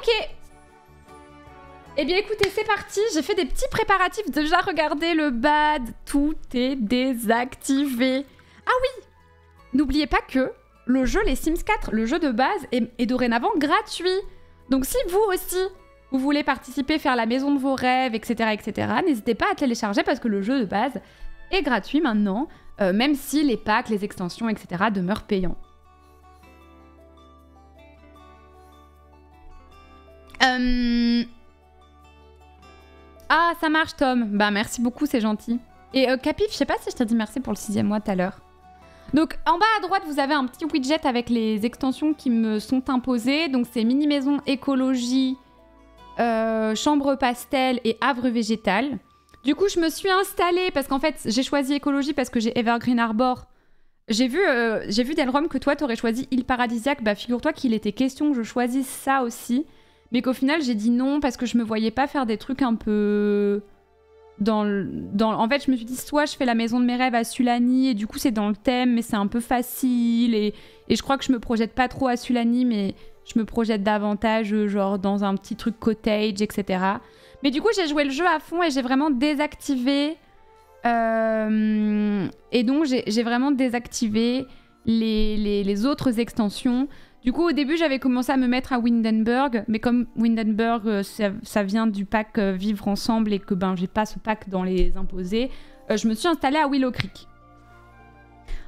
Ok. Eh bien écoutez, c'est parti. J'ai fait des petits préparatifs. Déjà regardez le bad. Tout est désactivé. Ah oui N'oubliez pas que le jeu Les Sims 4, le jeu de base, est, dorénavant gratuit. Donc si vous aussi, vous voulez participer, faire la maison de vos rêves, etc., etc., n'hésitez pas à télécharger parce que le jeu de base est gratuit maintenant, euh, même si les packs, les extensions, etc. demeurent payants. Euh, ah, ça marche, Tom. Bah, merci beaucoup, c'est gentil. Et euh, Capif, je sais pas si je t'ai dit merci pour le sixième mois tout à l'heure. Donc, en bas à droite, vous avez un petit widget avec les extensions qui me sont imposées. Donc, c'est mini maison écologie, euh, chambre pastel et havre végétal. Du coup, je me suis installée parce qu'en fait, j'ai choisi écologie parce que j'ai Evergreen Arbor. J'ai vu, euh, j'ai vu Delrom que toi, t'aurais choisi île paradisiaque. Bah, figure-toi qu'il était question que je choisisse ça aussi. Mais qu'au final, j'ai dit non parce que je me voyais pas faire des trucs un peu. Dans, dans, en fait, je me suis dit, soit je fais la maison de mes rêves à Sulani, et du coup, c'est dans le thème, mais c'est un peu facile. Et, et, je crois que je me projette pas trop à Sulani, mais je me projette davantage, genre, dans un petit truc cottage, etc. Mais du coup, j'ai joué le jeu à fond et j'ai vraiment désactivé. Euh, et donc, j'ai vraiment désactivé les, autres extensions. Du coup, au début, j'avais commencé à me mettre à Windenburg, mais comme Windenburg, euh, ça, vient du pack euh, Vivre Ensemble et que ben, j'ai pas ce pack dans les imposés, je me suis installée à Willow Creek.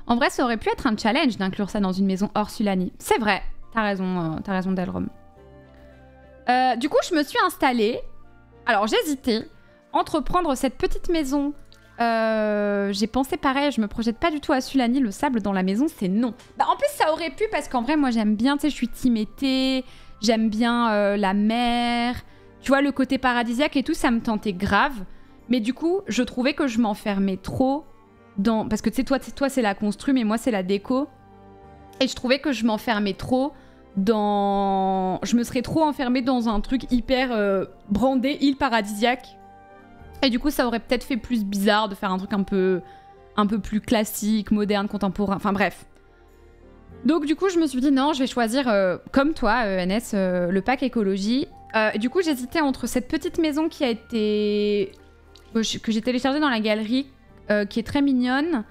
En vrai, ça aurait pu être un challenge d'inclure ça dans une maison hors Sulani. C'est vrai, t'as raison, t'as raison, Delrom. du coup, je me suis installée alors j'hésitais entre prendre cette petite maison. Euh, j'ai pensé pareil, je me projette pas du tout à Sulani, le sable dans la maison, c'est non. Bah, en plus, ça aurait pu parce qu'en vrai, moi j'aime bien, tu sais, je suis team j'aime bien euh, la mer, tu vois, le côté paradisiaque et tout, ça me tentait grave. Mais du coup, je trouvais que je m'enfermais trop dans. Parce que tu sais, toi, toi c'est la constru, mais moi c'est la déco. Et je trouvais que je m'enfermais trop dans. Je me serais trop enfermée dans un truc hyper euh, brandé, île paradisiaque. Et du coup, ça aurait peut-être fait plus bizarre de faire un truc un peu, un peu plus classique, moderne, contemporain. Enfin bref. Donc du coup, je me suis dit non, je vais choisir euh, comme toi, euh, NS, le pack écologie. du coup, j'hésitais entre cette petite maison qui a été que j'ai téléchargée dans la galerie, qui est très mignonne,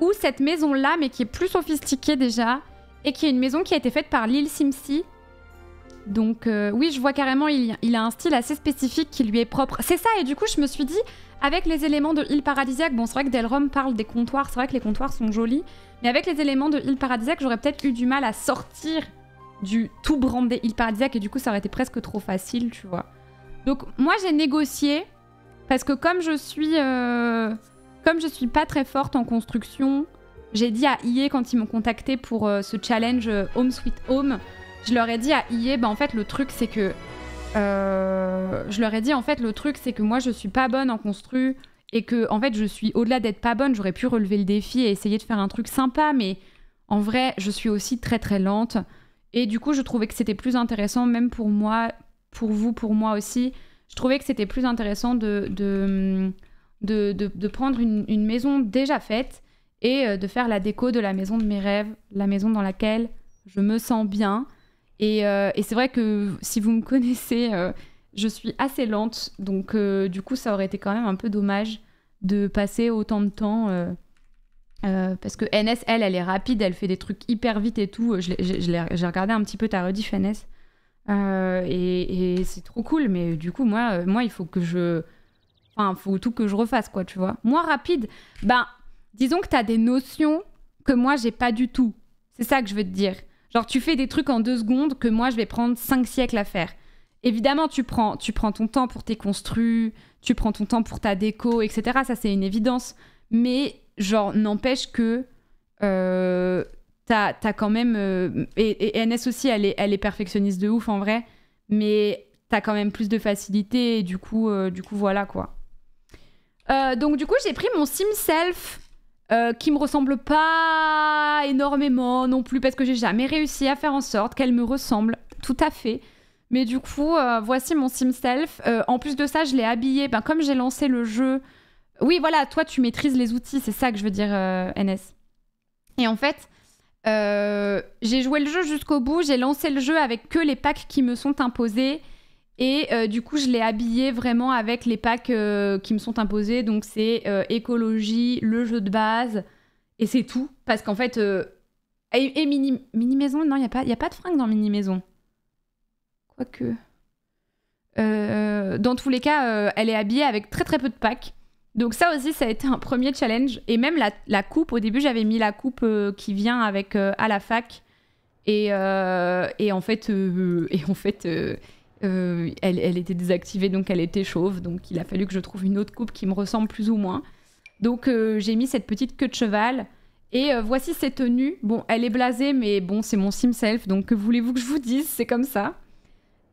ou cette maison là, mais qui est plus sophistiquée déjà, et qui est une maison qui a été faite par Lil Simsi. Donc euh, oui, je vois carrément, il, a un style assez spécifique qui lui est propre. C'est ça, et du coup, je me suis dit, avec les éléments de île paradisiaque, bon, c'est vrai que Delrom parle des comptoirs, c'est vrai que les comptoirs sont jolis, mais avec les éléments de île paradisiaque, j'aurais peut-être eu du mal à sortir du tout brandé île paradisiaque, et du coup, ça aurait été presque trop facile, tu vois. Donc moi, j'ai négocié, parce que comme je suis... Euh, comme je suis pas très forte en construction, j'ai dit à IE quand ils m'ont contacté pour euh, ce challenge Home Sweet Home, je leur ai dit à IE, bah en fait le truc c'est que euh, je leur ai dit en fait le truc c'est que moi je suis pas bonne en construit et que en fait je suis au-delà d'être pas bonne, j'aurais pu relever le défi et essayer de faire un truc sympa, mais en vrai je suis aussi très très lente et du coup je trouvais que c'était plus intéressant même pour moi, pour vous, pour moi aussi, je trouvais que c'était plus intéressant de de, de, de, prendre une, une maison déjà faite et euh, de faire la déco de la maison de mes rêves, la maison dans laquelle je me sens bien. Et, euh, c'est vrai que si vous me connaissez, euh, je suis assez lente, donc du coup ça aurait été quand même un peu dommage de passer autant de temps. parce que NS, elle, elle est rapide, elle fait des trucs hyper vite et tout. J'ai regardé un petit peu ta rediff NS. et, et c'est trop cool, mais du coup, moi, moi, il faut que je. Enfin, faut tout que je refasse, quoi, tu vois. Moi, rapide, ben, disons que tu as des notions que moi, j'ai pas du tout. C'est ça que je veux te dire. Genre, tu fais des trucs en deux secondes que moi, je vais prendre cinq siècles à faire. Évidemment, tu prends, ton temps pour tes construits, tu prends ton temps pour ta déco, etc. Ça, c'est une évidence. Mais, genre, n'empêche que euh, t'as as quand même. Euh, et, NS aussi, elle est, elle est perfectionniste de ouf en vrai. Mais t'as quand même plus de facilité. Et du coup, euh, du coup voilà quoi. Euh, donc, du coup, j'ai pris mon Sim Self euh, qui me ressemble pas énormément non plus parce que j'ai jamais réussi à faire en sorte qu'elle me ressemble tout à fait. Mais du coup, euh, voici mon Sim Self. Euh, en plus de ça, je l'ai habillé. Ben, comme j'ai lancé le jeu. Oui, voilà, toi, tu maîtrises les outils, c'est ça que je veux dire, NS. Et en fait, j'ai joué le jeu jusqu'au bout, j'ai lancé le jeu avec que les packs qui me sont imposés. Et du coup, je l'ai habillé vraiment avec les packs qui me sont imposés. Donc, c'est écologie, le jeu de base, et c'est tout. Parce qu'en fait, et, mini, maison, non, il n'y a, pas, a pas de fringues dans mini maison. Quoique. Euh, dans tous les cas, euh, elle est habillée avec très très peu de packs. Donc ça aussi, ça a été un premier challenge. Et même la, coupe, au début, j'avais mis la coupe euh, qui vient avec à la fac. Et, et en fait, et en fait elle, elle, était désactivée, donc elle était chauve. Donc il a fallu que je trouve une autre coupe qui me ressemble plus ou moins. Donc j'ai mis cette petite queue de cheval. Et voici ses tenues. Bon, elle est blasée, mais bon, c'est mon sim self, donc que voulez-vous que je vous dise? C'est comme ça.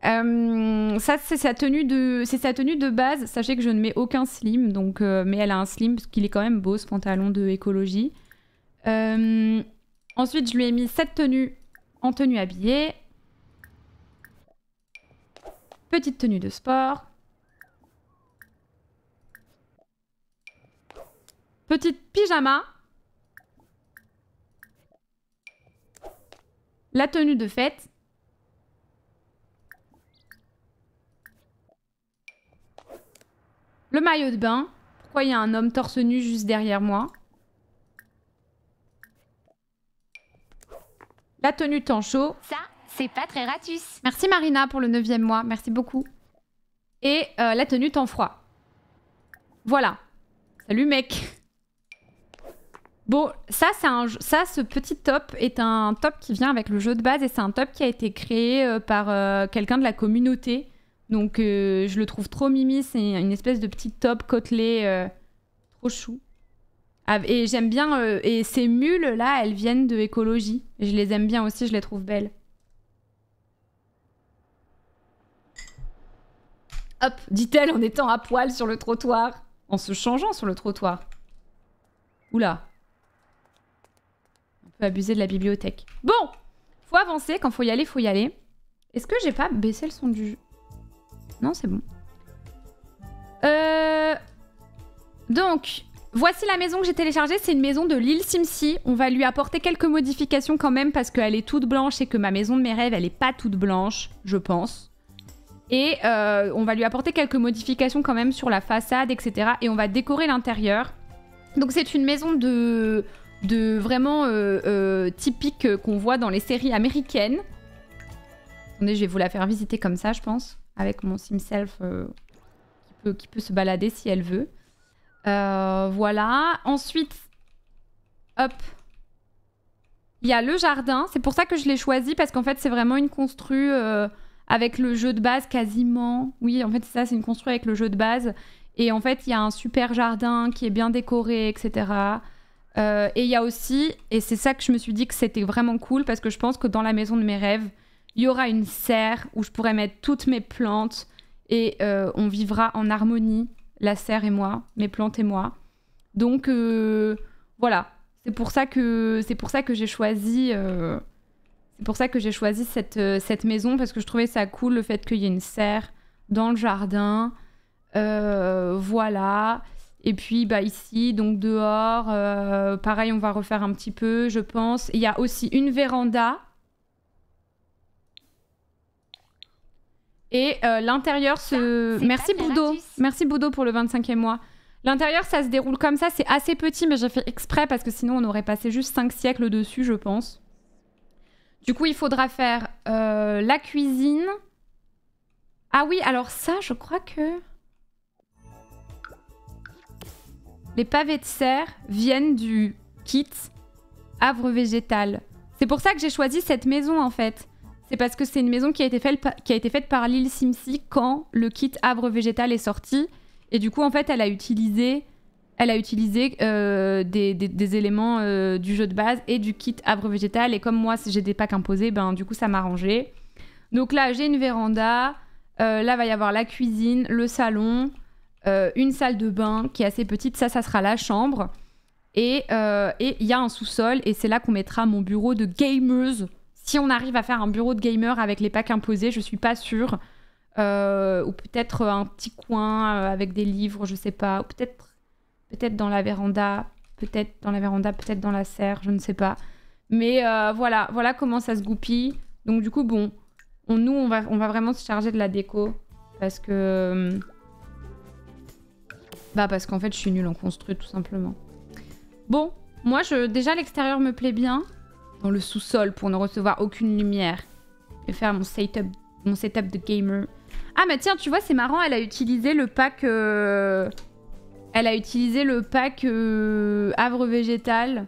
Euh, ça, c'est sa tenue de, sa tenue de base. Sachez que je ne mets aucun slim, donc, euh, mais elle a un slim parce qu'il est quand même beau ce pantalon de écologie. Euh, ensuite, je lui ai mis cette tenue en tenue habillée. Petite tenue de sport. Petite pyjama. La tenue de fête. Le maillot de bain. Pourquoi il y a un homme torse nu juste derrière moi? La tenue temps chaud. Ça, c'est pas très ratus. Merci Marina pour le neuvième mois. Merci beaucoup. Et euh, la tenue temps froid. Voilà. Salut mec. Bon, ça, un, ça, ce petit top est un top qui vient avec le jeu de base et c'est un top qui a été créé euh, par euh, quelqu'un de la communauté. Donc je le trouve trop mimi, c'est une espèce de petit top côtelé trop chou. Et j'aime bien, et ces mules là, elles viennent de écologie. je les aime bien aussi, je les trouve belles. Hop, dit-elle en étant à poil sur le trottoir. En se changeant sur le trottoir. Oula. On peut abuser de la bibliothèque. Bon, faut avancer, quand faut y aller, faut y aller. Est-ce que j'ai pas baissé le son du jeu? Non, c'est bon. Euh... Donc, voici la maison que j'ai téléchargée. C'est une maison de l'île Simsi. On va lui apporter quelques modifications quand même parce qu'elle est toute blanche et que ma maison de mes rêves, elle est pas toute blanche, je pense. Et euh, on va lui apporter quelques modifications quand même sur la façade, etc. Et on va décorer l'intérieur. Donc c'est une maison de, de vraiment euh, euh, typique qu'on voit dans les séries américaines. Attendez, je vais vous la faire visiter comme ça, je pense avec mon SimSelf qui, peut, qui peut se balader si elle veut. Voilà. Ensuite, hop. Il y a le jardin. C'est pour ça que je l'ai choisi parce qu'en fait, c'est vraiment une constru avec le jeu de base quasiment. Oui, en fait, c'est ça, c'est une constru avec le jeu de base. Et en fait, il y a un super jardin qui est bien décoré, etc. et il y a aussi, et c'est ça que je me suis dit que c'était vraiment cool parce que je pense que dans la maison de mes rêves, il y aura une serre où je pourrai mettre toutes mes plantes et euh, on vivra en harmonie, la serre et moi, mes plantes et moi. Donc euh, voilà, c'est pour ça que c'est pour ça que j'ai choisi euh, c'est pour ça que j'ai choisi cette, cette maison parce que je trouvais ça cool le fait qu'il y ait une serre dans le jardin. voilà. Et puis bah ici donc dehors, pareil on va refaire un petit peu, je pense. Il y a aussi une véranda Et euh, l'intérieur se... Merci Boudo. Merci Boudo pour le 25e mois. L'intérieur, ça se déroule comme ça. C'est assez petit, mais j'ai fait exprès parce que sinon, on aurait passé juste 5 siècles dessus, je pense. Du coup, il faudra faire euh, la cuisine. Ah oui, alors ça, je crois que... Les pavés de serre viennent du kit Havre végétal. C'est pour ça que j'ai choisi cette maison, en fait. C'est parce que c'est une maison qui a été, faite, par Lil Simsi quand le kit arbre végétal est sorti. Et du coup, en fait, elle a utilisé, elle a utilisé euh, des, éléments euh, du jeu de base et du kit arbre végétal. Et comme moi, j'ai des packs imposés, ben, du coup, ça m'a arrangé. Donc là, j'ai une véranda. Euh, là, va y avoir la cuisine, le salon, une salle de bain qui est assez petite. Ça, ça sera la chambre. Et il y a un sous-sol. Et c'est là qu'on mettra mon bureau de gamers si on arrive à faire un bureau de gamer avec les packs imposés, je suis pas sûre. Euh, ou peut-être un petit coin euh, avec des livres, je sais pas. Ou peut-être peut-être dans la véranda, peut-être dans la véranda, peut-être dans la serre, je ne sais pas. Mais euh, voilà, voilà comment ça se goupille. Donc du coup, bon, on, nous, on va, vraiment se charger de la déco. Parce que... Bah parce qu'en fait, je suis nulle en construit, tout simplement. Bon, moi, je, déjà, l'extérieur me plaît bien. Dans le sous-sol, pour ne recevoir aucune lumière. Et faire mon setup, mon setup de gamer. Ah, mais tiens, tu vois, c'est marrant, elle a utilisé le pack... Euh, elle a utilisé le pack euh, havre végétal.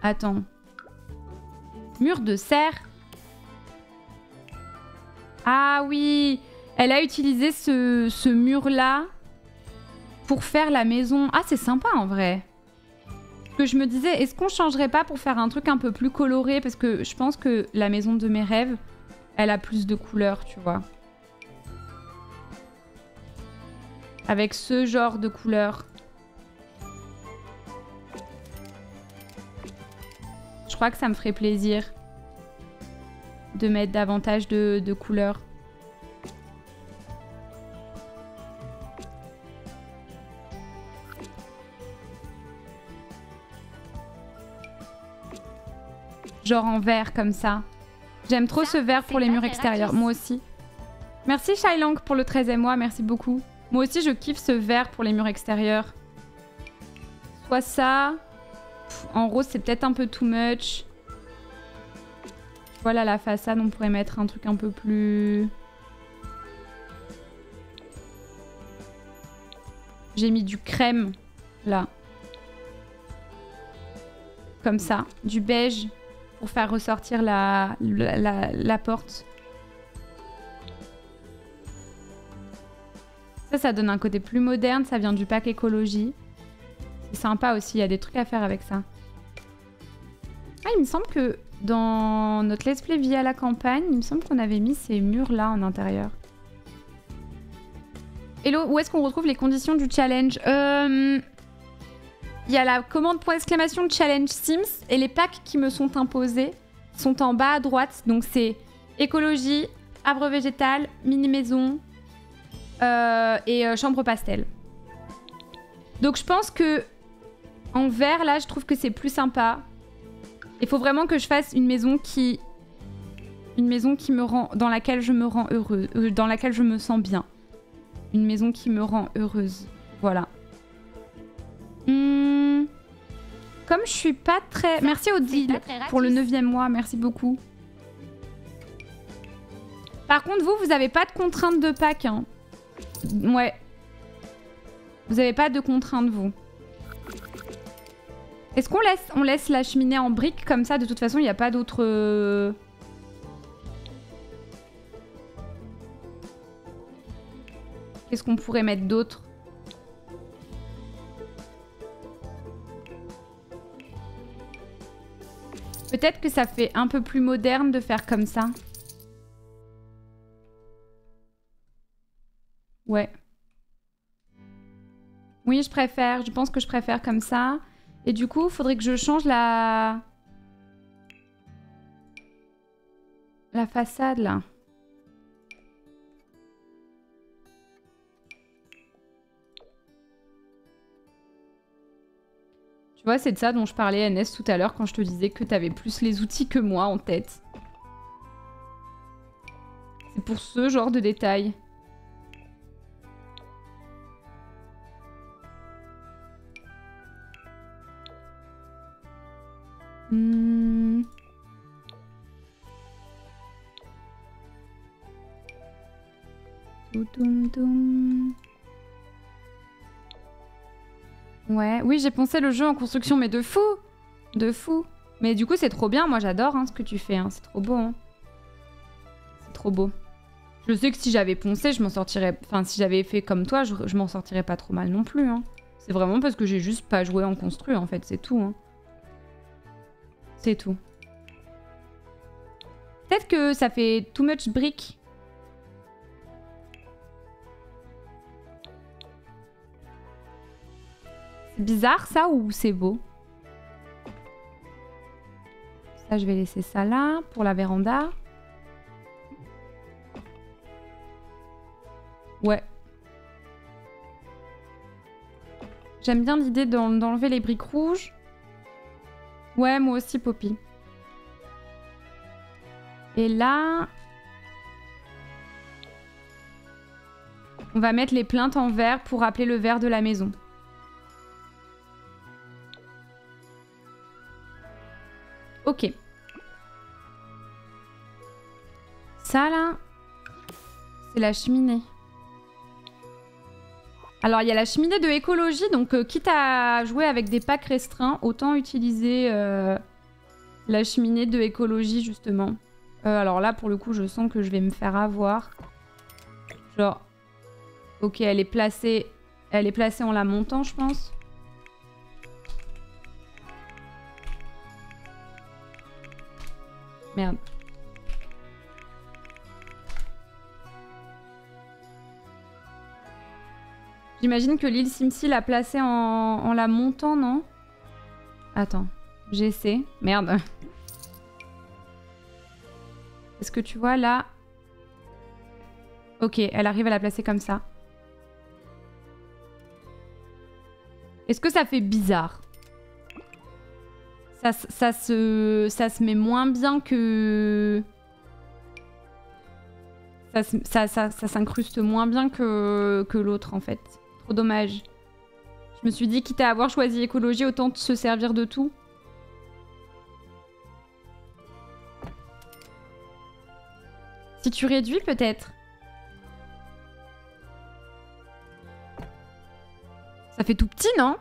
Attends. Mur de serre. Ah oui Elle a utilisé ce, mur-là pour faire la maison. Ah, c'est sympa en vrai. Que je me disais, est-ce qu'on changerait pas pour faire un truc un peu plus coloré? Parce que je pense que la maison de mes rêves, elle a plus de couleurs, tu vois. Avec ce genre de couleurs. Je crois que ça me ferait plaisir de mettre davantage de, de couleurs. Genre en vert comme ça. J'aime trop ce vert pour les murs extérieurs. Moi aussi. Merci Shailang pour le 13e mois, merci beaucoup. Moi aussi je kiffe ce vert pour les murs extérieurs. Soit ça. en rose c'est peut-être un peu too much. Voilà la façade, on pourrait mettre un truc un peu plus... J'ai mis du crème, là. Comme ça. Du beige pour faire ressortir la, la, porte. Ça, ça donne un côté plus moderne. Ça vient du pack écologie. C'est sympa aussi. Il y a des trucs à faire avec ça. Ah, il me semble que dans notre let's play via la campagne, il me semble qu'on avait mis ces murs-là en intérieur. Hello, où est-ce qu'on retrouve les conditions du challenge? Euh, Il y a la commande point d'exclamation challenge Sims et les packs qui me sont imposés sont en bas à droite. Donc c'est écologie, arbre végétal, mini maison et euh, chambre pastel. Donc je pense que en vert là, je trouve que c'est plus sympa. Il faut vraiment que je fasse une maison qui une maison qui me rend dans laquelle je me rends heureuse, euh, dans laquelle je me sens bien. Une maison qui me rend heureuse. Voilà. Hmm. Comme je suis pas très... merci Odile pour le neuvième mois, merci beaucoup. Par contre, vous, vous avez pas de contraintes de Pâques. Hein. Ouais. Vous avez pas de contraintes, vous. Est-ce qu'on laisse, on laisse la cheminée en briques comme ça De toute façon, il n'y a pas d'autre... Euh, Qu'est-ce qu'on pourrait mettre d'autre? Peut-être que ça fait un peu plus moderne de faire comme ça. Ouais. Oui, je préfère. Je pense que je préfère comme ça. Et du coup, il faudrait que je change la... La façade, là. Tu vois, c'est de ça dont je parlais, NS, tout à l'heure, quand je te disais que t'avais plus les outils que moi en tête. C'est pour ce genre de détails. Hmm. Ouais, oui, j'ai pensé le jeu en construction, mais de fou De fou Mais du coup, c'est trop bien, moi j'adore hein, ce que tu fais, hein. c'est trop beau. Hein. C'est trop beau. Je sais que si j'avais poncé, je m'en sortirais... Enfin, si j'avais fait comme toi, je, je m'en sortirais pas trop mal non plus. C'est vraiment parce que j'ai juste pas joué en construit, en fait, c'est tout. C'est tout. Peut-être que ça fait too much brick. C'est bizarre ça ou c'est beau? Ça, je vais laisser ça là pour la véranda. Ouais. J'aime bien l'idée d'enlever les briques rouges. Ouais, moi aussi, Poppy. Et là... On va mettre les plaintes en vert pour rappeler le vert de la maison. Ok. Ça, là, c'est la cheminée. Alors, il y a la cheminée de écologie, donc euh, quitte à jouer avec des packs restreints, autant utiliser euh, la cheminée de écologie, justement. Euh, alors là, pour le coup, je sens que je vais me faire avoir. Genre... Ok, elle est placée... Elle est placée en la montant, je pense. Merde. J'imagine que l'île Simsi l'a placée en, la montant, non? Attends, j'essaie. Merde. Est-ce que tu vois là? Ok, elle arrive à la placer comme ça. Est-ce que ça fait bizarre? Ça, se, ça met moins bien que... Ça, s'incruste moins bien que l'autre en fait. Trop dommage. Je me suis dit, quitte à avoir choisi écologie, autant se servir de tout. Si tu réduis, peut-être. Ça fait tout petit, non?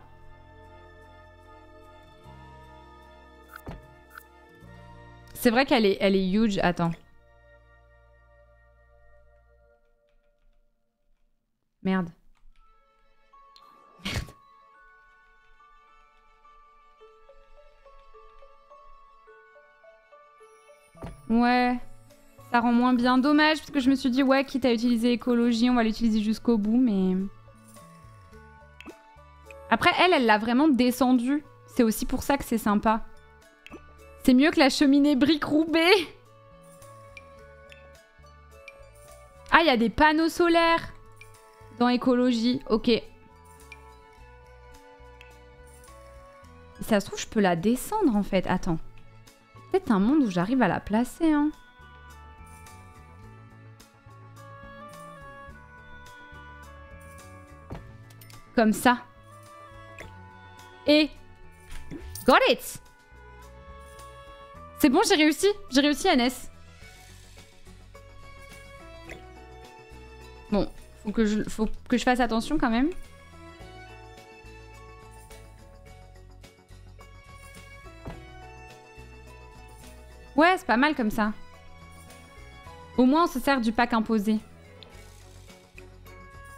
C'est vrai qu'elle est, elle est huge. Attends. Merde. Merde. Ouais. Ça rend moins bien. Dommage, parce que je me suis dit, ouais, quitte à utiliser écologie, on va l'utiliser jusqu'au bout, mais... Après, elle, elle l'a vraiment descendu. C'est aussi pour ça que c'est sympa. C'est mieux que la cheminée brique roubaix. Ah, il y a des panneaux solaires dans écologie. Ok. Ça se trouve, je peux la descendre en fait. Attends. Peut-être un monde où j'arrive à la placer. Hein. Comme ça. Et... Got it C'est bon, j'ai réussi. J'ai réussi, Annès. Bon, faut que, je, faut que je fasse attention quand même. Ouais, c'est pas mal comme ça. Au moins, on se sert du pack imposé.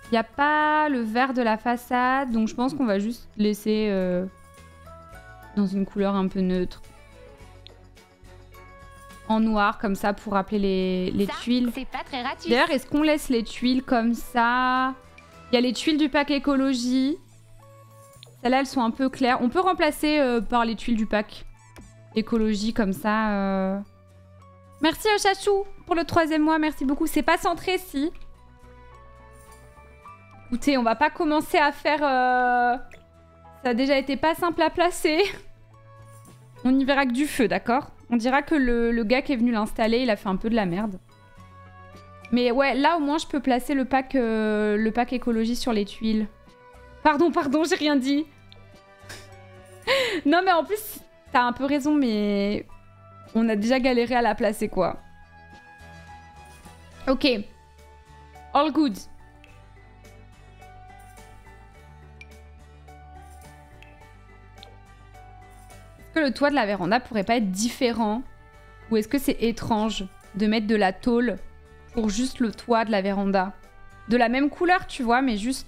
Il n'y a pas le vert de la façade, donc je pense qu'on va juste laisser euh, dans une couleur un peu neutre. En noir, comme ça, pour rappeler les, les tuiles. D'ailleurs, est-ce qu'on laisse les tuiles comme ça? Il y a les tuiles du pack écologie. Celles-là, elles sont un peu claires. On peut remplacer euh, par les tuiles du pack écologie, comme ça. Euh. Merci, Chachou, pour le troisième mois. Merci beaucoup. C'est pas centré, si. Écoutez, on va pas commencer à faire... Euh, ça a déjà été pas simple à placer. On y verra que du feu, d'accord? On dira que le, gars qui est venu l'installer, il a fait un peu de la merde. Mais ouais, là au moins je peux placer le pack, euh, le pack écologie sur les tuiles. Pardon, pardon, j'ai rien dit. non mais en plus, t'as un peu raison, mais on a déjà galéré à la placer quoi. Ok. All good. que le toit de la véranda pourrait pas être différent? Ou est-ce que c'est étrange de mettre de la tôle pour juste le toit de la véranda? De la même couleur, tu vois, mais juste...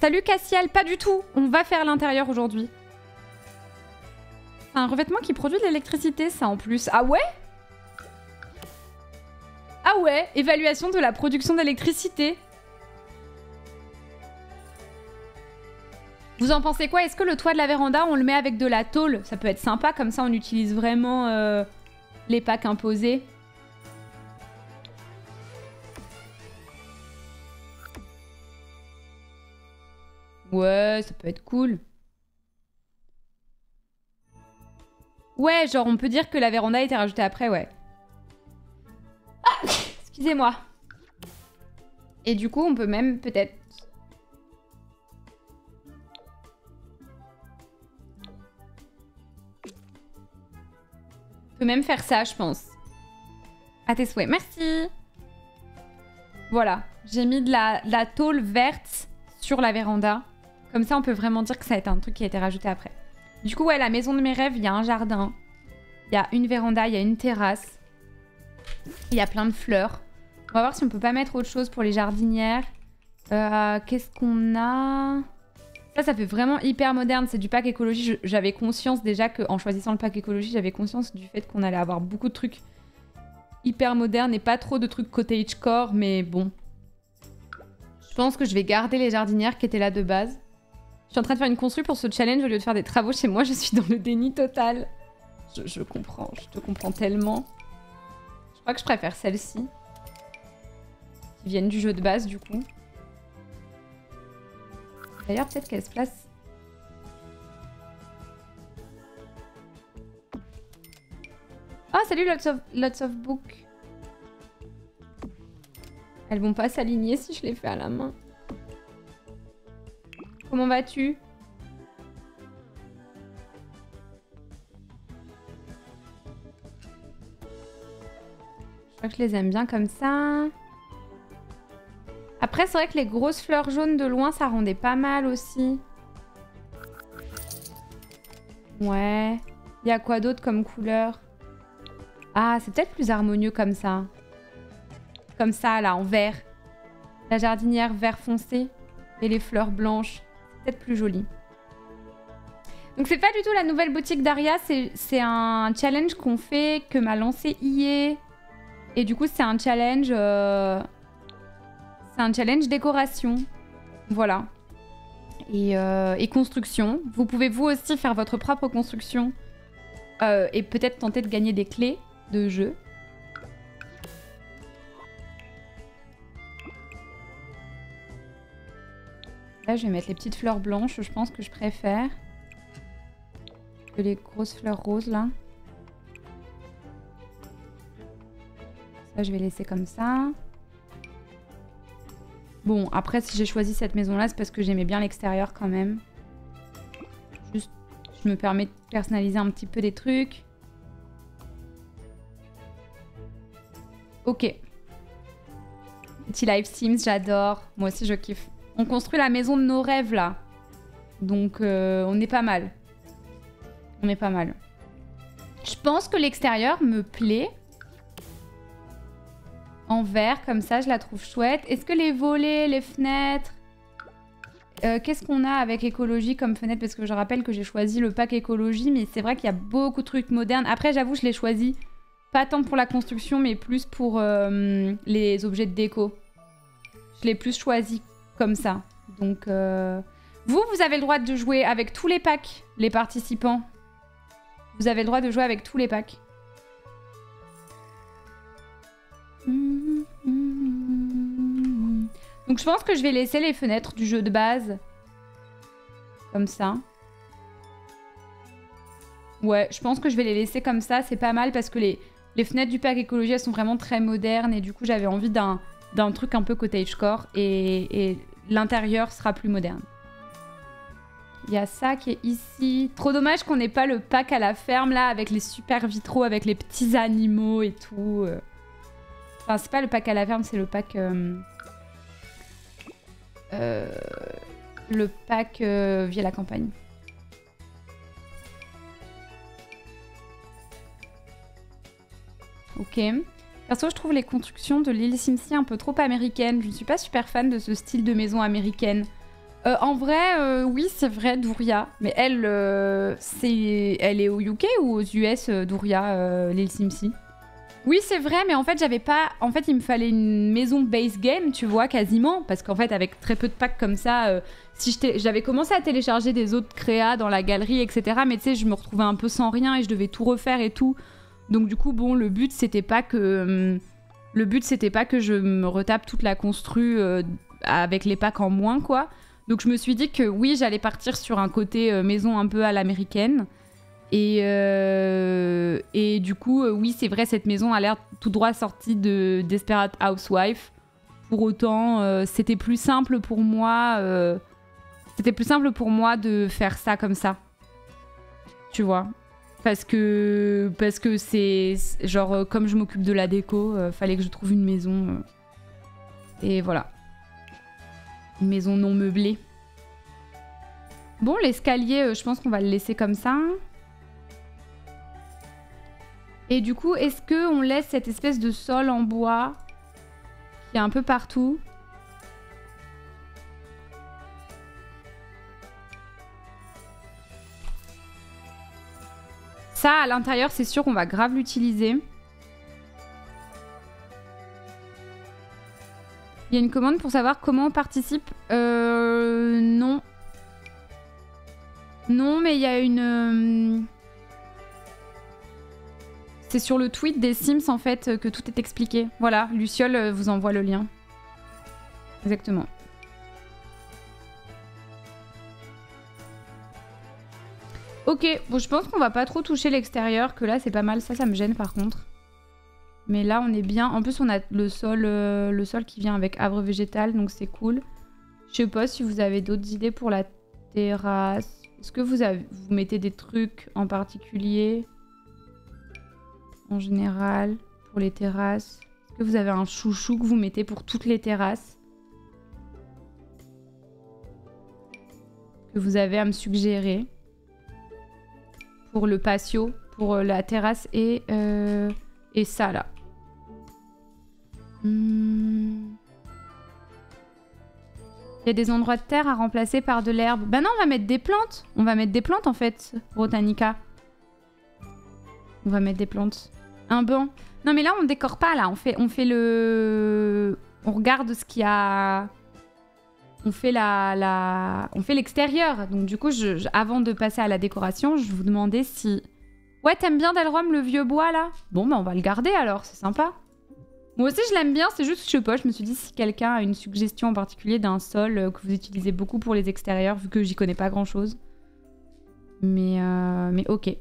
Salut Cassiel, pas du tout On va faire l'intérieur aujourd'hui. C'est un revêtement qui produit de l'électricité, ça en plus. Ah ouais? Ah ouais Évaluation de la production d'électricité. Vous en pensez quoi? Est-ce que le toit de la véranda, on le met avec de la tôle? Ça peut être sympa, comme ça on utilise vraiment euh, les packs imposés. Ouais, ça peut être cool. Ouais, genre on peut dire que la véranda a été rajoutée après, ouais. Ah Excusez-moi. Et du coup, on peut même peut-être... On peut même faire ça, je pense. À tes souhaits. Merci. Voilà. J'ai mis de la, la tôle verte sur la véranda. Comme ça, on peut vraiment dire que ça a été un truc qui a été rajouté après. Du coup, ouais, la maison de mes rêves, il y a un jardin. Il y a une véranda, il y a une terrasse. Il y a plein de fleurs. On va voir si on peut pas mettre autre chose pour les jardinières. Euh, Qu'est-ce qu'on a? Ça, ça fait vraiment hyper moderne. C'est du pack écologie. J'avais conscience déjà qu'en choisissant le pack écologie, j'avais conscience du fait qu'on allait avoir beaucoup de trucs hyper modernes et pas trop de trucs cottagecore. Mais bon. Je pense que je vais garder les jardinières qui étaient là de base. Je suis en train de faire une construit pour ce challenge au lieu de faire des travaux chez moi. Je suis dans le déni total. Je, comprends, je te comprends tellement. Je crois que je préfère celle-ci. Qui viennent du jeu de base, du coup. D'ailleurs, peut-être qu'elle se place... Ah, salut Lots of, Lots of. Elles vont pas s'aligner si je les fais à la main. Comment vas-tu? Je crois que je les aime bien comme ça. Après, c'est vrai que les grosses fleurs jaunes de loin, ça rendait pas mal aussi. Ouais. Il y a quoi d'autre comme couleur? Ah, c'est peut-être plus harmonieux comme ça. Comme ça, là, en vert. La jardinière vert foncé et les fleurs blanches. Plus joli. Donc c'est pas du tout la nouvelle boutique d'Aria, c'est un challenge qu'on fait, que m'a lancé IE. Et du coup, c'est un challenge... euh, C'est un challenge décoration. Voilà. Et, euh, et construction. Vous pouvez vous aussi faire votre propre construction. euh, et peut-être tenter de gagner des clés de jeu. Je vais mettre les petites fleurs blanches, je pense que je préfère. Que les grosses fleurs roses, là. Ça, je vais laisser comme ça. Bon, après, si j'ai choisi cette maison-là, c'est parce que j'aimais bien l'extérieur quand même. Juste, je me permets de personnaliser un petit peu des trucs. Ok. Petit live Sims, j'adore. Moi aussi, je kiffe. On construit la maison de nos rêves, là. Donc, euh, on est pas mal. On est pas mal. Je pense que l'extérieur me plaît. En vert, comme ça, je la trouve chouette. Est-ce que les volets, les fenêtres... Euh, Qu'est-ce qu'on a avec écologie comme fenêtre? Parce que je rappelle que j'ai choisi le pack écologie, mais c'est vrai qu'il y a beaucoup de trucs modernes. Après, j'avoue, je l'ai choisi pas tant pour la construction, mais plus pour euh, les objets de déco. Je l'ai plus choisi comme ça. Donc, euh, vous, vous avez le droit de jouer avec tous les packs, les participants. Vous avez le droit de jouer avec tous les packs. Donc je pense que je vais laisser les fenêtres du jeu de base. Comme ça. Ouais, je pense que je vais les laisser comme ça. C'est pas mal parce que les, fenêtres du pack écologie, elles sont vraiment très modernes. Et du coup, j'avais envie d'un d'un truc un peu cottagecore. Et, et l'intérieur sera plus moderne. Il y a ça qui est ici. Trop dommage qu'on n'ait pas le pack à la ferme là avec les super vitraux, avec les petits animaux et tout. euh. Enfin, c'est pas le pack à la ferme, c'est le pack. euh, euh, le pack via la campagne. Ok. Perso, je trouve les constructions de l'île Simsi un peu trop américaines. Je ne suis pas super fan de ce style de maison américaine. Euh, en vrai, euh, oui, c'est vrai, Douria. Mais elle, euh, c'est, elle est au UK ou aux US, Douria, l'île Simsi Oui, c'est vrai, mais en fait, j'avais pas. En fait, il me fallait une maison base game, tu vois, quasiment. Parce qu'en fait, avec très peu de packs comme ça, si j'avais commencé à télécharger des autres créas dans la galerie, etc. Mais tu sais, je me retrouvais un peu sans rien et je devais tout refaire et tout. Donc, du coup, bon, le but, c'était pas que. hum, le but, c'était pas que je me retape toute la constru euh, avec les packs en moins, quoi. Donc je me suis dit que oui, j'allais partir sur un côté euh, maison un peu à l'américaine. Et, euh, et du coup, oui, c'est vrai, cette maison a l'air tout droit sortie de Desperate Housewife. Pour autant, c'était plus simple pour moi. c'était plus simple pour moi de faire ça comme ça. Tu vois? Parce que parce que c'est genre euh, comme je m'occupe de la déco, euh, fallait que je trouve une maison. euh, et voilà. Une maison non meublée. Bon, l'escalier, je pense qu'on va le laisser comme ça. Et du coup, est-ce que on laisse cette espèce de sol en bois qui est un peu partout? Ça, à l'intérieur, c'est sûr qu'on va grave l'utiliser. Il y a une commande pour savoir comment on participe. Euh, non. Non, mais il y a une. euh, C'est sur le tweet des Sims en fait que tout est expliqué. Voilà, Luciole euh, vous envoie le lien. Exactement. Ok, bon, je pense qu'on va pas trop toucher l'extérieur, que là c'est pas mal. Ça, ça me gêne par contre. Mais là, on est bien. En plus, on a le sol, euh, le sol qui vient avec arbre végétal, donc c'est cool. Je sais pas si vous avez d'autres idées pour la terrasse. Est-ce que vous mettez des trucs en particulier? En général, pour les terrasses Est-ce que vous avez un chouchou que vous mettez pour toutes les terrasses? Que vous avez à me suggérer? Pour le patio, pour euh, la terrasse et, euh, et ça là. Hmm. Il y a des endroits de terre à remplacer par de l'herbe. Bah non, on va mettre des plantes. On va mettre des plantes en fait, Botanica. On va mettre des plantes. Un banc. Non mais là on décore pas là. On fait, on fait le, on regarde ce qu'il y a. On fait la, on fait l'extérieur. Donc du coup, avant de passer à la décoration, je vous demandais si. Ouais, t'aimes bien Delrom le vieux bois là? Bon bah on va le garder alors. C'est sympa. Moi aussi je l'aime bien, c'est juste, je sais pas, je me suis dit si quelqu'un a une suggestion en particulier d'un sol euh, que vous utilisez beaucoup pour les extérieurs, vu que j'y connais pas grand chose. Mais, euh, mais ok.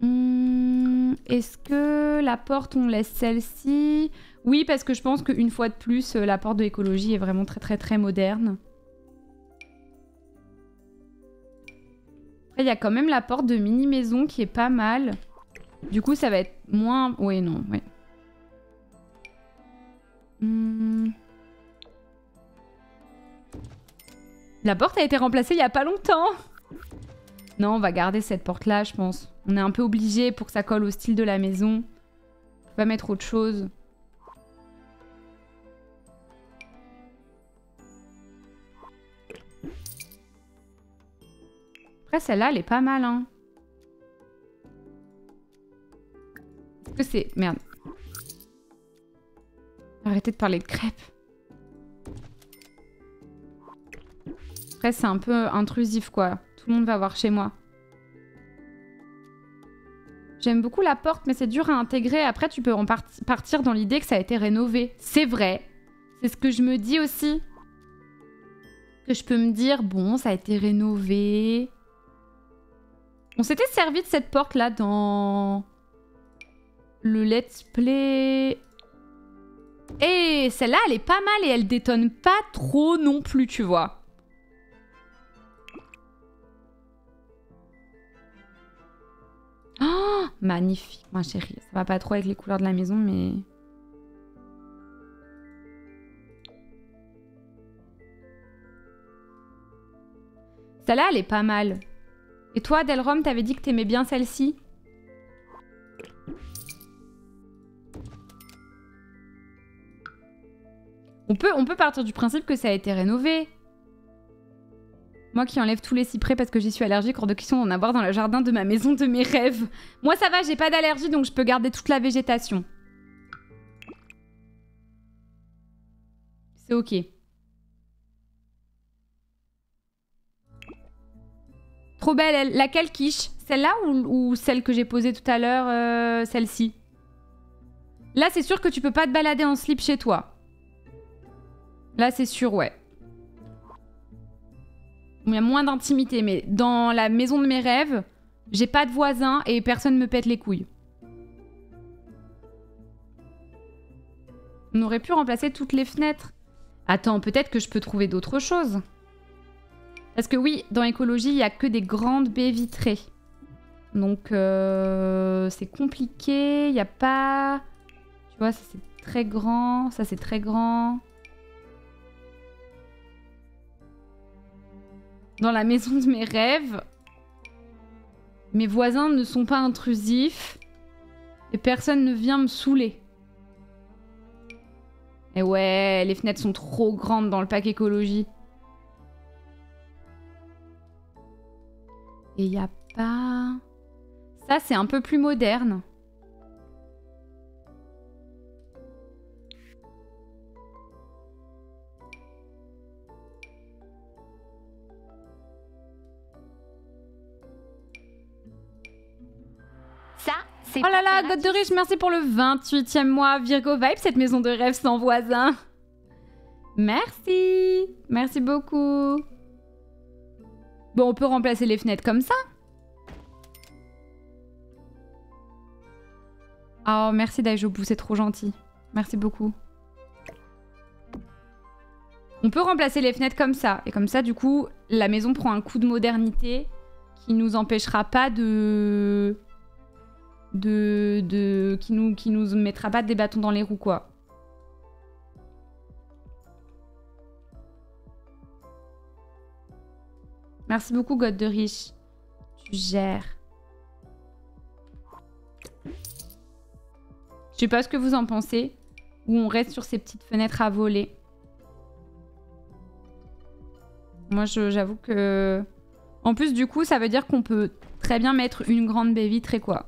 Hmm, Est-ce que la porte, on laisse celle-ci? Oui, parce que je pense qu'une fois de plus, euh, la porte de l'écologie est vraiment très très très moderne. Il y a quand même la porte de mini-maison qui est pas mal. Du coup, ça va être moins... Oui, non, oui. Hmm. La porte a été remplacée il y a pas longtemps. Non, on va garder cette porte-là, je pense. On est un peu obligé pour que ça colle au style de la maison. On va mettre autre chose. Après, celle-là, elle est pas mal, hein. Est-ce que c'est... Merde. Arrêtez de parler de crêpes. Après, c'est un peu intrusif, quoi. Tout le monde va voir chez moi. J'aime beaucoup la porte, mais c'est dur à intégrer. Après, tu peux partir dans l'idée que ça a été rénové. C'est vrai. C'est ce que je me dis aussi. Que je peux me dire, bon, ça a été rénové. On s'était servi de cette porte-là dans le let's play. Et celle-là, elle est pas mal et elle détonne pas trop non plus, tu vois. Oh, magnifique, ma chérie. Ça va pas trop avec les couleurs de la maison, mais... Celle-là, elle est pas mal. Et toi, Delrom, t'avais dit que t'aimais bien celle-ci? On peut, on peut partir du principe que ça a été rénové. Moi qui enlève tous les cyprès parce que j'y suis allergique, hors de question d'en avoir dans le jardin de ma maison de mes rêves. Moi ça va, j'ai pas d'allergie donc je peux garder toute la végétation. C'est ok. Trop belle, elle. laquelle quiche? Celle-là ou, ou celle que j'ai posée tout à l'heure, euh, celle-ci? Là c'est sûr que tu peux pas te balader en slip chez toi. Là c'est sûr, ouais. Il y a moins d'intimité, mais dans la maison de mes rêves, j'ai pas de voisins et personne me pète les couilles. On aurait pu remplacer toutes les fenêtres. Attends, peut-être que je peux trouver d'autres choses. Parce que oui, dans écologie, il y a que des grandes baies vitrées. Donc, euh, c'est compliqué. Il n'y a pas... Tu vois, ça c'est très grand. Ça c'est très grand. Dans la maison de mes rêves, mes voisins ne sont pas intrusifs. Et personne ne vient me saouler. Et ouais, les fenêtres sont trop grandes dans le pack écologie. Et il a pas... Ça, c'est un peu plus moderne. C'est Oh là là, God de Riche, merci pour le 28e mois. Virgo Vibe, cette maison de rêve sans voisin. Merci. Merci beaucoup. Bon, on peut remplacer les fenêtres comme ça. Oh, merci Daijobu, c'est trop gentil. Merci beaucoup. On peut remplacer les fenêtres comme ça. Et comme ça, du coup, la maison prend un coup de modernité qui nous empêchera pas de de, qui nous qui nous mettra pas des bâtons dans les roues quoi. Merci beaucoup God de Riche. Tu gères. Je sais pas ce que vous en pensez. Ou on reste sur ces petites fenêtres à voler. Moi, j'avoue que... En plus, du coup, ça veut dire qu'on peut très bien mettre une grande baie vitrée, quoi.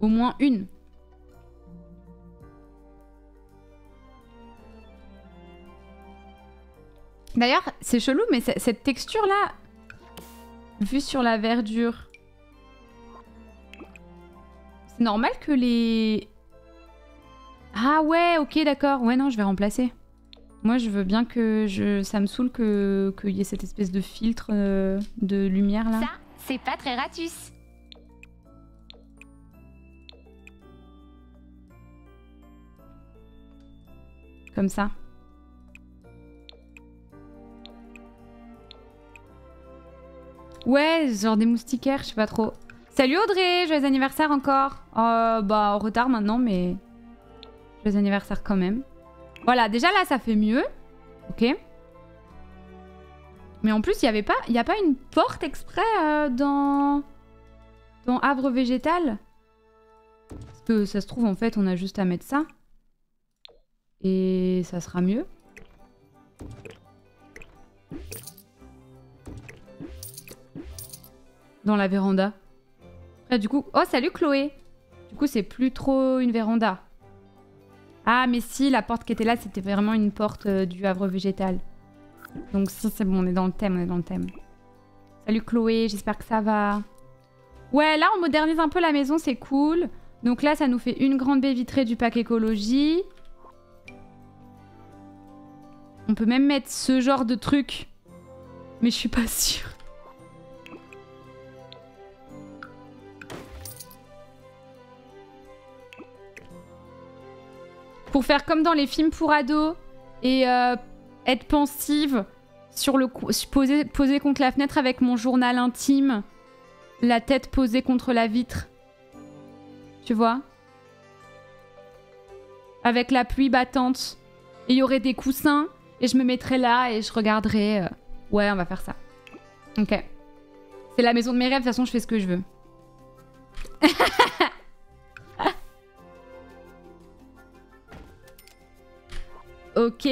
Au moins une. D'ailleurs, c'est chelou, mais cette texture-là, vue sur la verdure, c'est normal que les... Ah ouais, ok, d'accord. Ouais, non, je vais remplacer. Moi, je veux bien que je... Ça me saoule que qu'il y ait cette espèce de filtre euh, de lumière là. Ça, c'est pas très ratus. Comme ça. Ouais, genre des moustiquaires, je sais pas trop. Salut Audrey, joyeux anniversaire encore. Euh, bah, en retard maintenant, mais joyeux anniversaire quand même. Voilà, déjà là, ça fait mieux. Ok. Mais en plus, il y avait pas, il y a pas une porte exprès euh, dans dans Havre végétal? Parce que ça se trouve en fait, on a juste à mettre ça. Et ça sera mieux. Dans la véranda. Ah, du coup... Oh, salut Chloé Du coup, c'est plus trop une véranda. Ah, mais si, la porte qui était là, c'était vraiment une porte euh, du Havre végétal. Donc si, c'est bon, on est dans le thème, on est dans le thème. Salut Chloé, j'espère que ça va. Ouais, là, on modernise un peu la maison, c'est cool. Donc là, ça nous fait une grande baie vitrée du pack écologie. On peut même mettre ce genre de truc. Mais je suis pas sûre. Pour faire comme dans les films pour ados et euh, être pensive sur posée contre la fenêtre avec mon journal intime, la tête posée contre la vitre. Tu vois? Avec la pluie battante. Et il y aurait des coussins et je me mettrais là et je regarderais. euh, Ouais, on va faire ça. Ok. C'est la maison de mes rêves, de toute façon, je fais ce que je veux. ok.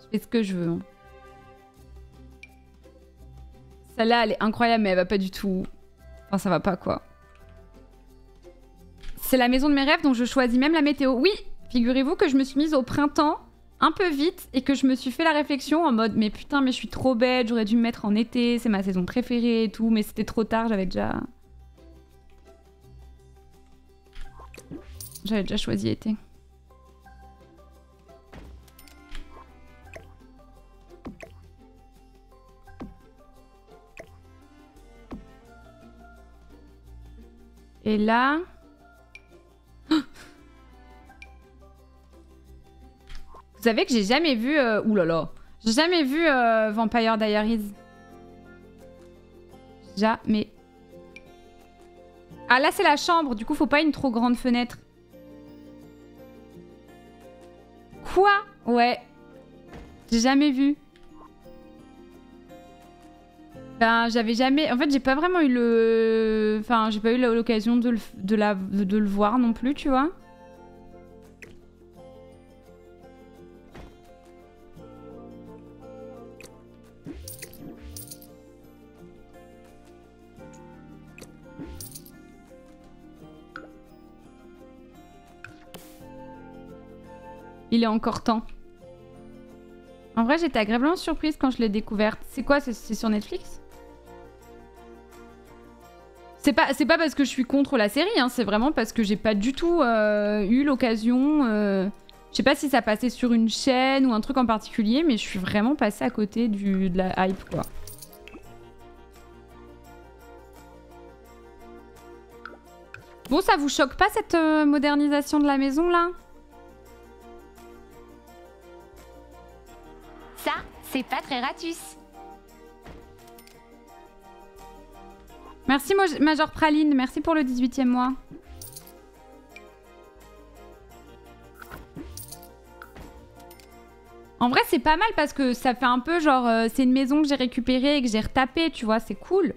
Je fais ce que je veux. Celle-là, elle est incroyable, mais elle va pas du tout. Enfin, ça va pas, quoi. C'est la maison de mes rêves, donc je choisis même la météo. Oui, figurez-vous que je me suis mise au printemps un peu vite et que je me suis fait la réflexion en mode mais putain mais je suis trop bête, j'aurais dû me mettre en été, c'est ma saison préférée et tout, mais c'était trop tard, j'avais déjà j'avais déjà choisi été. Et là... savez que j'ai jamais vu... Euh... Ouh là là. J'ai jamais vu euh, Vampire Diaries. Jamais. Ah là c'est la chambre, du coup faut pas une trop grande fenêtre. Quoi? Ouais. J'ai jamais vu. Ben, j'avais jamais. En fait, j'ai pas vraiment eu le. Enfin, j'ai pas eu l'occasion de. De, la... de le voir non plus, tu vois. Il est encore temps. En vrai, j'étais agréablement surprise quand je l'ai découverte. C'est quoi C'est sur Netflix? C'est pas, pas parce que je suis contre la série, hein, c'est vraiment parce que j'ai pas du tout euh, eu l'occasion. Euh, je sais pas si ça passait sur une chaîne ou un truc en particulier, mais je suis vraiment passée à côté du, de la hype, quoi. Bon, ça vous choque pas cette euh, modernisation de la maison là? C'est pas très ratus. Merci Major Praline, merci pour le 18e mois. En vrai, c'est pas mal parce que ça fait un peu genre... Euh, c'est une maison que j'ai récupérée et que j'ai retapée, tu vois, c'est cool.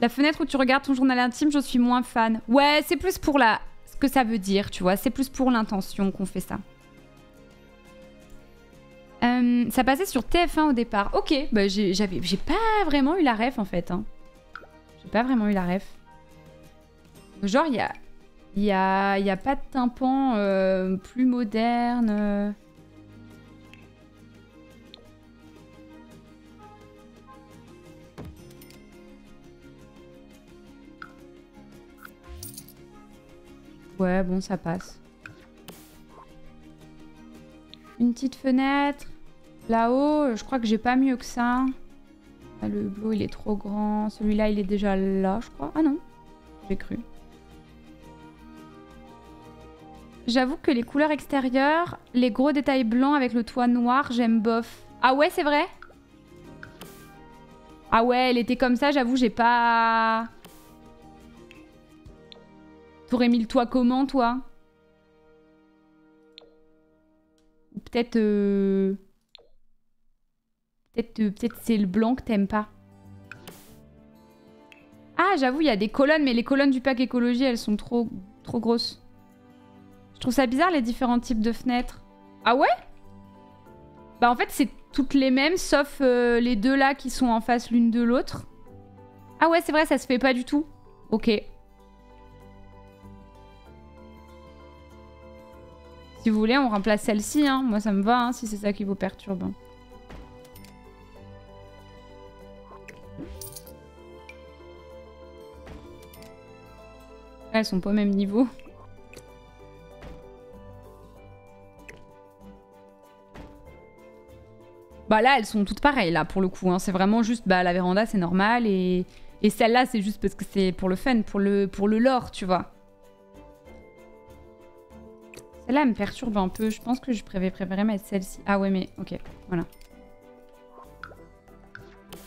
La fenêtre où tu regardes ton journal intime, je suis moins fan. Ouais, c'est plus pour la... ce que ça veut dire, tu vois. C'est plus pour l'intention qu'on fait ça. Euh, ça passait sur TF1 au départ. Ok, bah j'ai pas vraiment eu la ref en fait. Hein. J'ai pas vraiment eu la ref. Genre, il y a, y, a, y a pas de tympan euh, plus moderne. Ouais, bon, ça passe. Une petite fenêtre. Là-haut, je crois que j'ai pas mieux que ça. Le bleu, il est trop grand. Celui-là, il est déjà là, je crois. Ah non, j'ai cru. J'avoue que les couleurs extérieures, les gros détails blancs avec le toit noir, j'aime bof. Ah ouais, c'est vrai? Ah ouais, elle était comme ça, j'avoue, j'ai pas... T'aurais mis le toit comment, toi? Peut-être... Euh, peut-être euh, peut c'est le blanc que t'aimes pas. Ah, j'avoue, il y a des colonnes, mais les colonnes du pack écologie, elles sont trop, trop grosses. Je trouve ça bizarre, les différents types de fenêtres. Ah ouais? Bah en fait, c'est toutes les mêmes, sauf euh, les deux là qui sont en face l'une de l'autre. Ah ouais, c'est vrai, ça se fait pas du tout. Ok. Si vous voulez, on remplace celle-ci. Hein. Moi, ça me va, hein, si c'est ça qui vous perturbe. Elles sont pas au même niveau. Bah là, elles sont toutes pareilles, là, pour le coup. Hein. C'est vraiment juste, bah la véranda, c'est normal. Et, et celle-là, c'est juste parce que c'est pour le fun, pour le, pour le lore, tu vois. Celle-là, me perturbe un peu. Je pense que je préférerais mettre celle-ci. Ah ouais, mais ok, voilà.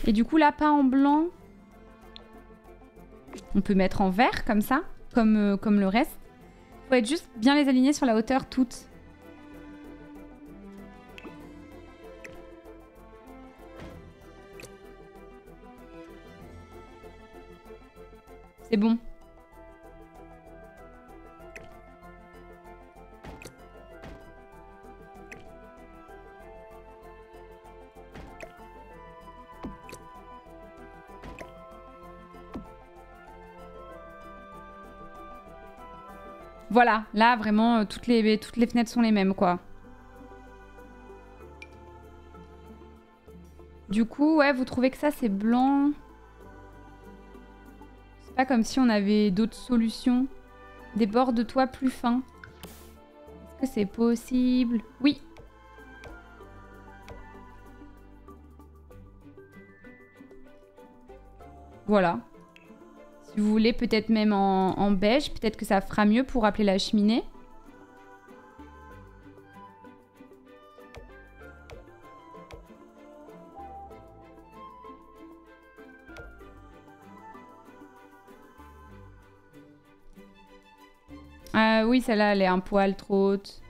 Et du coup, là, pas en blanc. On peut mettre en vert, comme ça, comme, euh, comme le reste. Faut être juste bien les aligner sur la hauteur toutes. C'est bon. Voilà, là vraiment, euh, toutes les, toutes les fenêtres sont les mêmes, quoi. Du coup, ouais, vous trouvez que ça, c'est blanc C'est pas comme si on avait d'autres solutions Des bords de toit plus fins. Est-ce que c'est possible? Oui. Voilà. Si vous voulez, peut-être même en, beige, peut-être que ça fera mieux pour appeler la cheminée. Ah oui, celle-là, elle est un poil trop haute.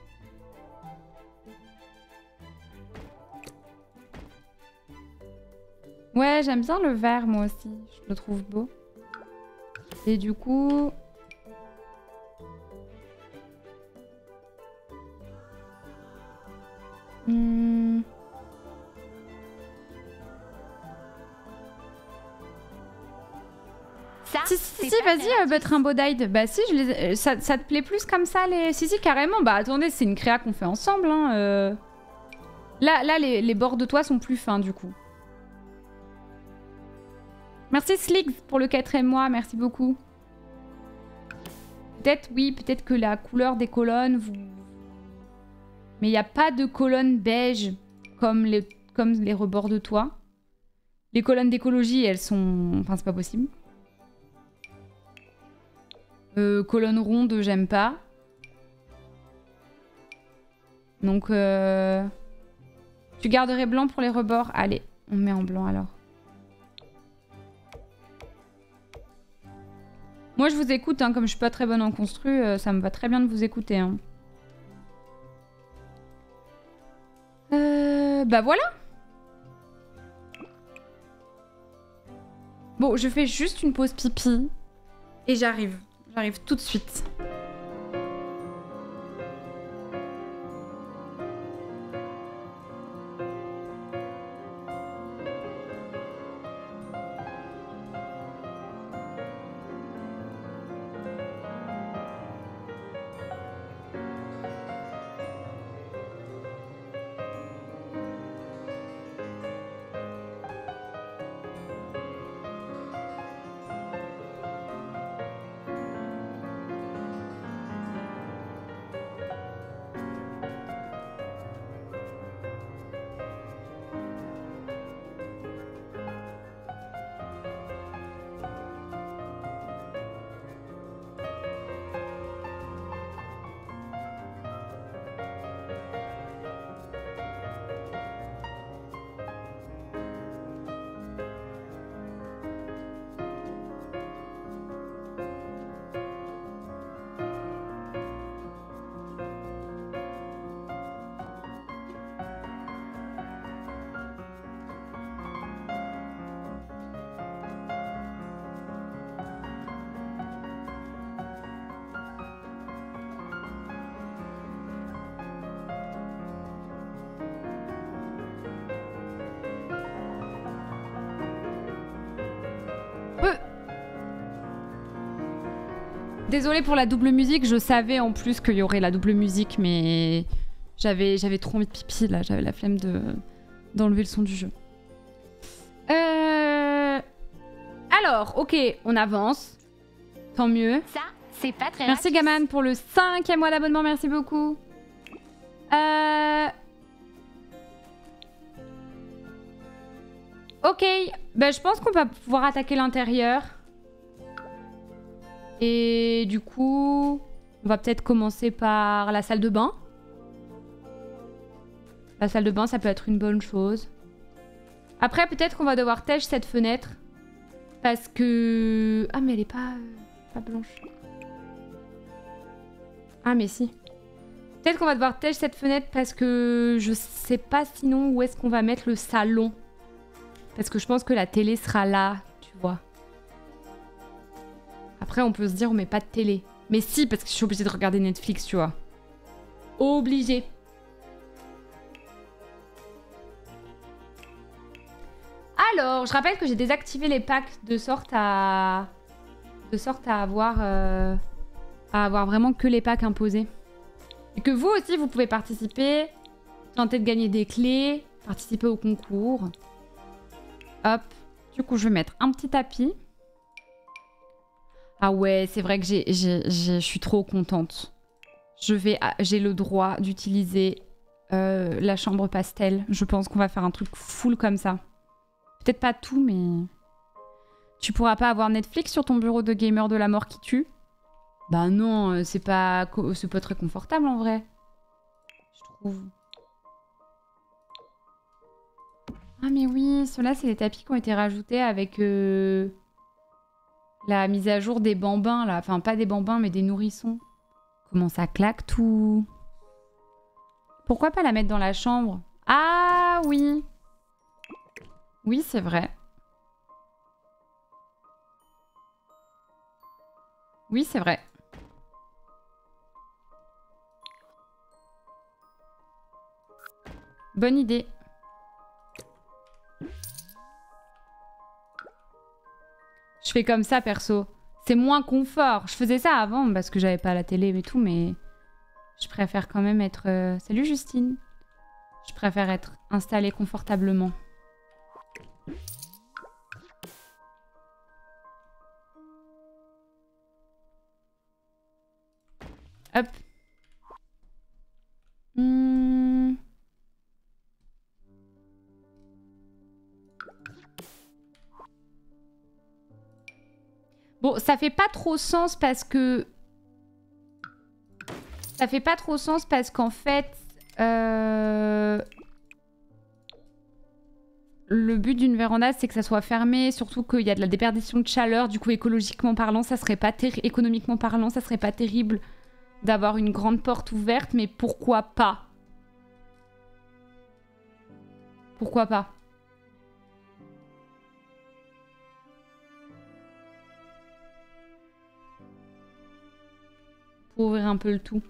Ouais, j'aime bien le vert, moi aussi. Je le trouve beau. Et du coup... Hmm. Ça, Si, si, si, vas-y, très But Rainbow Died. Bah si, je les... euh, ça, ça te plaît plus comme ça, les... Si, si, carrément. Bah attendez, c'est une créa qu'on fait ensemble, hein. euh. Là, là les, les bords de toit sont plus fins, du coup. Merci Slicks pour le quatrième mois, merci beaucoup. Peut-être, oui, peut-être que la couleur des colonnes, vous... Mais il n'y a pas de colonnes beige comme les, comme les rebords de toit. Les colonnes d'écologie, elles sont... Enfin, c'est pas possible. Euh, colonne ronde, j'aime pas. Donc, euh... tu garderais blanc pour les rebords? Allez, on met en blanc alors. Moi, je vous écoute, hein, comme je suis pas très bonne en construit, euh, ça me va très bien de vous écouter. hein. Euh, bah voilà. Bon, je fais juste une pause pipi et j'arrive. J'arrive tout de suite. Désolée pour la double musique, je savais en plus qu'il y aurait la double musique, mais j'avais j'avais trop envie de pipi là, j'avais la flemme de d'enlever le son du jeu. Euh... Alors, ok, on avance. Tant mieux. Ça, c'est pas très Merci rapide. Gaman pour le cinquième mois d'abonnement, merci beaucoup. Euh... Ok, ben, je pense qu'on va pouvoir attaquer l'intérieur. Et du coup, on va peut-être commencer par la salle de bain. La salle de bain, ça peut être une bonne chose. Après, peut-être qu'on va devoir tèche cette fenêtre. Parce que... Ah, mais elle est pas, euh, blanche. Ah, mais si. Peut-être qu'on va devoir tèche cette fenêtre parce que je sais pas sinon où est-ce qu'on va mettre le salon. Parce que je pense que la télé sera là. Après, on peut se dire, on met pas de télé. Mais si, parce que je suis obligée de regarder Netflix, tu vois. Obligée. Alors, je rappelle que j'ai désactivé les packs de sorte à... De sorte à avoir... euh, À avoir vraiment que les packs imposés. Et que vous aussi, vous pouvez participer. Tenter de gagner des clés. Participer au concours. Hop. Du coup, je vais mettre un petit tapis. Ah ouais, c'est vrai que j'ai, je suis trop contente. Je vais, ah, j'ai le droit d'utiliser euh, la chambre pastel. Je pense qu'on va faire un truc full comme ça. Peut-être pas tout, mais... Tu pourras pas avoir Netflix sur ton bureau de gamer de la mort qui tue? Bah non, euh, c'est pas, c'est pas très confortable en vrai. Je trouve. Ah mais oui, ceux-là, c'est les tapis qui ont été rajoutés avec euh, la mise à jour des bambins, là. Enfin, pas des bambins, mais des nourrissons. Comment ça claque tout Pourquoi pas la mettre dans la chambre? Ah oui Oui, c'est vrai. Oui, c'est vrai. Bonne idée. Je fais comme ça, perso. C'est moins confort. Je faisais ça avant parce que j'avais pas la télé et tout, mais je préfère quand même être... Euh, salut Justine. Je préfère être installée confortablement. Hop. Hmm. Bon, ça fait pas trop sens parce que... Ça fait pas trop sens parce qu'en fait... Euh, le but d'une véranda, c'est que ça soit fermé, surtout qu'il y a de la déperdition de chaleur. Du coup, écologiquement parlant, ça serait pas économiquement parlant, ça serait pas terrible d'avoir une grande porte ouverte, mais pourquoi pas? Pourquoi pas? Ouvrir un peu le tout.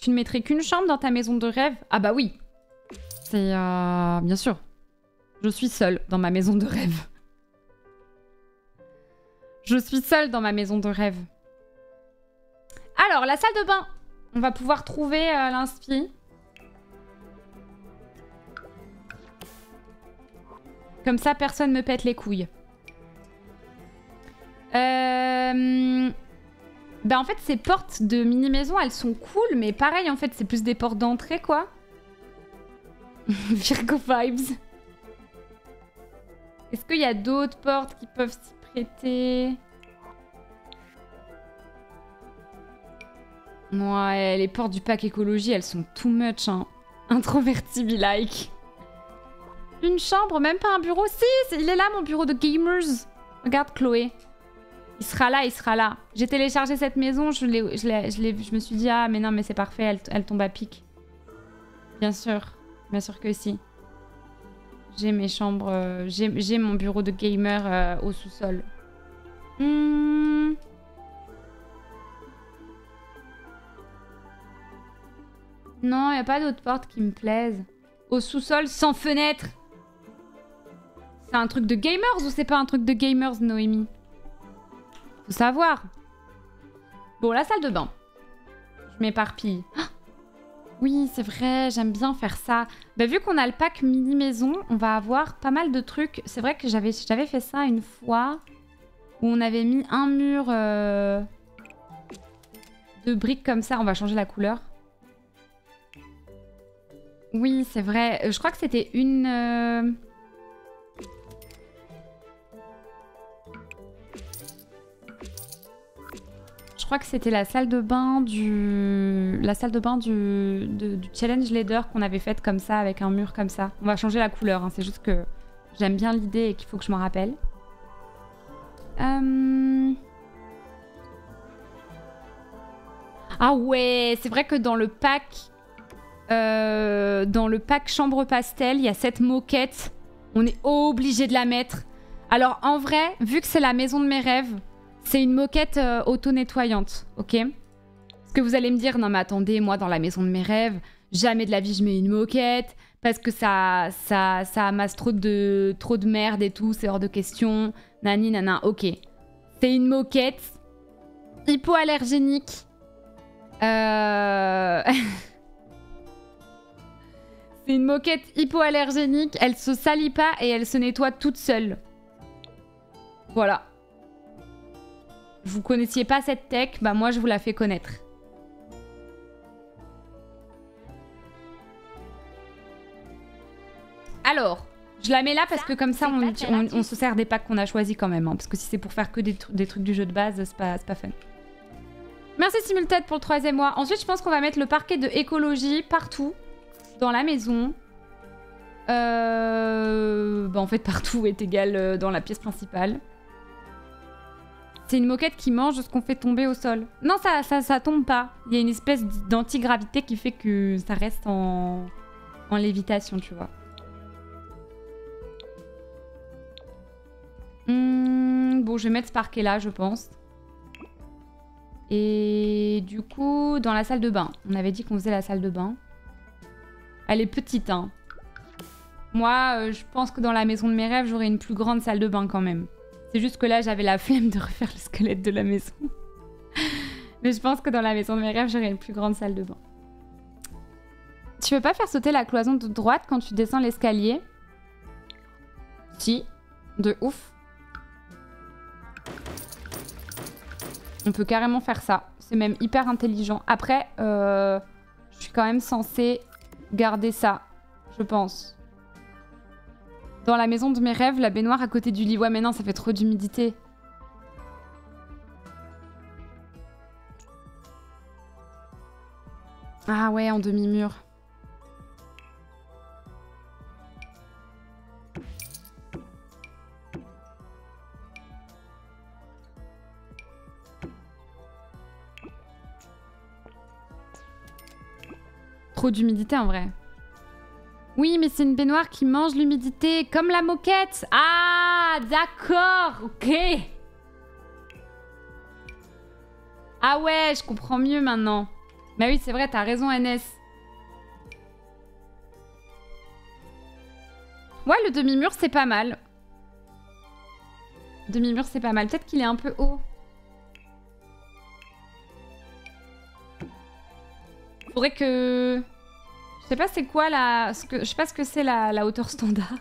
Tu ne mettrais qu'une chambre dans ta maison de rêve? Ah bah oui C'est... Euh, bien sûr. Je suis seule dans ma maison de rêve. Je suis seule dans ma maison de rêve. Alors, la salle de bain. On va pouvoir trouver euh, l'inspi. Comme ça, personne me pète les couilles. Euh... Ben en fait, ces portes de mini-maison, elles sont cool, mais pareil, en fait, c'est plus des portes d'entrée, quoi. Virgo vibes. Est-ce qu'il y a d'autres portes qui peuvent s'y prêter? Ouais, les portes du pack écologie, elles sont too much, hein. Introverti be like. Une chambre, même pas un bureau? Si, il est là mon bureau de gamers. Regarde Chloé. Il sera là, il sera là. J'ai téléchargé cette maison, je, je, je me suis dit, ah mais non, mais c'est parfait, elle, tombe à pic. Bien sûr, bien sûr que si. J'ai mes chambres, euh, j'ai mon bureau de gamer euh, au sous-sol. Hmm. Non, il a pas d'autres portes qui me plaisent. Au sous-sol, sans fenêtre. C'est un truc de gamers ou c'est pas un truc de gamers, Noémie? Savoir. Bon, la salle de bain. Je m'éparpille. Ah oui, c'est vrai, j'aime bien faire ça. Bah, vu qu'on a le pack mini maison, on va avoir pas mal de trucs. C'est vrai que j'avais fait ça une fois où on avait mis un mur euh, de briques comme ça. On va changer la couleur. Oui, c'est vrai. Euh, je crois que c'était une... Euh, crois que c'était la salle de bain du la salle de bain du, du challenge leader qu'on avait faite comme ça avec un mur comme ça. On va changer la couleur, hein. c'est juste que j'aime bien l'idée et qu'il faut que je m'en rappelle. Euh, ah ouais, c'est vrai que dans le pack euh, dans le pack chambre pastel, il y a cette moquette. On est obligé de la mettre. Alors en vrai, vu que c'est la maison de mes rêves, c'est une moquette euh, auto-nettoyante, ok? Parce que vous allez me dire, non mais attendez, moi dans la maison de mes rêves, jamais de la vie je mets une moquette, parce que ça, ça, ça amasse trop de, trop de merde et tout, c'est hors de question. Nani, nana, ok. C'est une moquette hypoallergénique. Euh... c'est une moquette hypoallergénique, elle se salit pas et elle se nettoie toute seule. Voilà. Vous connaissiez pas cette tech, bah moi je vous la fais connaître. Alors, je la mets là parce que comme ça, on, on- on se sert des packs qu'on a choisis quand même. hein, parce que si c'est pour faire que des, tru- des trucs du jeu de base, c'est pas, pas fun. Merci Simulted pour le troisième mois. Ensuite, je pense qu'on va mettre le parquet de écologie partout dans la maison. Euh... Bah, en fait, partout est égal euh, dans la pièce principale. C'est une moquette qui mange ce qu'on fait tomber au sol. Non, ça, ça, ça tombe pas. Il y a une espèce d'antigravité qui fait que ça reste en, en lévitation, tu vois. Hmm, bon, je vais mettre ce parquet là, je pense. Et du coup, dans la salle de bain. On avait dit qu'on faisait la salle de bain. Elle est petite, hein. Moi, euh, je pense que dans la maison de mes rêves, j'aurais une plus grande salle de bain quand même. C'est juste que là, j'avais la flemme de refaire le squelette de la maison. Mais je pense que dans la maison de mes rêves, j'aurais une plus grande salle de bain. Tu veux pas faire sauter la cloison de droite quand tu descends l'escalier? Si, de ouf. On peut carrément faire ça. C'est même hyper intelligent. Après, euh, je suis quand même censée garder ça, je pense. Dans la maison de mes rêves, la baignoire à côté du lit. Ouais, mais non, ça fait trop d'humidité. Ah ouais, en demi-mur. Trop d'humidité en vrai. Oui, mais c'est une baignoire qui mange l'humidité, comme la moquette. Ah, d'accord, ok. Ah ouais, je comprends mieux maintenant. Mais oui, c'est vrai, t'as raison, NS. Ouais, le demi-mur, c'est pas mal. Demi-mur, c'est pas mal. Peut-être qu'il est un peu haut. Faudrait que... Je sais pas c'est quoi la... Ce que... Je sais pas ce que c'est la... hauteur standard.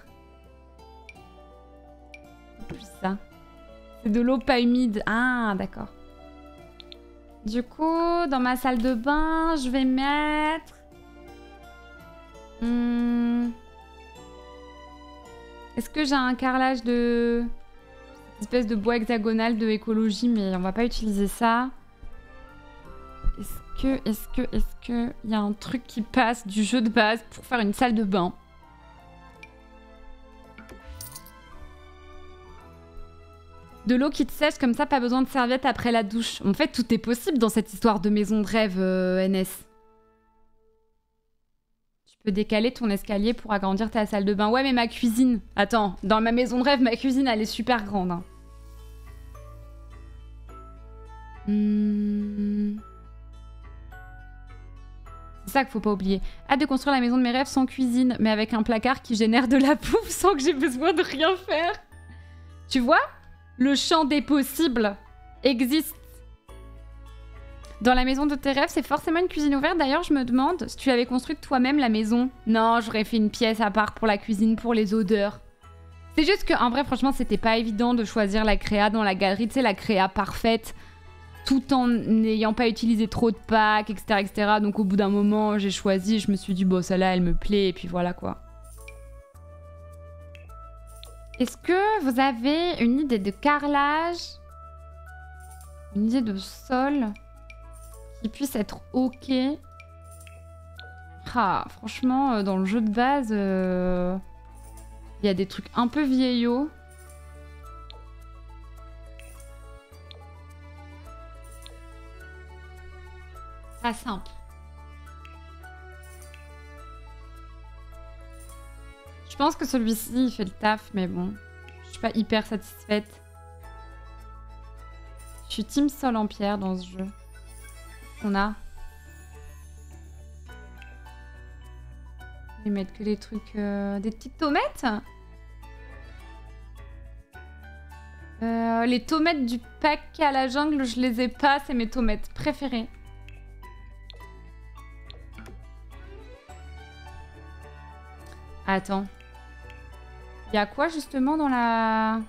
Ça. C'est de l'eau pas humide. Ah, d'accord. Du coup, dans ma salle de bain, je vais mettre... Hmm. Est-ce que j'ai un carrelage de... Espèce de bois hexagonal de écologie, mais on va pas utiliser ça. Est-ce que, est-ce que, est-ce que il y a un truc qui passe du jeu de base pour faire une salle de bain De l'eau qui te sèche comme ça, pas besoin de serviette après la douche. En fait, tout est possible dans cette histoire de maison de rêve, euh, NS. Tu peux décaler ton escalier pour agrandir ta salle de bain. Ouais, mais ma cuisine. Attends, dans ma maison de rêve, ma cuisine, elle est super grande. hein. Hmm. C'est ça qu'il faut pas oublier. Hâte de construire la maison de mes rêves sans cuisine, mais avec un placard qui génère de la bouffe sans que j'ai besoin de rien faire. Tu vois Le champ des possibles existe. Dans la maison de tes rêves, c'est forcément une cuisine ouverte. D'ailleurs, je me demande si tu avais construite toi-même la maison? Non, j'aurais fait une pièce à part pour la cuisine, pour les odeurs. C'est juste que, en vrai, franchement, c'était pas évident de choisir la créa dans la galerie. Tu sais, la créa parfaite, tout en n'ayant pas utilisé trop de packs, etc., etc. Donc, au bout d'un moment, j'ai choisi. Je me suis dit, bon, celle-là, elle me plaît. Et puis voilà, quoi. Est-ce que vous avez une idée de carrelage? Une idée de sol qui puisse être ok? Ah, franchement, euh, dans le jeu de base, euh, il y a des trucs un peu vieillots. Simple. Je pense que celui-ci, il fait le taf, mais bon. Je suis pas hyper satisfaite. Je suis team sol en pierre dans ce jeu. On a. Vais mettre que des trucs... euh, des petites tomates Euh, Les tomates du pack à la jungle, je les ai pas. C'est mes tomates préférées. Attends. Il y a quoi justement dans la...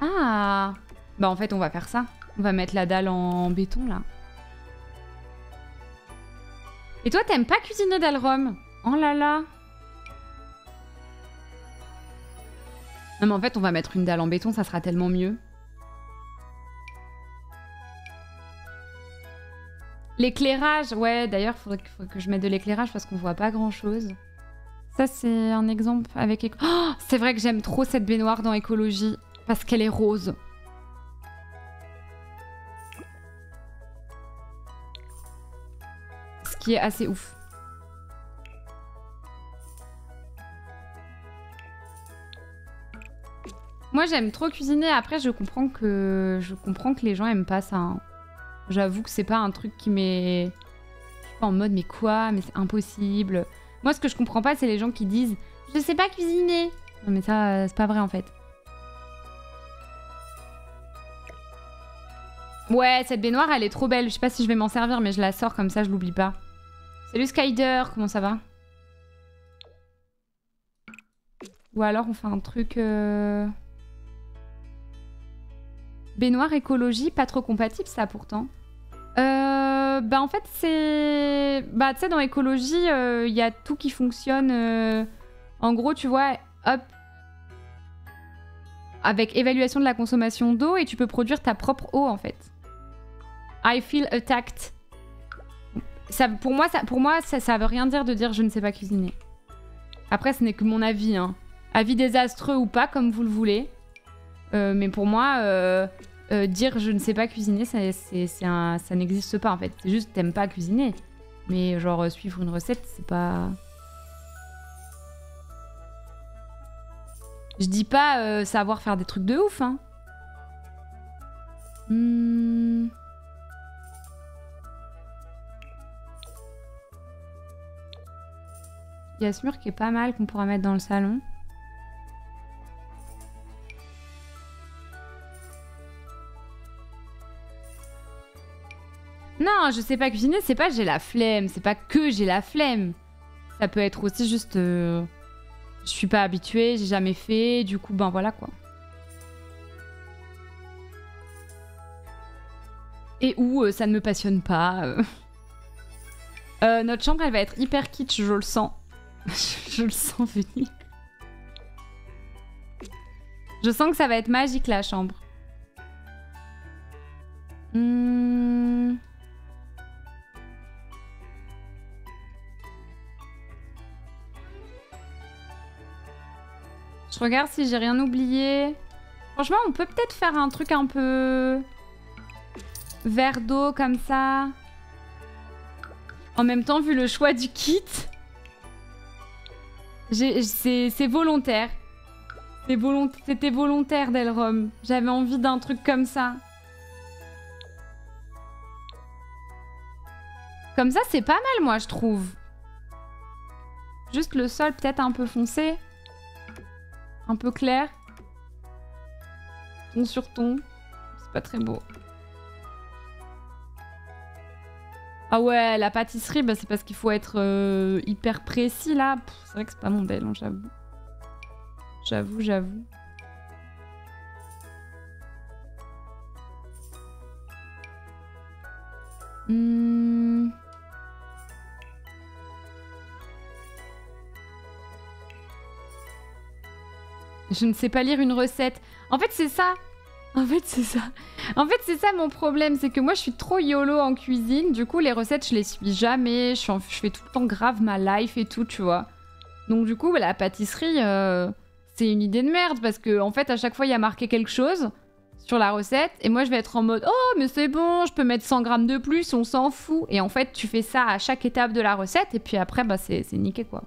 Ah Bah en fait on va faire ça. On va mettre la dalle en béton là. Et toi t'aimes pas cuisiner Dalrom Oh là là Non mais en fait on va mettre une dalle en béton, ça sera tellement mieux. L'éclairage, ouais d'ailleurs il faudrait, que je mette de l'éclairage parce qu'on voit pas grand chose. Ça c'est un exemple avec... Oh, c'est vrai que j'aime trop cette baignoire dans écologie parce qu'elle est rose. Ce qui est assez ouf. Moi, j'aime trop cuisiner. Après, je comprends que je comprends que les gens aiment pas ça. Hein. J'avoue que c'est pas un truc qui m'est en mode mais quoi, mais c'est impossible. Moi, ce que je comprends pas, c'est les gens qui disent je sais pas cuisiner. Non, mais ça, euh, c'est pas vrai en fait. Ouais, cette baignoire, elle est trop belle. Je sais pas si je vais m'en servir, mais je la sors comme ça, je l'oublie pas. Salut Skyder, comment ça va? Ou alors on fait un truc... Euh... Baignoire écologie, pas trop compatible ça pourtant. Euh, bah en fait c'est... Bah tu sais dans écologie, il euh, y a tout qui fonctionne. Euh, en gros tu vois, hop. Avec évaluation de la consommation d'eau et tu peux produire ta propre eau en fait. I feel attacked. Ça, pour moi, ça, pour moi ça, ça veut rien dire de dire je ne sais pas cuisiner. Après ce n'est que mon avis. Hein. Avis désastreux ou pas comme vous le voulez. Euh, mais pour moi, euh, euh, dire je ne sais pas cuisiner, ça, n'existe pas en fait. C'est juste t'aimes pas cuisiner. Mais genre suivre une recette, c'est pas... Je dis pas savoir faire des trucs de ouf, hein. Hmm. Il y a ce mur qui est pas mal qu'on pourra mettre dans le salon. Non, je sais pas cuisiner, c'est pas j'ai la flemme, c'est pas que j'ai la flemme. Ça peut être aussi juste euh, je suis pas habituée, j'ai jamais fait, du coup ben voilà quoi. Et où euh, ça ne me passionne pas. Euh. notre chambre elle va être hyper kitsch, je le sens. je le sens venir. Je sens que ça va être magique la chambre. Hmm. Je regarde si j'ai rien oublié. Franchement, on peut peut-être faire un truc un peu... Verre d'eau comme ça. En même temps, vu le choix du kit... C'est volontaire. C'était volontaire d'Elrom. J'avais envie d'un truc comme ça. Comme ça, c'est pas mal, moi, je trouve. Juste le sol peut-être un peu foncé un peu clair. Ton sur ton. C'est pas très beau. Ah ouais, la pâtisserie, bah c'est parce qu'il faut être euh, hyper précis là. C'est vrai que c'est pas mon bel, hein, j'avoue. J'avoue, j'avoue. Hmm. Je ne sais pas lire une recette. En fait, c'est ça. En fait, c'est ça. En fait, c'est ça mon problème, c'est que moi, je suis trop yolo en cuisine. Du coup, les recettes, je les suis jamais. Je, fais tout le temps grave ma life et tout, tu vois. Donc, du coup, la pâtisserie, euh, c'est une idée de merde parce que, en fait, à chaque fois, il y a marqué quelque chose sur la recette et moi, je vais être en mode oh, mais c'est bon, je peux mettre 100 grammes de plus, on s'en fout. Et en fait, tu fais ça à chaque étape de la recette et puis après, bah, c'est niqué quoi.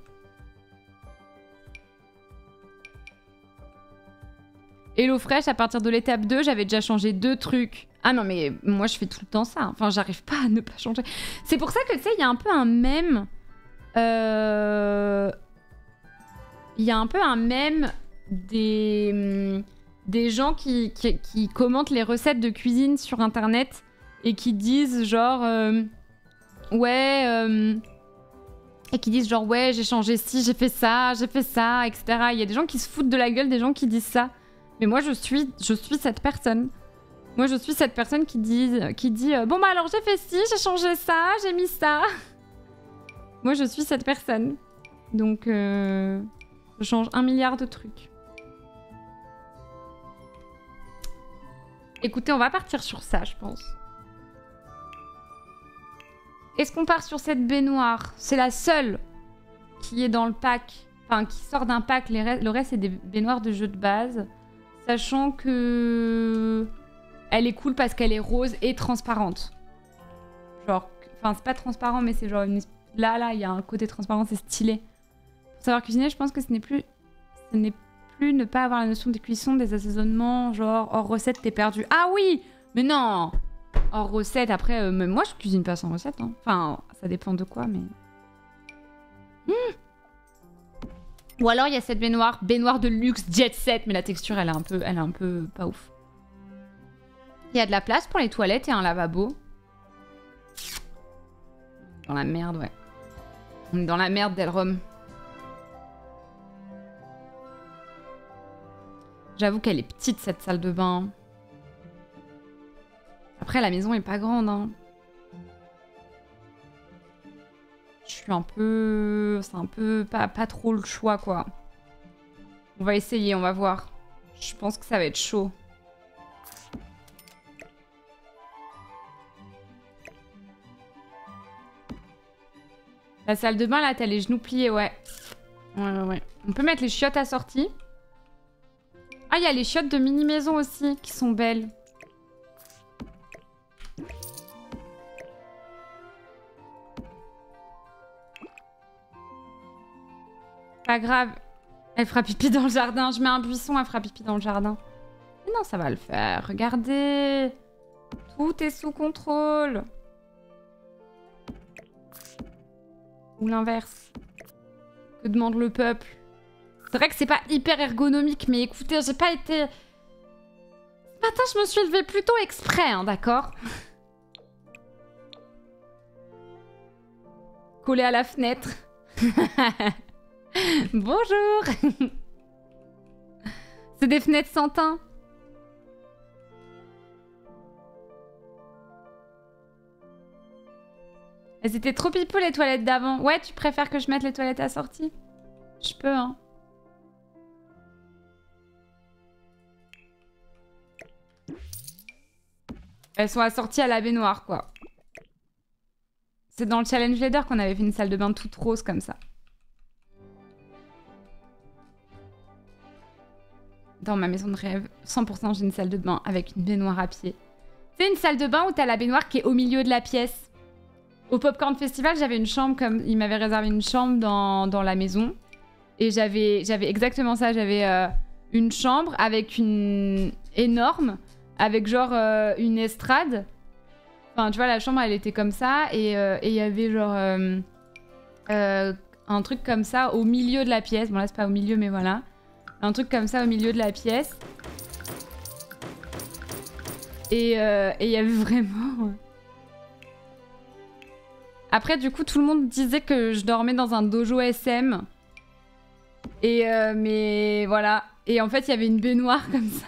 Hello Fresh, à partir de l'étape 2, j'avais déjà changé deux trucs. Ah non, mais moi, je fais tout le temps ça. Enfin, j'arrive pas à ne pas changer. C'est pour ça que, tu sais, il y a un peu un mème... Euh, il y a un peu un mème des, des gens qui, qui, commentent les recettes de cuisine sur Internet et qui disent genre... Euh, ouais... Euh, et qui disent genre ouais j'ai changé ci, j'ai fait ça, j'ai fait ça, etc. Il y a des gens qui se foutent de la gueule des gens qui disent ça. Mais moi, je suis, je suis cette personne. Moi, je suis cette personne qui dit, qui dit euh, Bon, bah alors j'ai fait ci, j'ai changé ça, j'ai mis ça. Moi, je suis cette personne. Donc, euh, je change un milliard de trucs. Écoutez, on va partir sur ça, je pense. Est-ce qu'on part sur cette baignoire? C'est la seule qui est dans le pack, enfin qui sort d'un pack. le reste, c'est des baignoires de jeu de base. Sachant que elle est cool parce qu'elle est rose et transparente. Genre, enfin c'est pas transparent, mais c'est genre une... là là, il y a un côté transparent, c'est stylé. Pour savoir cuisiner, je pense que ce n'est plus, ce n'est plus ne pas avoir la notion des cuissons, des assaisonnements, genre hors recette, t'es perdu. Ah oui, mais non, hors recette. Après, euh, même moi, je cuisine pas sans recette. Hein. Enfin, ça dépend de quoi, mais. Hmm. Ou alors il y a cette baignoire, baignoire de luxe jet set, mais la texture elle est un peu, elle est un peu pas ouf. Il y a de la place pour les toilettes et un lavabo. Dans la merde, ouais. On est dans la merde d'Elrom. J'avoue qu'elle est petite cette salle de bain. Après la maison est pas grande hein. Je suis un peu... C'est un peu pas, trop le choix quoi. On va essayer, on va voir. Je pense que ça va être chaud. La salle de bain, là, t'as les genoux pliés, ouais. Ouais, ouais, ouais. On peut mettre les chiottes assorties. Ah, il y a les chiottes de mini-maison aussi, qui sont belles. Pas grave. Elle fera pipi dans le jardin. Je mets un buisson, elle fera pipi dans le jardin. Mais non, ça va le faire. Regardez. Tout est sous contrôle. Ou l'inverse. Que demande le peuple? C'est vrai que c'est pas hyper ergonomique, mais écoutez, j'ai pas été... Ce matin, je me suis levée plutôt exprès, hein, d'accord? Collé à la fenêtre. Bonjour C'est des fenêtres sans teint. Elles étaient trop pipou les toilettes d'avant. Ouais, tu préfères que je mette les toilettes assorties? Je peux, hein. Elles sont assorties à la baignoire, quoi. C'est dans le challenge leader qu'on avait fait une salle de bain toute rose comme ça. Dans ma maison de rêve, 100% j'ai une salle de bain avec une baignoire à pied. C'est une salle de bain où t'as la baignoire qui est au milieu de la pièce. Au Popcorn Festival, j'avais une chambre comme. Il m'avait réservé une chambre dans, dans la maison. Et j'avais exactement ça. J'avais euh, une chambre avec une. énorme. Avec genre euh, une estrade. Enfin, tu vois, la chambre, elle était comme ça. Et euh, il y avait genre. un truc comme ça au milieu de la pièce. Bon, là, c'est pas au milieu, mais voilà. Un truc comme ça au milieu de la pièce. Et il y avait vraiment. Après, du coup, tout le monde disait que je dormais dans un dojo SM. Et euh, mais voilà. Et en fait, il y avait une baignoire comme ça.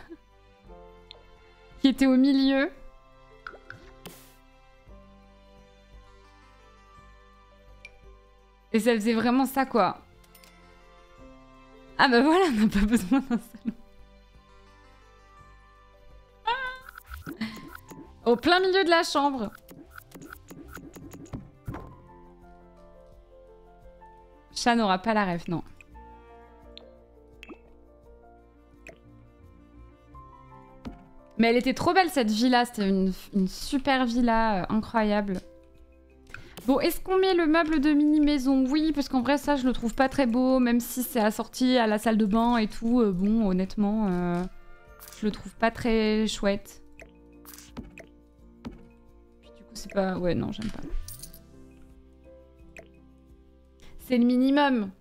qui était au milieu. Et ça faisait vraiment ça, quoi. Ah bah voilà, on n'a pas besoin d'un salon. Au plein milieu de la chambre. Chat n'aura pas la rêve, non. Mais elle était trop belle cette villa, c'était une, super villa euh, incroyable. Bon, est-ce qu'on met le meuble de mini-maison? Oui, parce qu'en vrai ça je le trouve pas très beau, même si c'est assorti à la salle de bain et tout. Euh, bon, honnêtement, euh, je le trouve pas très chouette. Du coup c'est pas... Ouais, non, j'aime pas. C'est le minimum.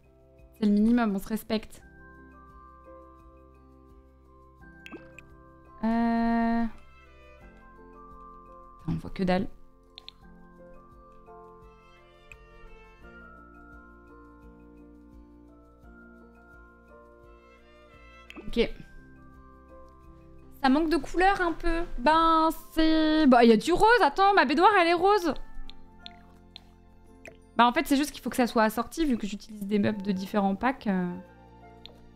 C'est le minimum, on se respecte. Euh... On voit que dalle. Ok. Ça manque de couleur un peu. Ben, c'est... Bah, il y a du rose. Attends, ma baignoire, elle est rose. Bah, en fait, c'est juste qu'il faut que ça soit assorti, vu que j'utilise des meubles de différents packs. Euh.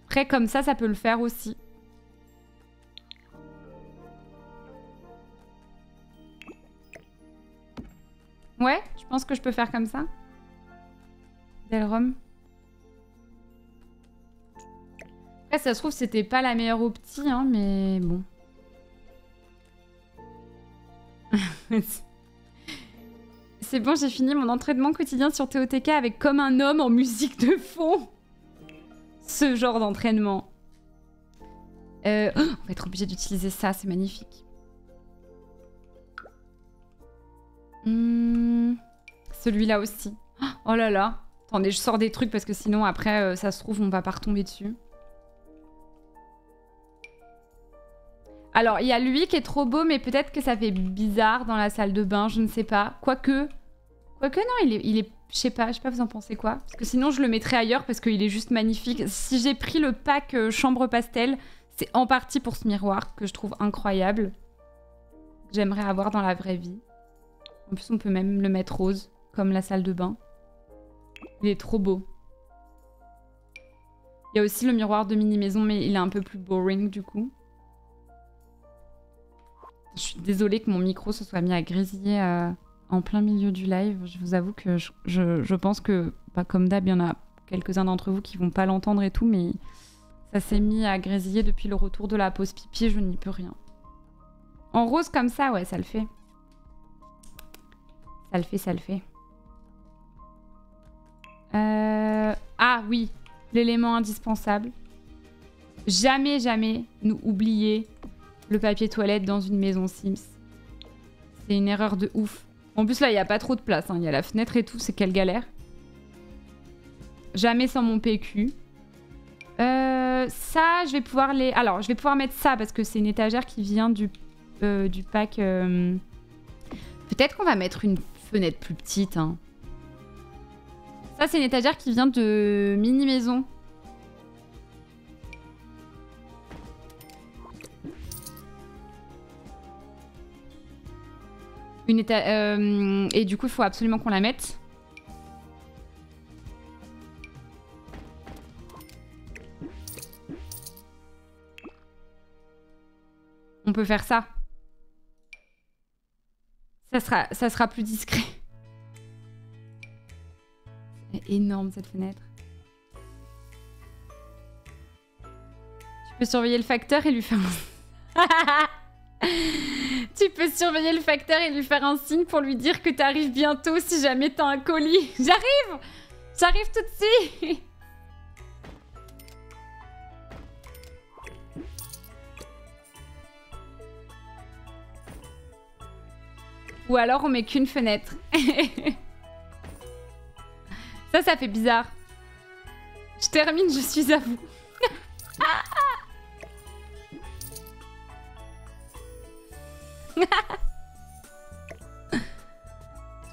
Après, comme ça, ça peut le faire aussi. Ouais, je pense que je peux faire comme ça. Delrom. Ça se trouve, c'était pas la meilleure opti, hein, mais bon. C'est bon, j'ai fini mon entraînement quotidien sur TOTK avec comme un homme en musique de fond. Ce genre d'entraînement. Euh, oh, on va être obligé d'utiliser ça, c'est magnifique. Hmm, celui-là aussi. Oh là là. Attendez, je sors des trucs parce que sinon après, euh, ça se trouve, on va pas retomber dessus. Alors, il y a lui qui est trop beau, mais peut-être que ça fait bizarre dans la salle de bain, je ne sais pas. Quoique... Quoique non, il est... Il est je sais pas, je sais pas, vous en pensez quoi? Parce que sinon, je le mettrais ailleurs parce qu'il est juste magnifique. Si j'ai pris le pack euh, chambre pastel, c'est en partie pour ce miroir que je trouve incroyable. J'aimerais avoir dans la vraie vie. En plus, on peut même le mettre rose, comme la salle de bain. Il est trop beau. Il y a aussi le miroir de mini-maison, mais il est un peu plus boring du coup. Je suis désolée que mon micro se soit mis à grésiller euh, en plein milieu du live. Je vous avoue que je, pense que, pas comme d'hab, il y en a quelques-uns d'entre vous qui vont pas l'entendre et tout, mais ça s'est mis à grésiller depuis le retour de la pause pipi, je n'y peux rien. En rose comme ça, ouais, ça le fait. Ça le fait, ça le fait. Euh, ah oui, l'élément indispensable. Jamais, jamais nous oublier le papier toilette dans une maison Sims. C'est une erreur de ouf. En plus là, il n'y a pas trop de place. Hein. Il y a la fenêtre et tout, c'est quelle galère. Jamais sans mon PQ. Euh, ça, je vais pouvoir les... Alors, je vais pouvoir mettre ça parce que c'est une étagère qui vient du, euh, du pack... Peut-être qu'on va mettre une fenêtre plus petite. Hein. Ça, c'est une étagère qui vient de Mini Une euh, et du coup, il faut absolument qu'on la mette. On peut faire ça. Ça sera, ça sera plus discret. C'est énorme cette fenêtre. Tu peux surveiller le facteur et lui faire tu peux surveiller le facteur et lui faire un signe pour lui dire que tu arrives bientôt si jamais t'as un colis. J'arrive J'arrive tout de suite Ou alors on met qu'une fenêtre. ça, ça fait bizarre. Je termine, je suis à vous.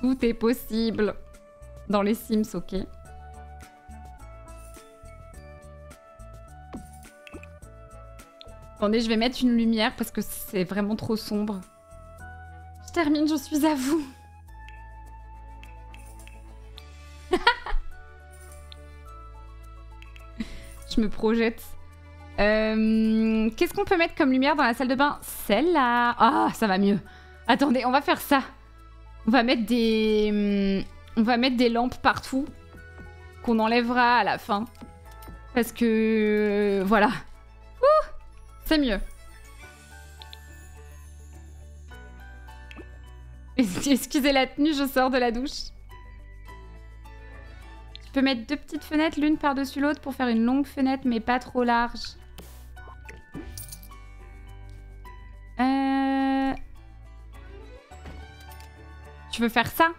Tout est possible. Dans les Sims, ok. Attendez, je vais mettre une lumière parce que c'est vraiment trop sombre. Je termine, je suis à vous. je me projette. Euh, qu'est-ce qu'on peut mettre comme lumière dans la salle de bain? Celle-là. Ah, ça va mieux. Attendez, on va faire ça. On va mettre des... On va mettre des lampes partout. Qu'on enlèvera à la fin. Parce que... Voilà. C'est mieux. Excusez la tenue, je sors de la douche. Tu peux mettre deux petites fenêtres l'une par-dessus l'autre pour faire une longue fenêtre mais pas trop large. Euh... Tu veux faire ça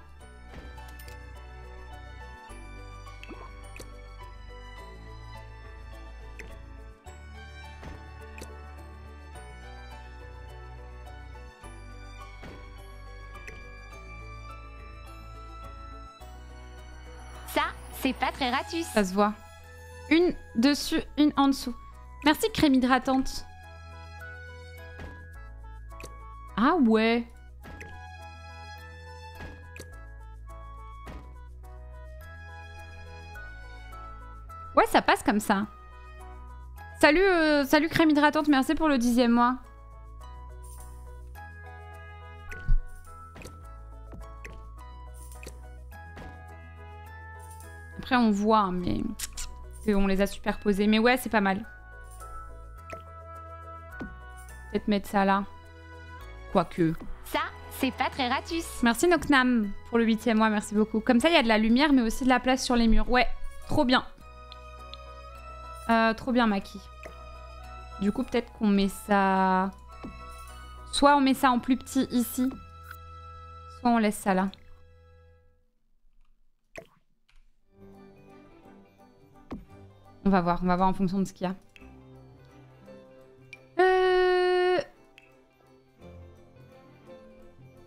C'est pas très ratus. Ça se voit. Une dessus, une en dessous. Merci crème hydratante. Ah ouais. Ouais, ça passe comme ça. Salut, euh, salut crème hydratante, merci pour le dixième mois. Après, on voit, hein, mais on les a superposés. Mais ouais, c'est pas mal. Peut-être mettre ça là. Quoique. Ça, c'est pas très ratus. Merci Noknam pour le huitième mois, merci beaucoup. Comme ça, il y a de la lumière, mais aussi de la place sur les murs. Ouais, trop bien. Euh, trop bien, Maki. Du coup, peut-être qu'on met ça... Soit on met ça en plus petit ici, soit on laisse ça là. On va voir, on va voir en fonction de ce qu'il y a.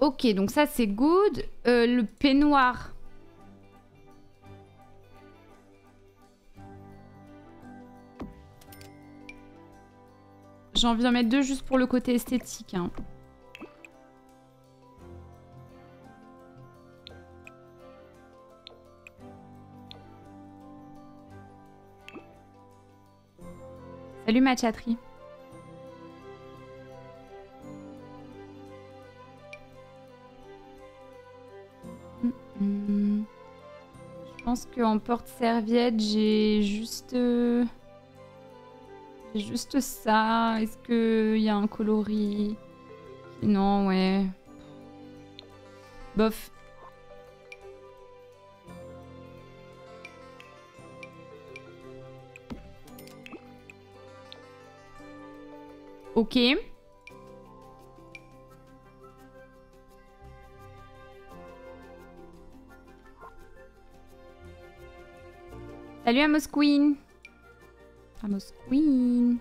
Ok, donc ça c'est good. Euh, le peignoir. J'ai envie d'en mettre deux juste pour le côté esthétique. Hein. Salut ma chatterie. Qu'en porte-serviette, j'ai juste... Juste ça. Est-ce qu'il y a un coloris? Non, ouais. Bof. Ok. Salut Amos Queen. Amos Queen.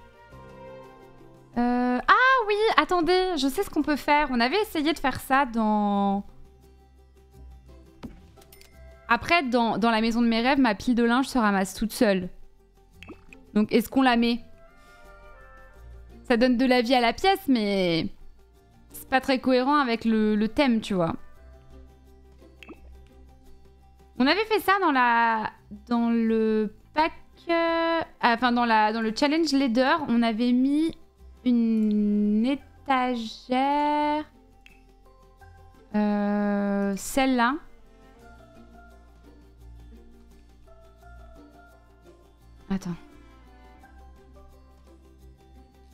Euh... Ah oui, attendez, je sais ce qu'on peut faire. On avait essayé de faire ça dans... Après, dans, dans la maison de mes rêves, ma pile de linge se ramasse toute seule. Donc, est-ce qu'on la met? Ça donne de la vie à la pièce, mais c'est pas très cohérent avec le, thème, tu vois. On avait fait ça dans la dans le pack euh, enfin dans la dans le challenge leader, on avait mis une étagère euh, celle-là. Attends.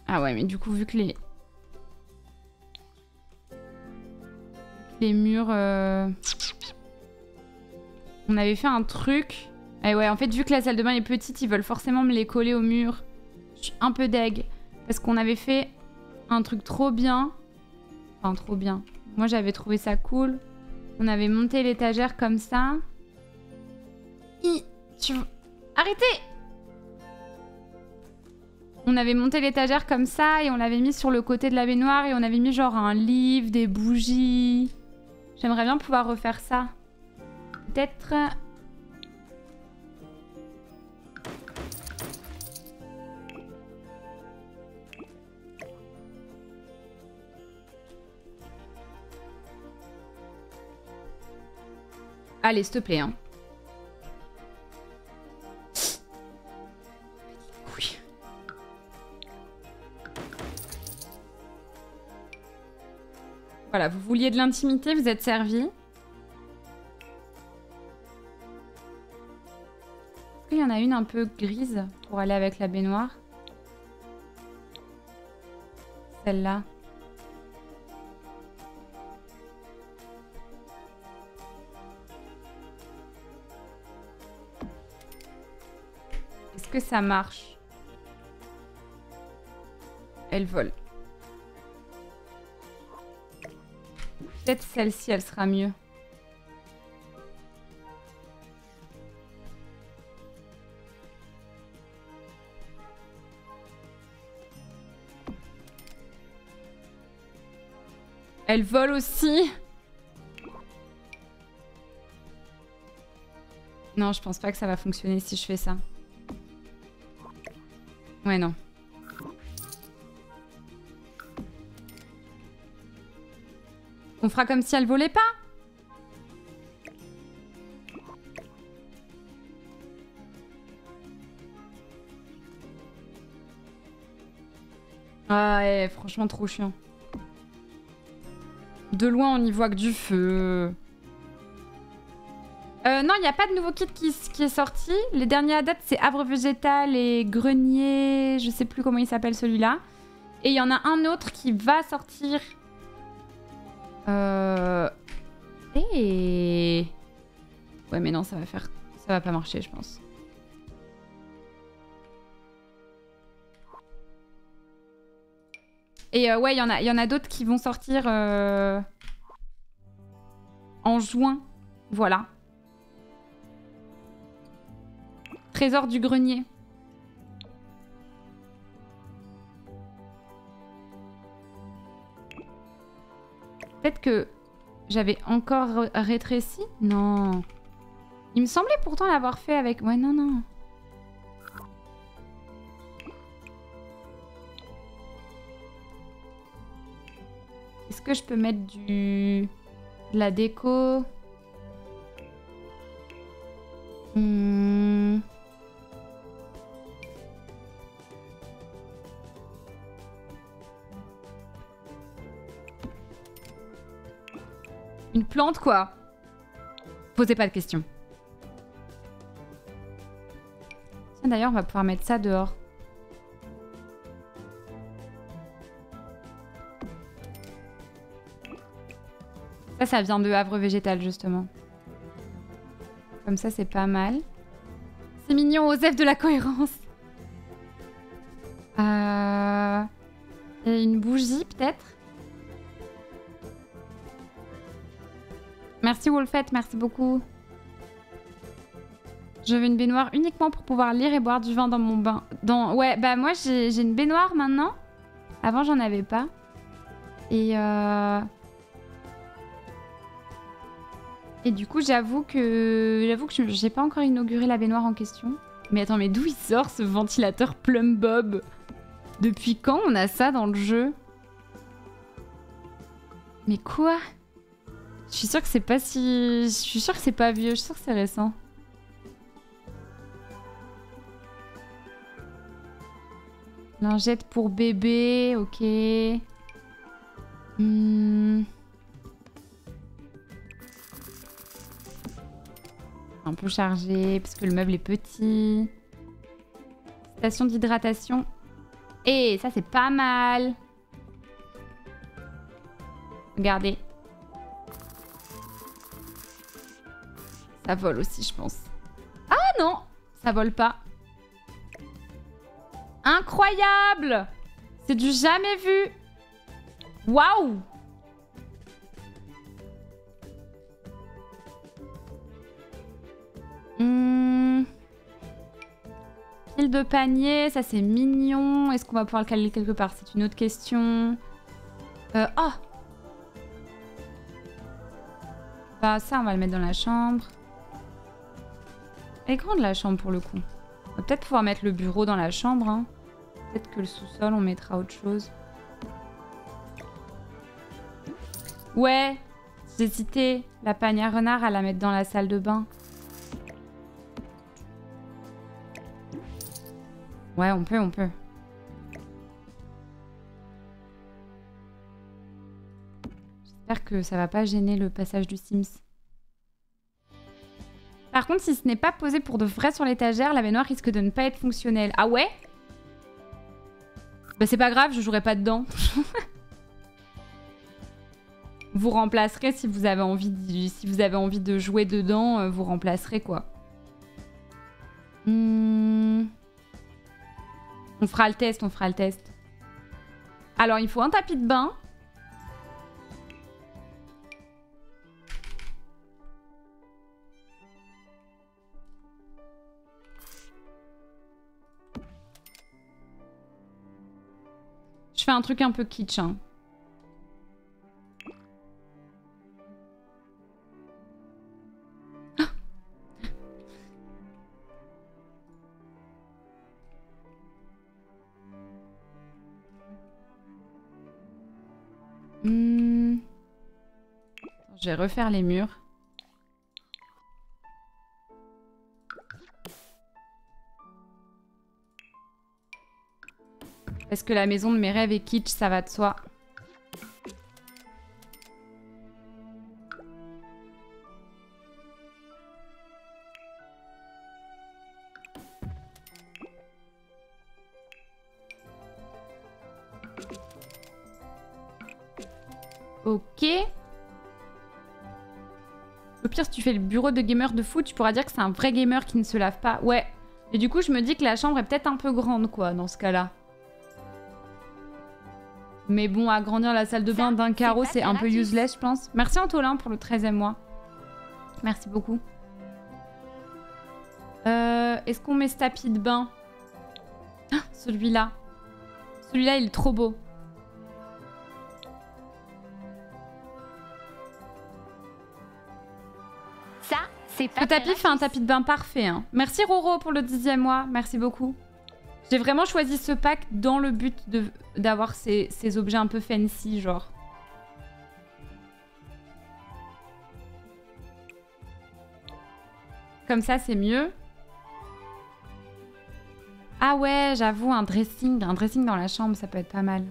Ah ouais, mais du coup, vu que les... Les murs... Euh, on avait fait un truc... Et ouais, en fait, vu que la salle de bain est petite, ils veulent forcément me les coller au mur. Je suis un peu deg. Parce qu'on avait fait un truc trop bien. Enfin, trop bien. Moi, j'avais trouvé ça cool. On avait monté l'étagère comme ça. Arrêtez on avait monté l'étagère comme ça et on l'avait mis sur le côté de la baignoire et on avait mis genre un livre, des bougies. J'aimerais bien pouvoir refaire ça. Peut-être... Allez, s'il te plaît. Hein. Voilà, vous vouliez de l'intimité, vous êtes servi. Il y en a une un peu grise pour aller avec la baignoire? Celle-là. Que ça marche Elle vole. Peut-être celle-ci, elle sera mieux. Elle vole aussi Non, je pense pas que ça va fonctionner si je fais ça. Ouais, non. On fera comme si elle volait pas. Ah ouais, franchement trop chiant. De loin, on y voit que du feu. Euh, non, il n'y a pas de nouveau kit qui, est sorti. Les derniers à date, c'est Arbre Végétal et Grenier. Je sais plus comment il s'appelle celui-là. Et il y en a un autre qui va sortir. Euh... Et... Ouais, mais non, ça va faire... Ça va pas marcher, je pense. Et euh, ouais, il y en a, y en a d'autres qui vont sortir euh... en juin. Voilà. Trésor du grenier. Peut-être que j'avais encore rétréci? Non. Il me semblait pourtant l'avoir fait avec... Ouais, non, non. Est-ce que je peux mettre du... De la déco? Hmm. Une plante, quoi. Posez pas de questions. D'ailleurs, on va pouvoir mettre ça dehors. Ça, ça vient de Havre Végétal, justement. Comme ça, c'est pas mal. C'est mignon, Osef de la cohérence. Euh... Une bougie, peut-être? Merci Wolfette, merci beaucoup. Je veux une baignoire uniquement pour pouvoir lire et boire du vin dans mon bain. Ouais, bah moi j'ai une baignoire maintenant. Avant j'en avais pas. Et euh... Et du coup j'avoue que j'avoue que j'ai pas encore inauguré la baignoire en question. Mais attends, mais d'où il sort ce ventilateur Plum Bob? Depuis quand on a ça dans le jeu? Mais quoi? Je suis sûre que c'est pas si... Je suis sûre que c'est pas vieux, je suis sûre que c'est récent. Lingette pour bébé, ok. Hmm. Un peu chargé parce que le meuble est petit. Station d'hydratation. Et ça c'est pas mal. Regardez. Ça vole aussi, je pense. Ah non Ça vole pas. Incroyable C'est du jamais vu Waouh hmm. Pile de panier, ça c'est mignon. Est-ce qu'on va pouvoir le caler quelque part? C'est une autre question. Euh, oh Bah ça, on va le mettre dans la chambre. Est grande la chambre pour le coup. On va peut-être pouvoir mettre le bureau dans la chambre. Hein. Peut-être que le sous-sol, on mettra autre chose. Ouais, cité la panière renard à la mettre dans la salle de bain. Ouais, on peut, on peut. J'espère que ça va pas gêner le passage du Sims. Par contre, si ce n'est pas posé pour de vrai sur l'étagère, la baignoire risque de ne pas être fonctionnelle. Ah ouais? Bah c'est pas grave, je jouerai pas dedans. vous remplacerez si vous avez envie de, si vous avez envie de jouer dedans, euh, vous remplacerez quoi. Hmm. On fera le test, on fera le test. Alors, il faut un tapis de bain. Je fais un truc un peu kitsch. Hein. Hmm. Je vais refaire les murs. Parce que la maison de mes rêves est kitsch, ça va de soi. Ok. Au pire, si tu fais le bureau de gamer de foot, tu pourras dire que c'est un vrai gamer qui ne se lave pas. Ouais. Et du coup, je me dis que la chambre est peut-être un peu grande, quoi, dans ce cas-là. Mais bon, agrandir la salle de bain d'un carreau, c'est un peu useless, je pense. Merci Antolin pour le 13e mois. Merci beaucoup. Euh, Est-ce qu'on met ce tapis de bain? Ah, Celui-là. Celui-là, il est trop beau. Ça, c'est pas Le tapis fait un tapis de bain parfait. hein. Merci Roro pour le dixième mois. Merci beaucoup. J'ai vraiment choisi ce pack dans le but d'avoir ces, ces objets un peu fancy, genre. Comme ça, c'est mieux. Ah ouais, j'avoue, un dressing. Un dressing dans la chambre, ça peut être pas mal.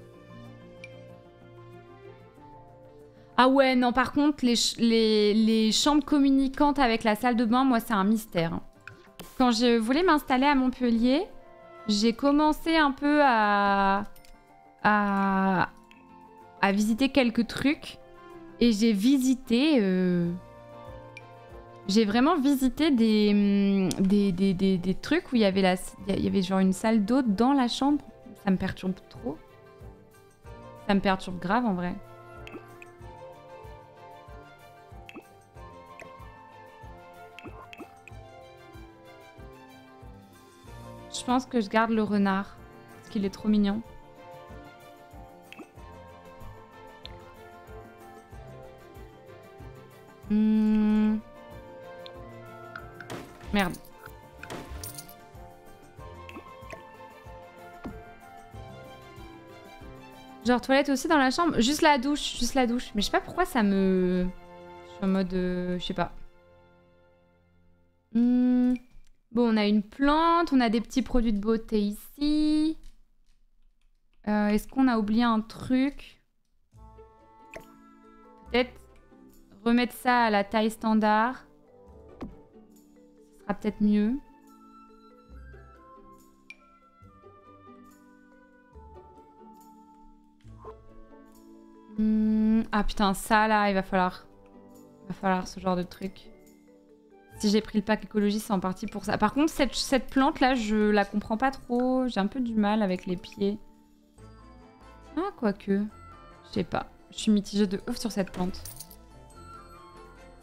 Ah ouais, non, par contre, les, les, les chambres communicantes avec la salle de bain, moi, c'est un mystère. Quand je voulais m'installer à Montpellier, j'ai commencé un peu à, à, à visiter quelques trucs. Et j'ai visité... euh, J'ai vraiment visité des, hum, des, des, des, des trucs où il y avait il y avait genre une salle d'eau dans la chambre. Ça me perturbe trop. Ça me perturbe grave en vrai. Je pense que je garde le renard. Parce qu'il est trop mignon. Hmm. Merde. Genre toilette aussi dans la chambre Juste la douche, juste la douche. Mais je sais pas pourquoi ça me... Je suis en mode... euh, je sais pas. Hmm. Bon, on a une plante, on a des petits produits de beauté ici. Euh, Est-ce qu'on a oublié un truc? Peut-être remettre ça à la taille standard. Ce sera peut-être mieux. Hmm, Ah putain, ça là, il va falloir... Il va falloir ce genre de truc. Si j'ai pris le pack écologie, c'est en partie pour ça. Par contre, cette, plante-là, je la comprends pas trop. J'ai un peu du mal avec les pieds. Ah, quoique. Je sais pas. Je suis mitigée de ouf sur cette plante.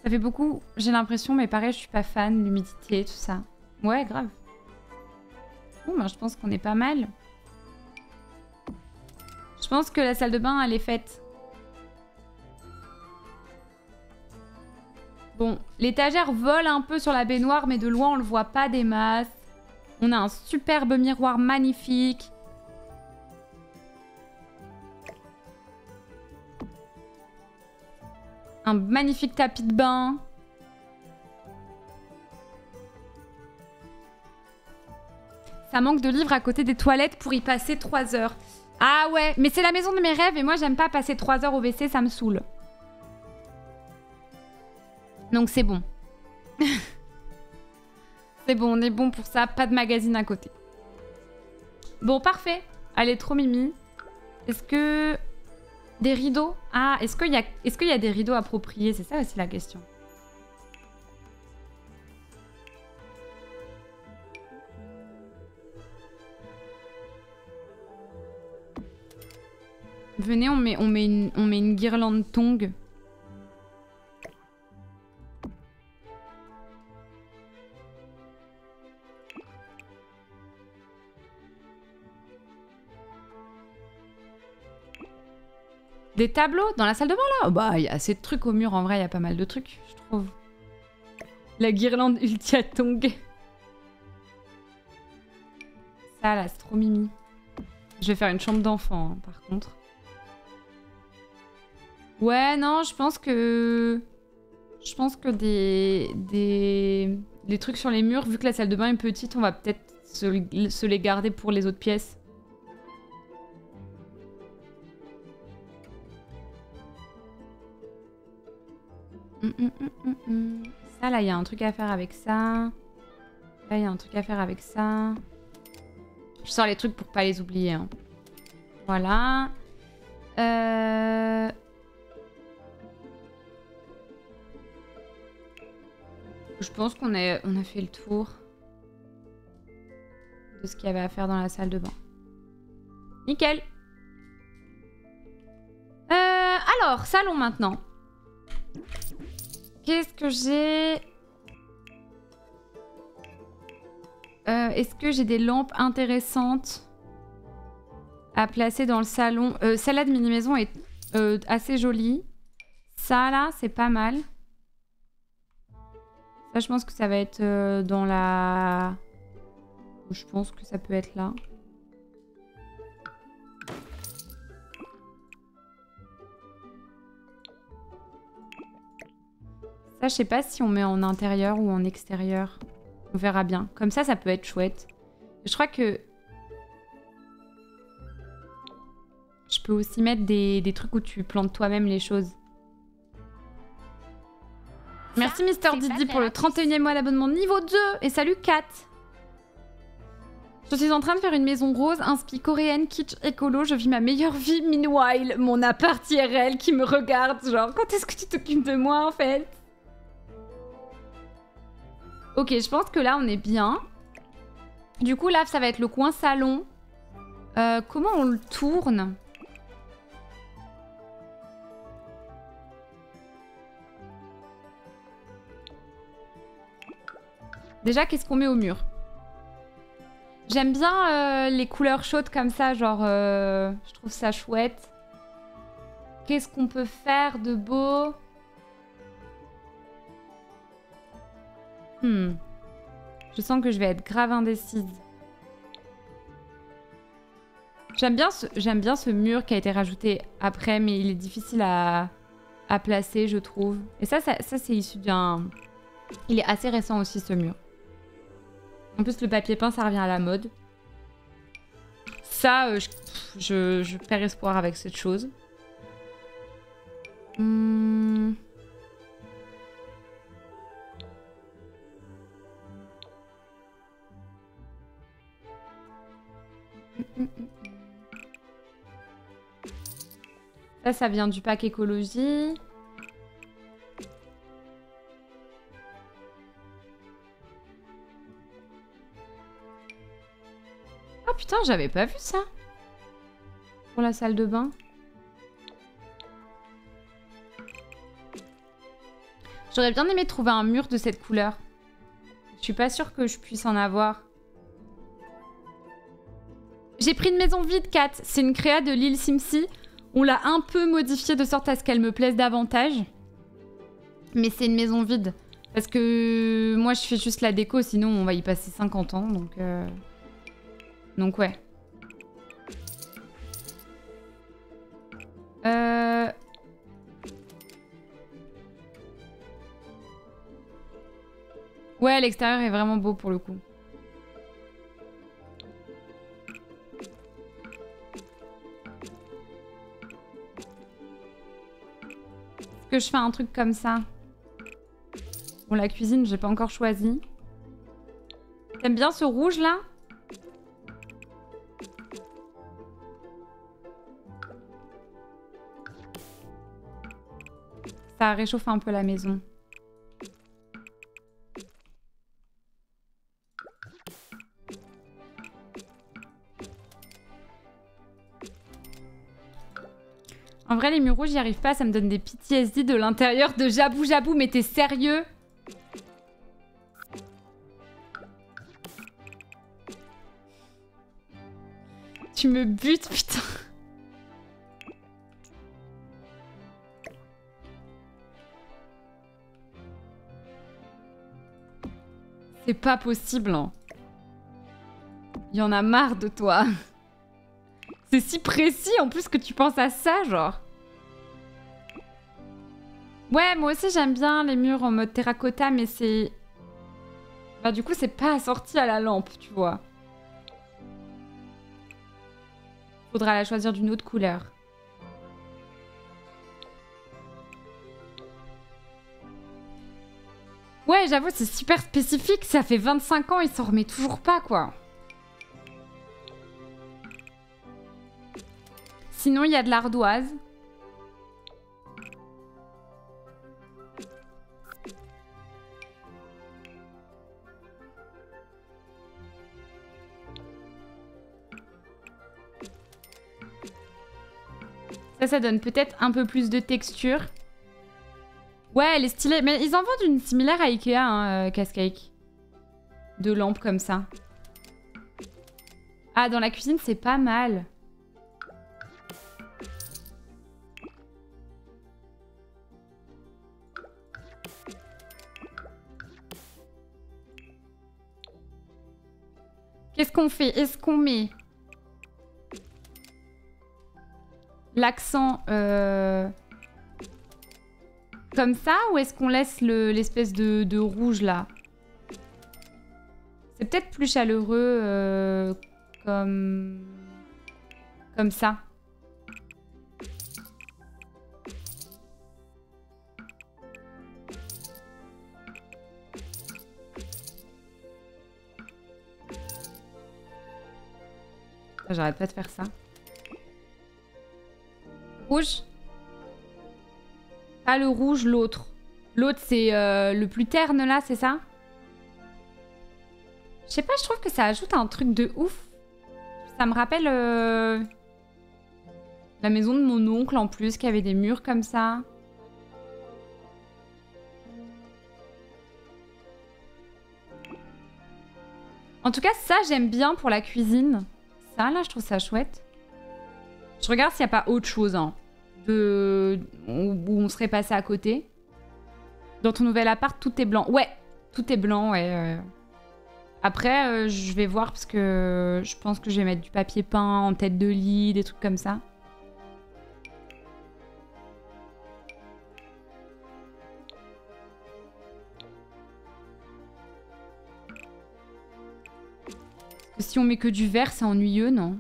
Ça fait beaucoup, j'ai l'impression, mais pareil, je suis pas fan, l'humidité, tout ça. Ouais, grave. Bon, ben, je pense qu'on est pas mal. Je pense que la salle de bain, elle est faite. Bon, l'étagère vole un peu sur la baignoire, mais de loin, on le voit pas des masses. On a un superbe miroir magnifique. Un magnifique tapis de bain. Ça manque de livres à côté des toilettes pour y passer 3 heures. Ah ouais, mais c'est la maison de mes rêves et moi j'aime pas passer 3 heures au WC, ça me saoule. Donc c'est bon. c'est bon, on est bon pour ça, pas de magazine à côté. Bon, parfait. Allez, trop mimi. Est-ce que... Des rideaux? Ah, est-ce qu'il y, a... est y a des rideaux appropriés? C'est ça aussi la question. Venez, on met, on met, une, on met une guirlande tongue. Des tableaux dans la salle de bain là Bah, il y a assez de trucs au mur en vrai, il y a pas mal de trucs, je trouve. La guirlande Ultia Tongue. Ça là, c'est trop mimi. Je vais faire une chambre d'enfant hein, par contre. Ouais, non, je pense que. Je pense que des, des, des trucs sur les murs, vu que la salle de bain est petite, on va peut-être se les garder pour les autres pièces. Là, il y a un truc à faire avec ça. Là, il y a un truc à faire avec ça. Je sors les trucs pour pas les oublier. hein. Voilà. Euh... Je pense qu'on a, on a fait le tour de ce qu'il y avait à faire dans la salle de bain. Nickel. Euh, alors, salon maintenant. Qu'est-ce que j'ai? Euh, Est-ce que j'ai des lampes intéressantes à placer dans le salon? Euh, Celle-là de mini maison est euh, assez jolie. Ça là, c'est pas mal. Ça, je pense que ça va être euh, dans la. Je pense que ça peut être là. Ça, je sais pas si on met en intérieur ou en extérieur. On verra bien. Comme ça, ça peut être chouette. Je crois que... Je peux aussi mettre des, des trucs où tu plantes toi-même les choses. Merci Mister Didi pour le gratuit. 31e mois d'abonnement niveau 2 et salut Kat. Je suis en train de faire une maison rose, inspi coréenne, kitsch, écolo, je vis ma meilleure vie, meanwhile, mon appart IRL qui me regarde, genre, quand est-ce que tu t'occupes de moi en fait? Ok, je pense que là on est bien. Du coup là ça va être le coin salon. Euh, comment on le tourne? Déjà qu'est-ce qu'on met au mur? J'aime bien euh, les couleurs chaudes comme ça, genre euh, je trouve ça chouette. Qu'est-ce qu'on peut faire de beau? Hmm. Je sens que je vais être grave indécise. J'aime bien, ce, bien ce mur qui a été rajouté après, mais il est difficile à, à placer, je trouve. Et ça, ça, c'est issu d'un... Il est assez récent aussi, ce mur. En plus, le papier peint, ça revient à la mode. Ça, euh, je, je, perds espoir avec cette chose. Hmm. Ça, ça vient du pack écologie. Ah putain, j'avais pas vu ça. Pour la salle de bain. J'aurais bien aimé trouver un mur de cette couleur. Je suis pas sûre que je puisse en avoir. J'ai pris une maison vide, Kat. C'est une créa de Lil Simsi. On l'a un peu modifiée de sorte à ce qu'elle me plaise davantage. Mais c'est une maison vide. Parce que moi, je fais juste la déco, sinon on va y passer 50 ans. Donc, euh... donc ouais. Euh... Ouais, l'extérieur est vraiment beau pour le coup. Que je fais un truc comme ça Bon, la cuisine, j'ai pas encore choisi. T'aimes bien ce rouge là? Ça réchauffe un peu la maison. En vrai, les murs rouges, j'y arrive pas, ça me donne des PTSD de l'intérieur de Jabou Jabou, mais t'es sérieux? Tu me butes, putain C'est pas possible, hein. Il y en a marre de toi. C'est si précis en plus que tu penses à ça, genre. Ouais, moi aussi j'aime bien les murs en mode terracotta, mais c'est... Bah du coup c'est pas assorti à la lampe, tu vois. Faudra la choisir d'une autre couleur. Ouais, j'avoue, c'est super spécifique. Ça fait 25 ans, il s'en remet toujours pas, quoi. Sinon, il y a de l'ardoise. Ça, ça donne peut-être un peu plus de texture. Ouais, est stylée. Mais ils en vendent une similaire à Ikea, hein, euh, De lampes comme ça. Ah, dans la cuisine, c'est pas mal. Qu'est-ce qu'on fait? Est-ce qu'on met l'accent euh, comme ça ou est-ce qu'on laisse l'espèce de, rouge là? C'est peut-être plus chaleureux euh, comme... comme ça. J'arrête pas de faire ça. Rouge Pas le rouge, l'autre. L'autre, c'est euh, le plus terne, là, c'est ça? Je sais pas, je trouve que ça ajoute un truc de ouf. Ça me rappelle... Euh, la maison de mon oncle, en plus, qui avait des murs comme ça. En tout cas, ça, j'aime bien pour la cuisine. Là, je trouve ça chouette. Je regarde s'il n'y a pas autre chose hein, de... où on serait passé à côté. Dans ton nouvel appart, tout est blanc. Ouais, tout est blanc, ouais. Euh. Après, euh, je vais voir parce que je pense que je vais mettre du papier peint en tête de lit, des trucs comme ça. Si on met que du vert, c'est ennuyeux, non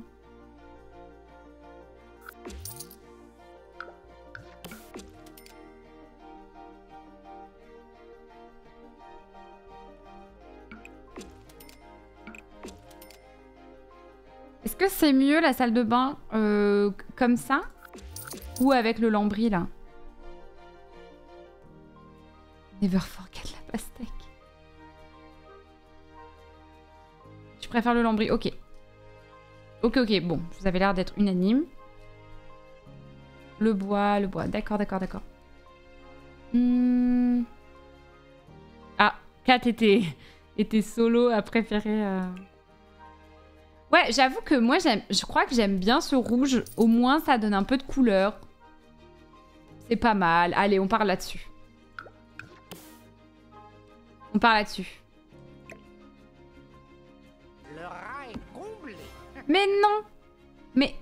Est-ce que c'est mieux la salle de bain euh, comme ça Ou avec le lambris là? Never forget la pastèque. Je préfère le lambris, ok. Ok, ok, bon, vous avez l'air d'être unanime. Le bois, le bois, d'accord, d'accord, d'accord. Hmm. Ah, Kat était, était solo à préférer... Euh, Ouais, j'avoue que moi, je crois que j'aime bien ce rouge. Au moins, ça donne un peu de couleur. C'est pas mal. Allez, on part là-dessus. On part là-dessus. Mais non Mais...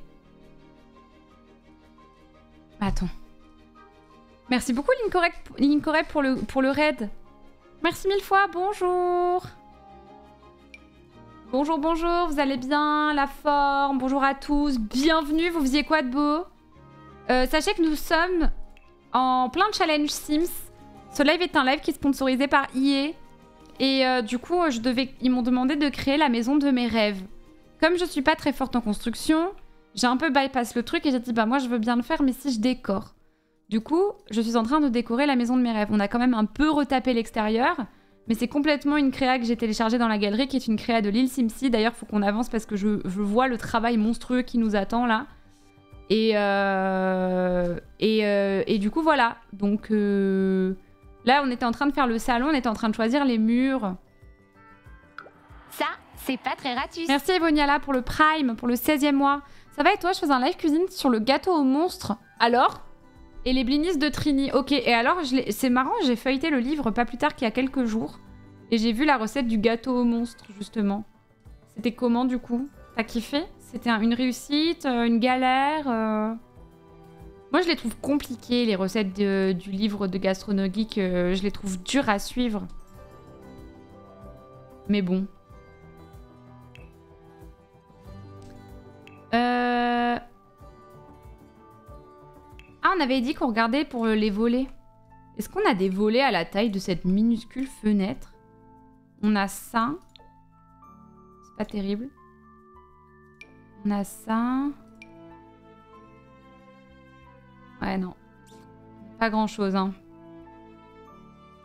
Attends. Merci beaucoup, Lincorrect, pour le, pour le raid. Merci mille fois, bonjour Bonjour, bonjour, vous allez bien? La forme? Bonjour à tous, bienvenue, vous faisiez quoi de beau? Euh, Sachez que nous sommes en plein challenge Sims. Ce live est un live qui est sponsorisé par EA. Et euh, du coup, je devais, ils m'ont demandé de créer la maison de mes rêves. Comme je suis pas très forte en construction, j'ai un peu bypass le truc et j'ai dit bah moi je veux bien le faire mais si je décore. Du coup, je suis en train de décorer la maison de mes rêves. On a quand même un peu retapé l'extérieur. Mais c'est complètement une créa que j'ai téléchargée dans la galerie, qui est une créa de Lil Simsi. D'ailleurs, faut qu'on avance parce que je, vois le travail monstrueux qui nous attend là. Et, euh, euh, et, du coup, voilà. Donc euh, là, on était en train de faire le salon, on était en train de choisir les murs. C'est pas très ratus. Merci Evoniala pour le Prime, pour le 16e mois. Ça va et toi Je faisais un live cuisine sur le gâteau au monstre. Alors? Et les blinis de Trini. Ok, et alors, c'est marrant, j'ai feuilleté le livre pas plus tard qu'il y a quelques jours. Et j'ai vu la recette du gâteau au monstre, justement. C'était comment, du coup? T'as kiffé? C'était une réussite, euh, une galère euh? Moi, je les trouve compliquées, les recettes du livre de gastronomie. je les trouve dures à suivre. Mais bon. Euh... Ah, on avait dit qu'on regardait pour les volets. Est-ce qu'on a des volets à la taille de cette minuscule fenêtre? On a ça. C'est pas terrible. On a ça. Ouais, non. Pas grand-chose, hein.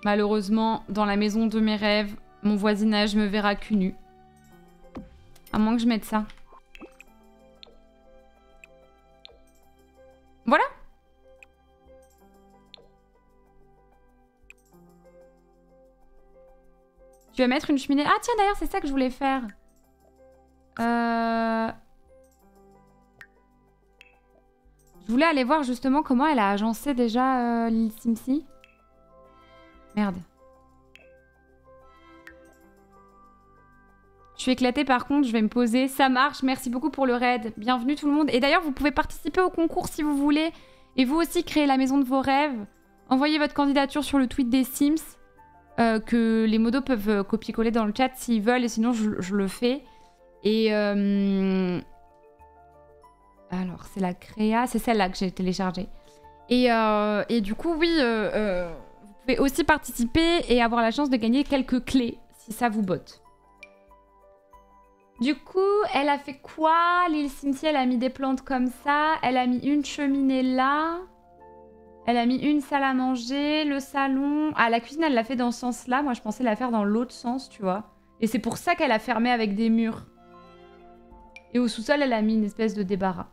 Malheureusement, dans la maison de mes rêves, mon voisinage me verra cul nu. À moins que je mette ça. Voilà Tu vas mettre une cheminée Ah tiens d'ailleurs c'est ça que je voulais faire. Euh... Je voulais aller voir justement comment elle a agencé déjà euh, l'île. Merde. Je suis éclatée par contre, je vais me poser. Ça marche, merci beaucoup pour le raid. Bienvenue tout le monde. Et d'ailleurs, vous pouvez participer au concours si vous voulez. Et vous aussi créer la maison de vos rêves. Envoyez votre candidature sur le tweet des Sims. Euh, que les modos peuvent euh, copier-coller dans le chat s'ils veulent. Et sinon, je, le fais. Et... Alors, c'est la créa, c'est celle-là que j'ai téléchargée. Et, euh, et, du coup, oui, euh, euh, vous pouvez aussi participer et avoir la chance de gagner quelques clés, si ça vous botte. Du coup, elle a fait quoi L'île cimetière, elle a mis des plantes comme ça. Elle a mis une cheminée là. Elle a mis une salle à manger, le salon. Ah, la cuisine, elle l'a fait dans ce sens-là. Moi, je pensais la faire dans l'autre sens, tu vois. Et c'est pour ça qu'elle a fermé avec des murs. Et au sous-sol, elle a mis une espèce de débarras.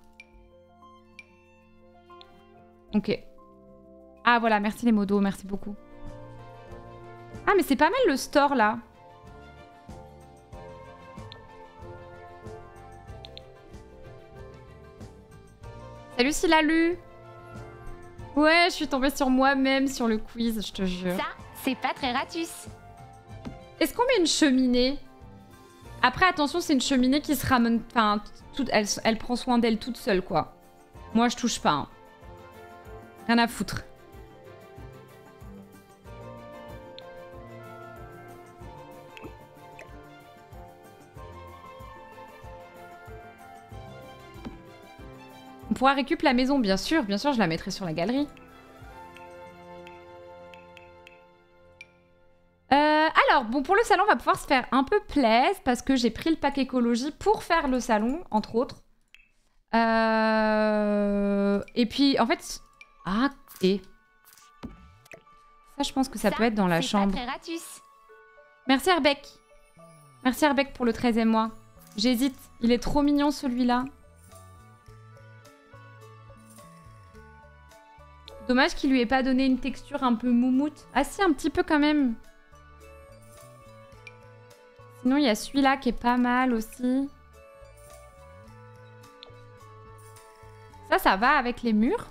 Ok. Ah voilà, merci les modos, merci beaucoup. Ah mais c'est pas mal le store là. Salut Silalu Ouais, je suis tombée sur moi-même sur le quiz, je te jure. Ça, c'est pas très ratus. Est-ce qu'on met une cheminée? Après, attention, c'est une cheminée qui se ramène... Enfin, elle, elle prend soin d'elle toute seule, quoi. Moi, je touche pas. Hein. Rien à foutre. Pourra récupérer la maison, bien sûr. Bien sûr, je la mettrai sur la galerie. Euh, alors, bon, pour le salon, on va pouvoir se faire un peu plaisir parce que j'ai pris le pack écologie pour faire le salon, entre autres. Euh, et puis, en fait, ah, et Ça, je pense que ça, peut être dans la chambre. Merci Herbeck. Merci Herbeck pour le 13e mois. J'hésite. Il est trop mignon celui-là. Dommage qu'il lui ait pas donné une texture un peu moumoute. Ah si, un petit peu quand même. Sinon, il y a celui-là qui est pas mal aussi. Ça, ça va avec les murs.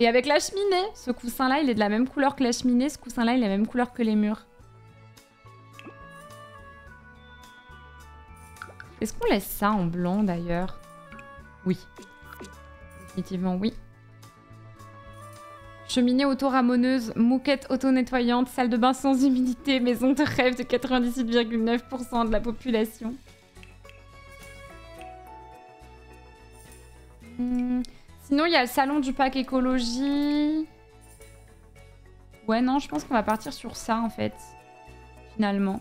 Et avec la cheminée. Ce coussin-là, il est de la même couleur que la cheminée. Ce coussin-là, il est de la même couleur que les murs. Est-ce qu'on laisse ça en blanc d'ailleurs? Oui. Définitivement oui. Cheminée auto-ramoneuse, moquette auto-nettoyante, salle de bain sans humidité, maison de rêve de 98,9% de la population. Hmm. Sinon, il y a le salon du pack écologie. Ouais, non, je pense qu'on va partir sur ça, en fait. Finalement.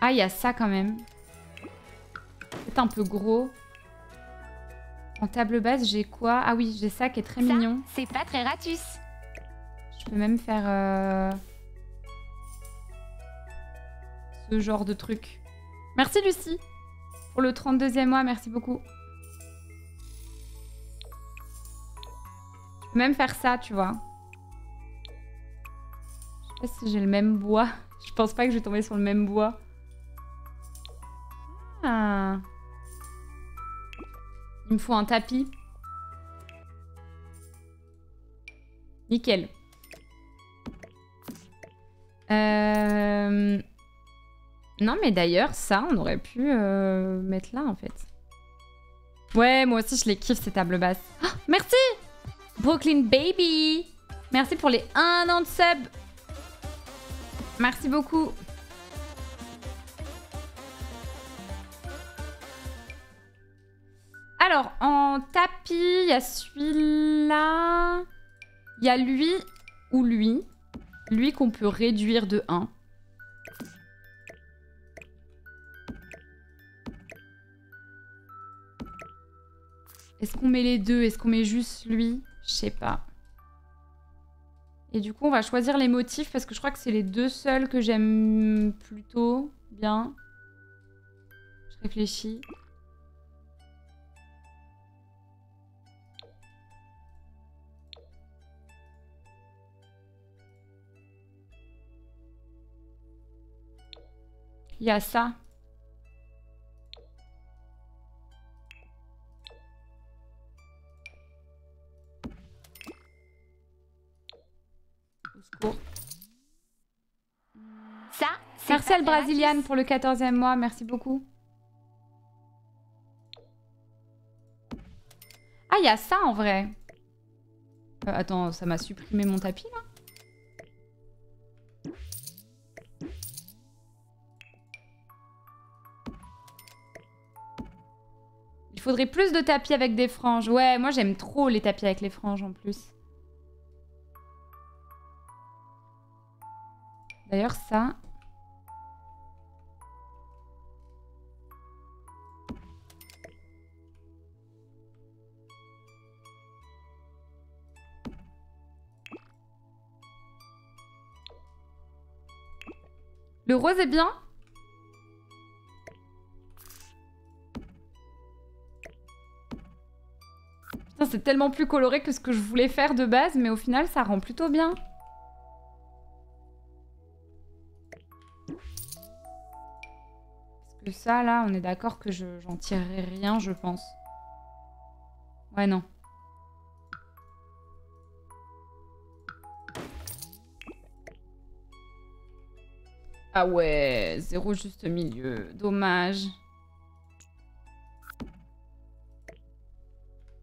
Ah, il y a ça, quand même. C'est un peu gros. En table basse, j'ai quoi? Ah oui, j'ai ça qui est très mignon. c'est pas très ratus. Je peux même faire... Euh, ce genre de truc. Merci, Lucie. Pour le 32e mois, merci beaucoup. même faire ça, tu vois. Je sais pas si j'ai le même bois. Je pense pas que je vais tomber sur le même bois. Ah. Il me faut un tapis. Nickel. Euh, non, mais d'ailleurs, ça, on aurait pu euh, mettre là, en fait. Ouais, moi aussi, je les kiffe, ces tables basses. Ah, merci Brooklyn Baby Merci pour les 1 an de sub Merci beaucoup Alors, en tapis, il y a celui-là. Il y a lui ou lui. Lui qu'on peut réduire de 1. Est-ce qu'on met les deux? Est-ce qu'on met juste lui? Je sais pas. Et du coup, on va choisir les motifs parce que je crois que c'est les deux seuls que j'aime plutôt bien. Je réfléchis. Il y a ça. Ça, c'est Merci pas à très Brasiliane pour le 14e mois, merci beaucoup. Ah, il y a ça en vrai. Euh, attends, ça m'a supprimé mon tapis là Il faudrait plus de tapis avec des franges. Ouais, moi j'aime trop les tapis avec les franges en plus. D'ailleurs, ça. Le rose est bien c'est tellement plus coloré que ce que je voulais faire de base, mais au final, ça rend plutôt bien. Parce que ça, là, on est d'accord que je- j'en tirerai rien, je pense. Ouais, non. Ah ouais, zéro juste milieu. Dommage.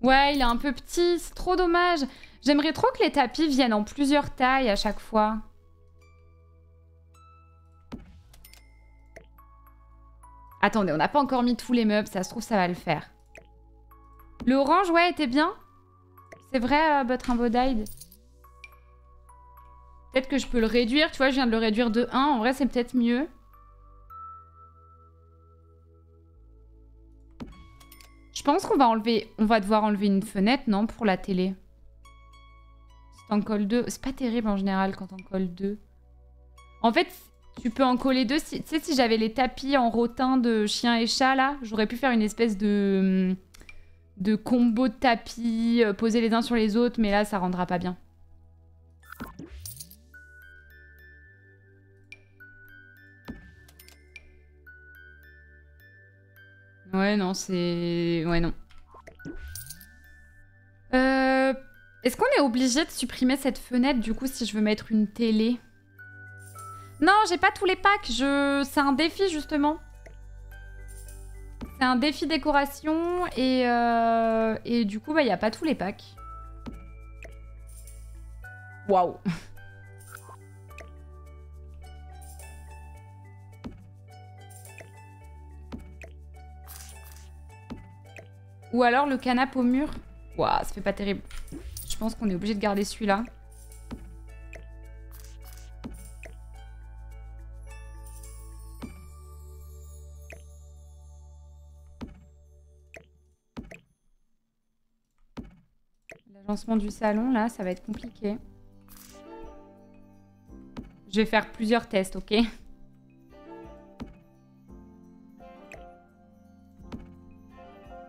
Ouais, il est un peu petit, c'est trop dommage. J'aimerais trop que les tapis viennent en plusieurs tailles à chaque fois. Attendez, on n'a pas encore mis tous les meubles, ça se trouve ça va le faire. Le orange, ouais, était bien. C'est vrai, euh, But Rainbow Died. Peut-être que je peux le réduire, tu vois, je viens de le réduire de 1. En vrai, c'est peut-être mieux. Pense qu'on va enlever... On va devoir enlever une fenêtre, non, pour la télé. Si t'en colles deux... C'est pas terrible en général quand on colle deux. En fait, tu peux en coller deux. Tu sais, si j'avais les tapis en rotin de chien et chat, là, j'aurais pu faire une espèce de... de combo de tapis, euh, poser les uns sur les autres, mais là, ça rendra pas bien. Ouais, non, c'est... Ouais, non. Euh... Est-ce qu'on est obligé de supprimer cette fenêtre, du coup, si je veux mettre une télé? Non, j'ai pas tous les packs. Je... C'est un défi, justement. C'est un défi décoration, et, euh, et du coup, bah, il n'y a pas tous les packs. Waouh Ou alors le canapé au mur. Waouh, ça fait pas terrible. Je pense qu'on est obligé de garder celui-là. L'agencement du salon, là, ça va être compliqué. Je vais faire plusieurs tests, ok?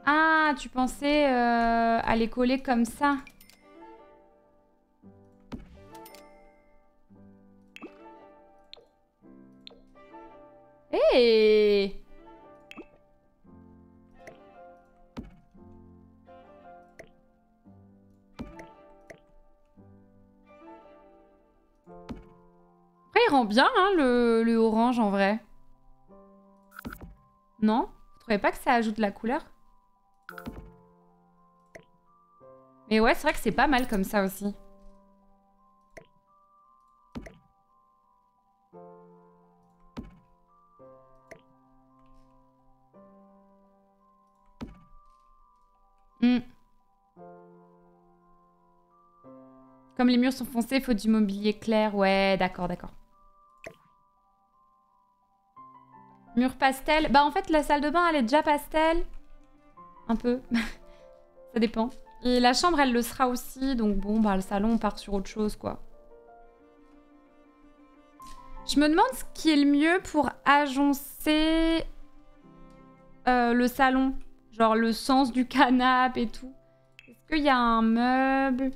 Ah, tu pensais euh, à les coller comme ça. Hé il rend bien, hein, le, orange, en vrai. Non? Vous trouvez pas que ça ajoute la couleur? Mais ouais, c'est vrai que c'est pas mal comme ça aussi. Hmm. Comme les murs sont foncés, faut du mobilier clair. Ouais, d'accord, d'accord. Mur pastel. Bah en fait, la salle de bain, elle est déjà pastel. Un peu. Ça dépend. Et la chambre, elle le sera aussi. Donc bon, bah le salon, on part sur autre chose, quoi. Je me demande ce qui est le mieux pour agencer euh, le salon. Genre le sens du canapé et tout. Est-ce qu'il y a un meuble?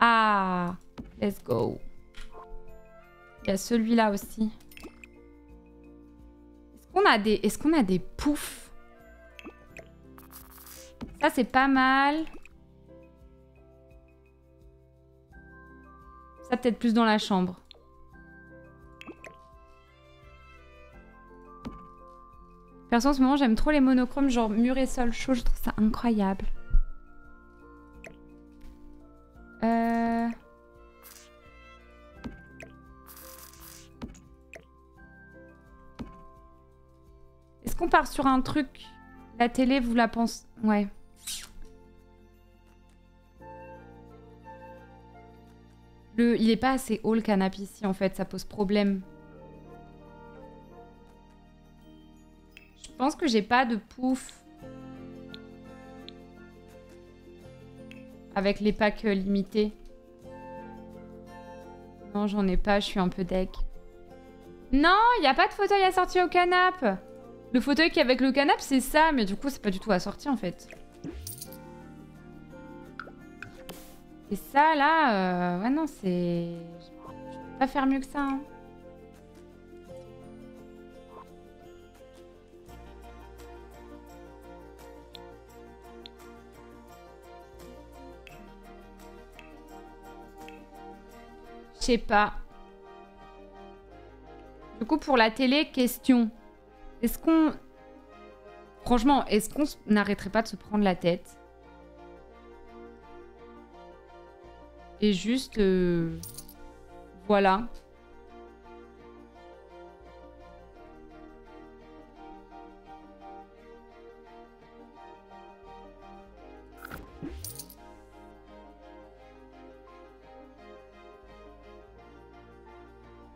Ah, let's go. Il y a celui-là aussi. Est-ce qu'on a est-ce qu'on a des poufs? Ça c'est pas mal. Ça peut-être plus dans la chambre. Perso, en ce moment, j'aime trop les monochromes, genre mur et sol chaud. Je trouve ça incroyable. Euh... Est-ce qu'on part sur un truc La télé, vous la pensez Ouais. Il est pas assez haut le canapé ici, en fait. Ça pose problème. Je pense que j'ai pas de pouf. Avec les packs euh, limités. Non, j'en ai pas, je suis un peu deck. Non, il n'y a pas de fauteuil assorti au canapé. Le fauteuil qui est avec le canapé, c'est ça, mais du coup, c'est pas du tout assorti en fait. Et ça, là, euh... ouais, non, c'est... Je peux pas faire mieux que ça. Hein. Je sais pas. Du coup, pour la télé, question. Est-ce qu'on... Franchement, est-ce qu'on n'arrêterait pas de se prendre la tête? Et juste... Euh, voilà.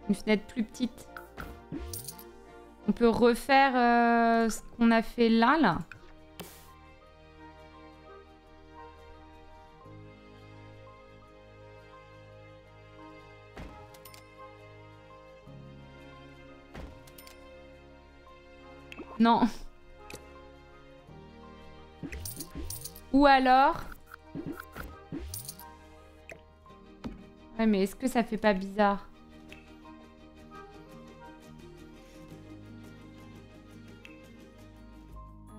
Une fenêtre plus petite. On peut refaire euh, ce qu'on a fait là, là. Non. Ou alors... Ouais, mais est-ce que ça fait pas bizarre?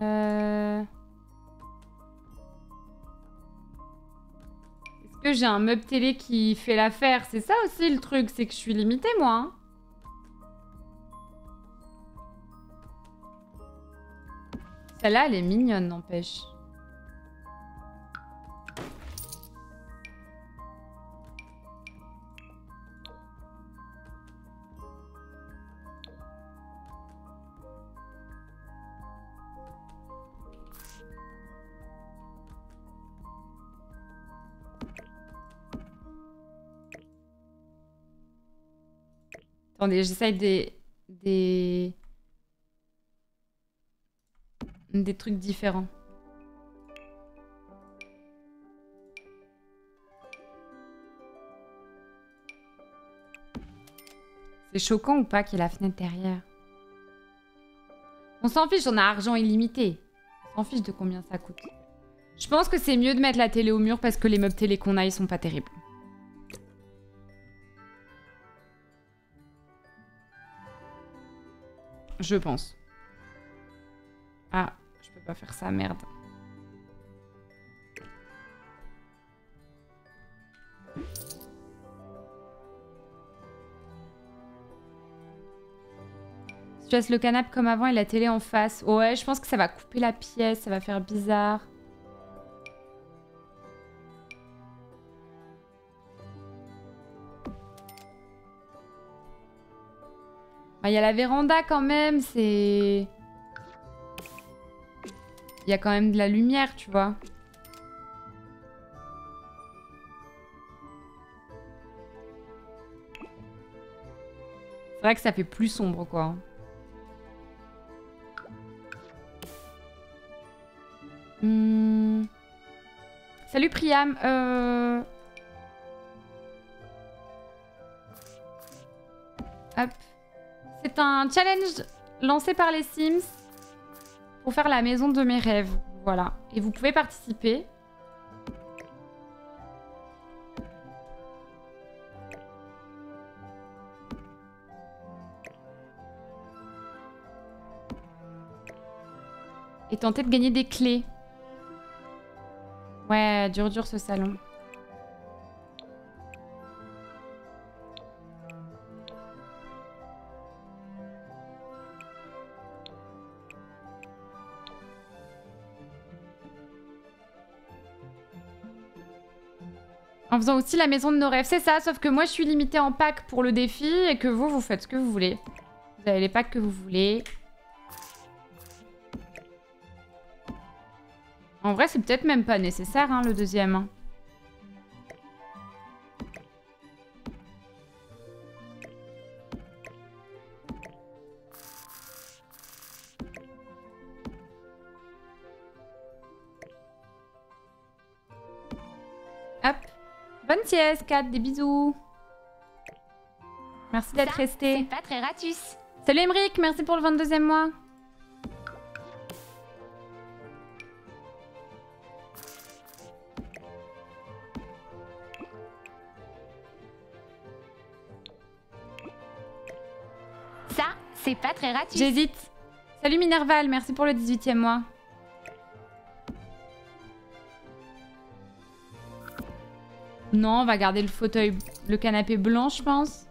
Euh... Est-ce que j'ai un meuble télé qui fait l'affaire? C'est ça aussi le truc, c'est que je suis limitée moi. Hein. Celle-là, elle est mignonne, n'empêche. Attendez, j'essaye des... des... des trucs différents. C'est choquant ou pas qu'il y ait la fenêtre derrière? On s'en fiche, on a argent illimité. On s'en fiche de combien ça coûte. Je pense que c'est mieux de mettre la télé au mur parce que les meubles télé qu'on a, ils sont pas terribles. Je pense. Ah, va faire ça merde. Si tu laisses le canapé comme avant et la télé en face. Ouais, je pense que ça va couper la pièce, ça va faire bizarre. Bah, il y a la véranda quand même, c'est... Il y a quand même de la lumière, tu vois. C'est vrai que ça fait plus sombre, quoi. Hmm. Salut Priam. Euh... C'est un challenge lancé par les Sims pour faire la maison de mes rêves. Voilà. Et vous pouvez participer. Et tenter de gagner des clés. Ouais, dur dur ce salon. Aussi la maison de nos rêves. C'est ça, sauf que moi je suis limitée en pack pour le défi et que vous, vous faites ce que vous voulez. Vous avez les packs que vous voulez. En vrai, c'est peut-être même pas nécessaire, hein, le deuxième. Sieste, Kat. Des bisous. Merci d'être resté. C'est pas très ratus. Salut Emric, merci pour le 22e mois. C'est pas très raté. J'hésite. Salut Minerval, merci pour le 18e mois. Non, on va garder le fauteuil, le canapé blanc, je pense.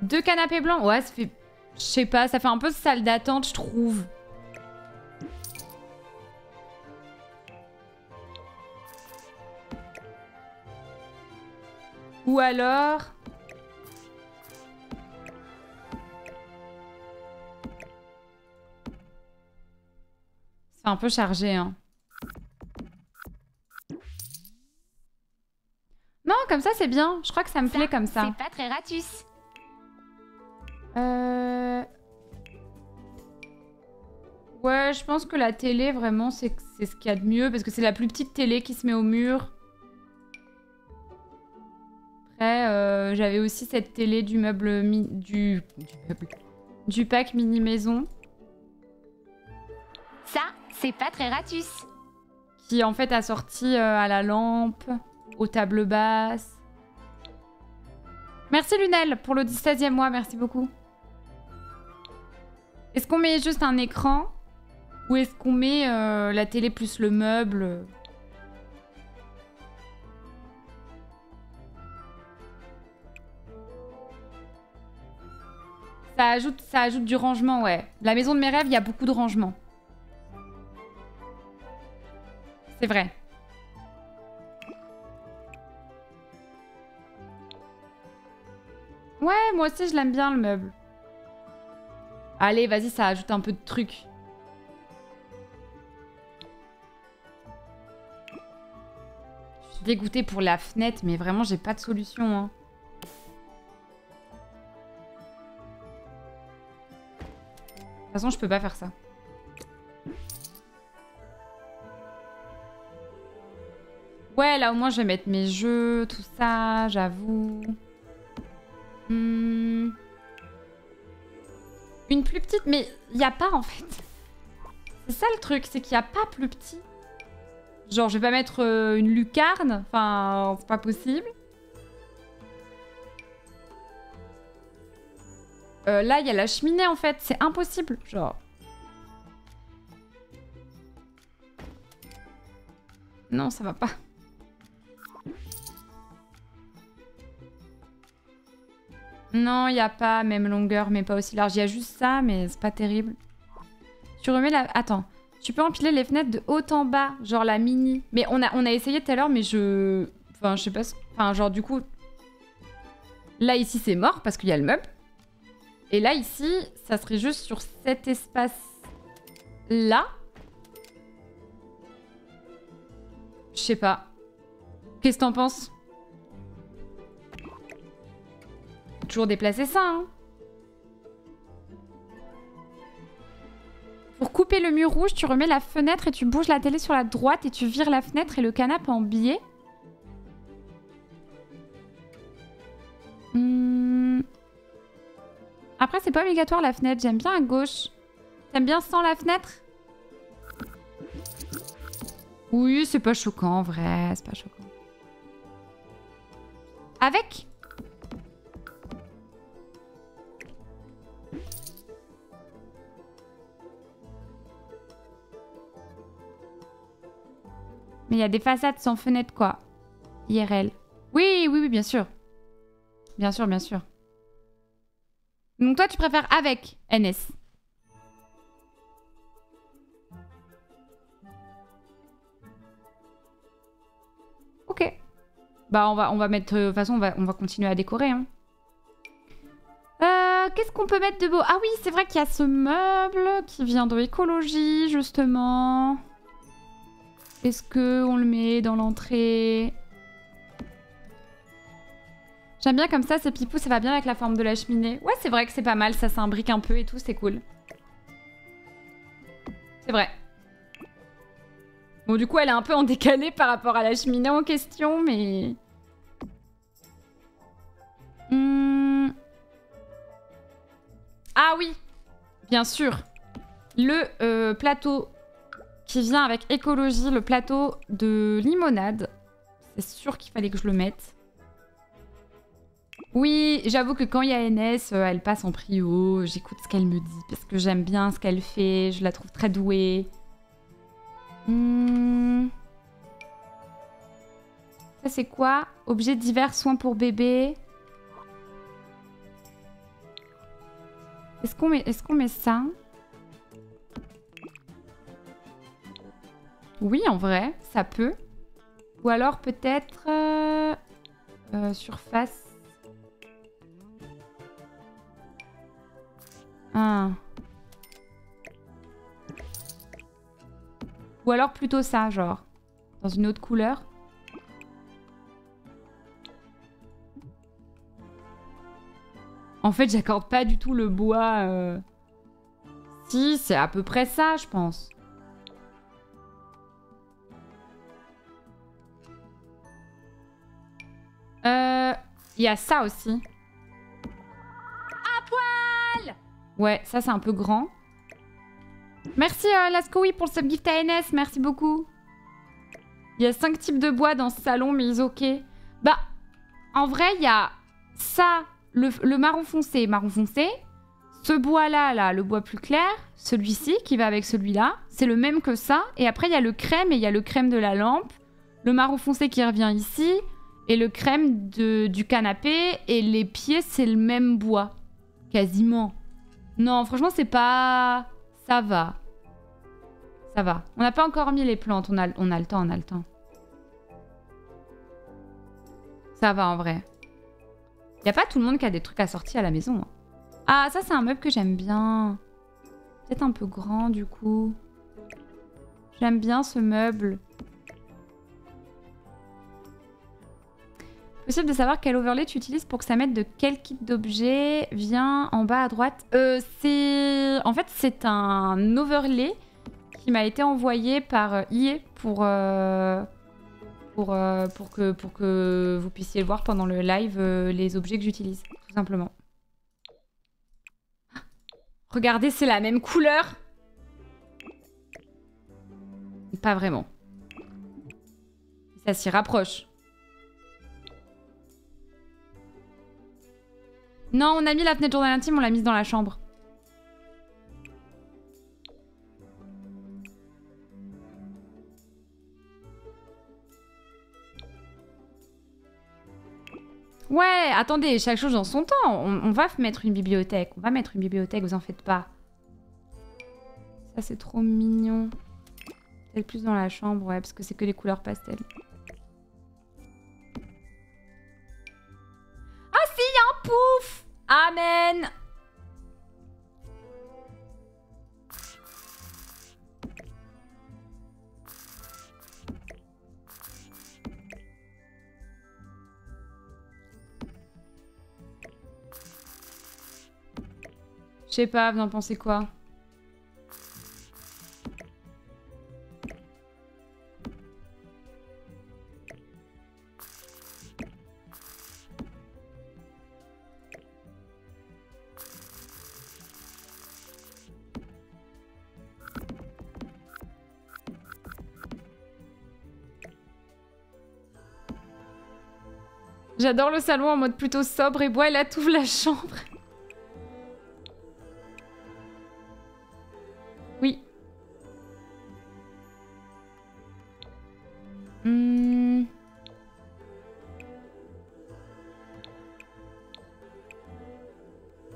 Deux canapés blancs Ouais, ça fait... Je sais pas, ça fait un peu salle d'attente, je trouve. Ou alors... C'est un peu chargé, hein. Non, comme ça, c'est bien. Je crois que ça me plaît comme ça. C'est pas très ratus. Euh... Ouais, je pense que la télé, vraiment, c'est ce qu'il y a de mieux. Parce que c'est la plus petite télé qui se met au mur. Après, euh, j'avais aussi cette télé du meuble... Du... Du meuble... Du pack mini-maison. Ça, c'est pas très ratus. Qui en fait a sorti euh, à la lampe, aux tables basses. Merci Lunel pour le 16e mois, merci beaucoup. Est-ce qu'on met juste un écran Ou est-ce qu'on met euh, la télé plus le meuble? Ça ajoute, ça ajoute du rangement, ouais. La maison de mes rêves, il y a beaucoup de rangement. C'est vrai. Ouais, moi aussi je l'aime bien le meuble. Allez, vas-y, ça ajoute un peu de truc. Je suis dégoûtée pour la fenêtre, mais vraiment, j'ai pas de solution. Hein. De toute façon, je peux pas faire ça. Ouais, là au moins je vais mettre mes jeux, tout ça, j'avoue. Hmm. Une plus petite, mais il n'y a pas en fait. C'est ça le truc, c'est qu'il n'y a pas plus petit. Genre, je vais pas mettre euh, une lucarne, enfin, c'est pas possible. Euh, là, il y a la cheminée en fait, c'est impossible, genre. Non, ça va pas. Non, il n'y a pas même longueur, mais pas aussi large. Il y a juste ça, mais c'est pas terrible. Tu remets la... Attends. Tu peux empiler les fenêtres de haut en bas, genre la mini. Mais on a, on a essayé tout à l'heure, mais je... Enfin, je sais pas... Enfin, genre, du coup... Là, ici, c'est mort parce qu'il y a le meuble. Et là, ici, ça serait juste sur cet espace-là. Je sais pas. Qu'est-ce que t'en penses? Toujours déplacer ça, hein Pour couper le mur rouge, tu remets la fenêtre et tu bouges la télé sur la droite et tu vires la fenêtre et le canapé en biais. Hmm. Après, c'est pas obligatoire la fenêtre. J'aime bien à gauche. T'aimes bien sans la fenêtre? Oui, c'est pas choquant en vrai. C'est pas choquant. Avec? Mais il y a des façades sans fenêtre, quoi. IRL. Oui, oui, oui, bien sûr. Bien sûr, bien sûr. Donc toi, tu préfères avec NS. Ok. Bah, on va, on va mettre... Euh, de toute façon, on va, on va continuer à décorer. Hein. Euh, Qu'est-ce qu'on peut mettre de beau? Ah oui, c'est vrai qu'il y a ce meuble qui vient de écologie, justement. Est-ce que on le met dans l'entrée? J'aime bien comme ça, c'est pipou, ça va bien avec la forme de la cheminée. Ouais, c'est vrai que c'est pas mal, ça s'imbrique un peu et tout, c'est cool. C'est vrai. Bon, du coup, elle est un peu en décalé par rapport à la cheminée en question, mais... Hmm. Ah oui Bien sûr. Le euh, plateau qui vient avec écologie, le plateau de limonade. C'est sûr qu'il fallait que je le mette. Oui, j'avoue que quand il y a NS, euh, elle passe en prio. J'écoute ce qu'elle me dit parce que j'aime bien ce qu'elle fait. Je la trouve très douée. Hmm. Ça, c'est quoi? Objet divers, soins pour bébé. Est-ce qu'on met, est qu'on met ça? Oui, en vrai, ça peut. Ou alors peut-être... Euh, euh, surface. Ah. Ou alors plutôt ça, genre. Dans une autre couleur. En fait, j'accorde pas du tout le bois. Euh. Si, c'est à peu près ça, je pense. Euh, il y a ça aussi. À poil Ouais, ça c'est un peu grand. Merci euh, Lascoui pour le subgift ANS, merci beaucoup. Il y a cinq types de bois dans ce salon, mais ils ok. Bah, en vrai, il y a ça, le, le, marron foncé, marron foncé. Ce bois-là, là, le bois plus clair, celui-ci qui va avec celui-là, c'est le même que ça. Et après, il y a le crème et il y a le crème de la lampe. Le marron foncé qui revient ici. Et le crème de, du canapé et les pieds, c'est le même bois. Quasiment. Non, franchement, c'est pas... Ça va. Ça va. On n'a pas encore mis les plantes. On a, le temps, on a le temps. Ça va en vrai. Y a pas tout le monde qui a des trucs assortis à la maison. Hein. Ah, ça, c'est un meuble que j'aime bien. Peut-être un peu grand, du coup. J'aime bien ce meuble. Possible de savoir quel overlay tu utilises pour que ça mette de quel kit d'objets Viens en bas à droite. Euh, c'est... En fait, c'est un overlay qui m'a été envoyé par euh, IE pour, euh, pour, pour, que, pour que vous puissiez voir pendant le live les objets que j'utilise, tout simplement. Regardez, c'est la même couleur Pas vraiment. Ça s'y rapproche. Non, on a mis la fenêtre journal intime, on l'a mise dans la chambre. Ouais, attendez, chaque chose dans son temps. On, va mettre une bibliothèque. On va mettre une bibliothèque, vous en faites pas. Ça, c'est trop mignon. Peut-être plus dans la chambre, ouais, parce que c'est que les couleurs pastel. Ah si, y a un pouf Amen. Je sais pas, vous en pensez quoi? J'adore le salon en mode plutôt sobre et bois et là tout la chambre. Oui.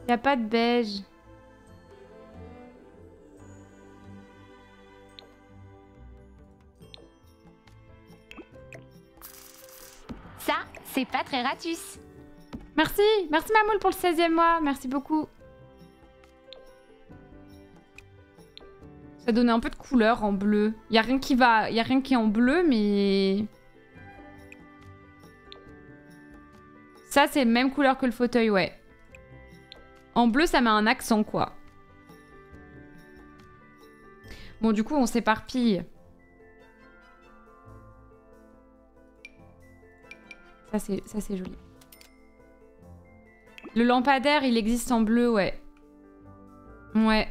Y a pas de beige. Ça, c'est pas très ratus. Merci, merci Mamoul pour le 16e mois, merci beaucoup. Ça donnait un peu de couleur en bleu. Y a rien qui va, y a rien qui est en bleu, mais ça c'est même couleur que le fauteuil, ouais. En bleu, ça met un accent quoi. Bon, du coup, on s'éparpille. Ça c'est, joli. Le lampadaire, il existe en bleu, ouais. Ouais.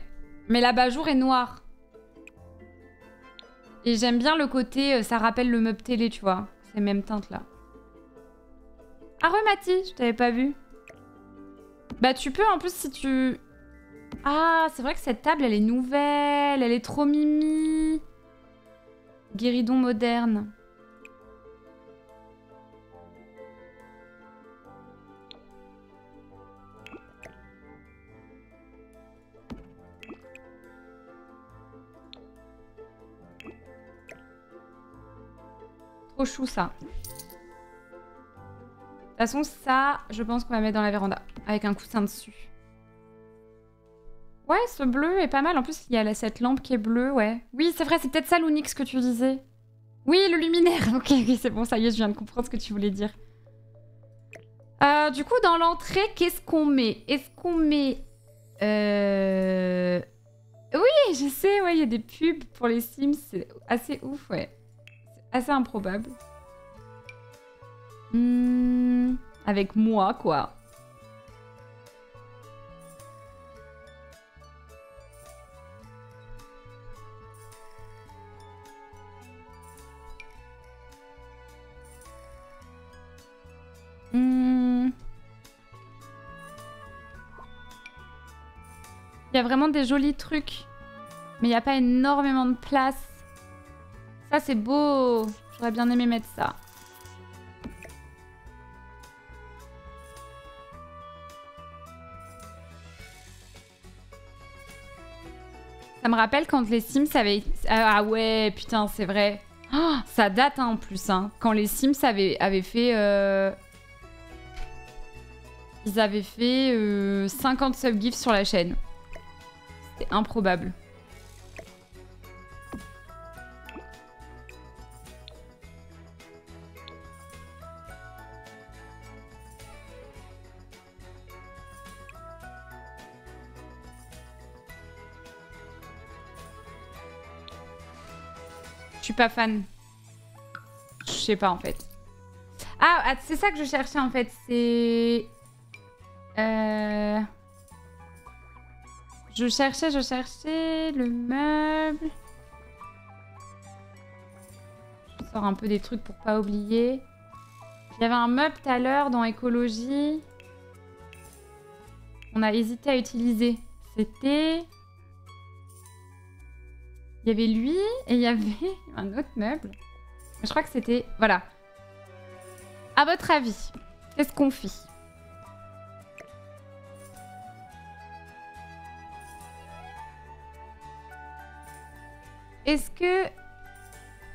Mais l'abat-jour est noir. Et j'aime bien le côté, euh, ça rappelle le meuble télé, tu vois. Ces mêmes teintes là. Ah Mathis, je t'avais pas vu. Bah tu peux en plus si tu... Ah, c'est vrai que cette table, elle est nouvelle, elle est trop mimi. Guéridon moderne. Trop chou ça. De toute façon, ça, je pense qu'on va mettre dans la véranda. Avec un coussin dessus. Ouais, ce bleu est pas mal. En plus, il y a cette lampe qui est bleue, ouais. Oui, c'est vrai, c'est peut-être ça l'Unix que tu disais. Oui, le luminaire. Ok, oui, c'est bon, ça y est, je viens de comprendre ce que tu voulais dire. Euh, du coup, dans l'entrée, qu'est-ce qu'on met? Est-ce qu'on met... Euh... Oui, je sais, ouais, il y a des pubs pour les Sims. C'est assez ouf, ouais. Assez improbable. Hmm, avec moi, quoi. Hmm. Il y a vraiment des jolis trucs. Mais il n'y a pas énormément de place. Ça, c'est beau. J'aurais bien aimé mettre ça. Ça me rappelle quand les Sims avaient... Ah ouais, putain, c'est vrai. Oh, ça date hein, en plus. Hein. Quand les Sims avaient, fait... Euh... Ils avaient fait euh, 50 subgifs sur la chaîne. C'était improbable. Pas fan. Je sais pas en fait. Ah, ah c'est ça que je cherchais en fait. C'est... Euh... Je cherchais, je cherchais le meuble. Je sors un peu des trucs pour pas oublier. Il y avait un meuble tout à l'heure dans écologie. On a hésité à utiliser. C'était... Il y avait lui et il y avait un autre meuble. Je crois que c'était... Voilà. À votre avis, qu'est-ce qu'on fait Est-ce que...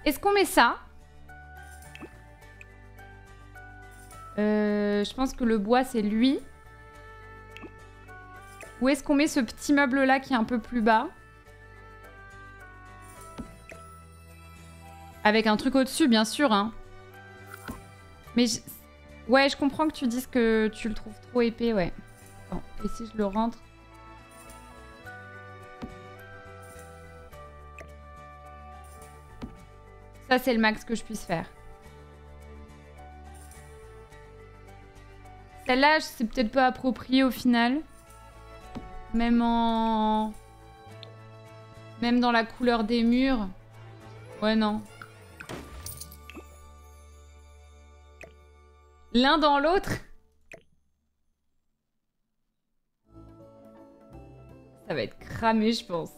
Est-ce qu'on met ça? Euh, Je pense que le bois, c'est lui. Où est-ce qu'on met ce petit meuble-là qui est un peu plus bas? Avec un truc au-dessus, bien sûr. Hein. Mais ouais, je comprends que tu dises que tu le trouves trop épais, ouais. et si je le rentre? Ça, c'est le max que je puisse faire. Celle-là, c'est peut-être pas approprié au final. Même en... Même dans la couleur des murs. Ouais, non. L'un dans l'autre Ça va être cramé, je pense.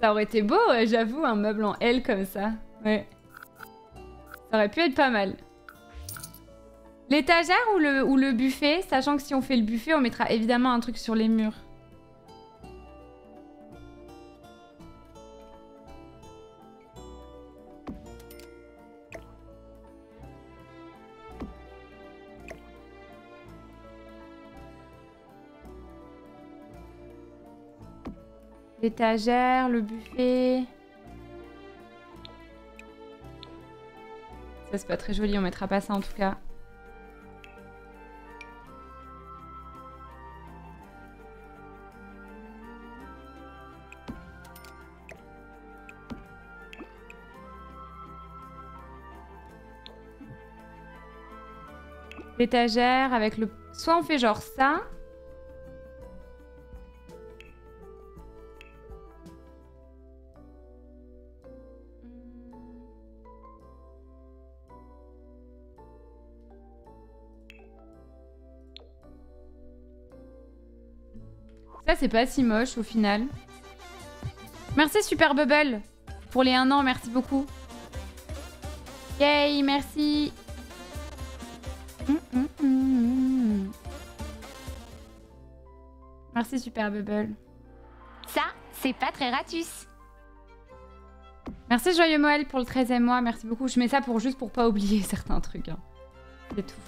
Ça aurait été beau, j'avoue, un meuble en L comme ça. Ouais. Ça aurait pu être pas mal. L'étagère ou le, ou le buffet Sachant que si on fait le buffet, on mettra évidemment un truc sur les murs. L'étagère, le buffet. Ça, c'est pas très joli, on mettra pas ça en tout cas. L'étagère avec le... Soit on fait genre ça, Ça, c'est pas si moche au final. Merci Super Bubble pour les 1 an, merci beaucoup. Yay, merci. Hum, hum, hum, merci Super Bubble. Ça, c'est pas très ratus. Merci Joyeux Moël pour le 13e mois, merci beaucoup. Je mets ça pour juste pour pas oublier certains trucs. Hein. C'est tout.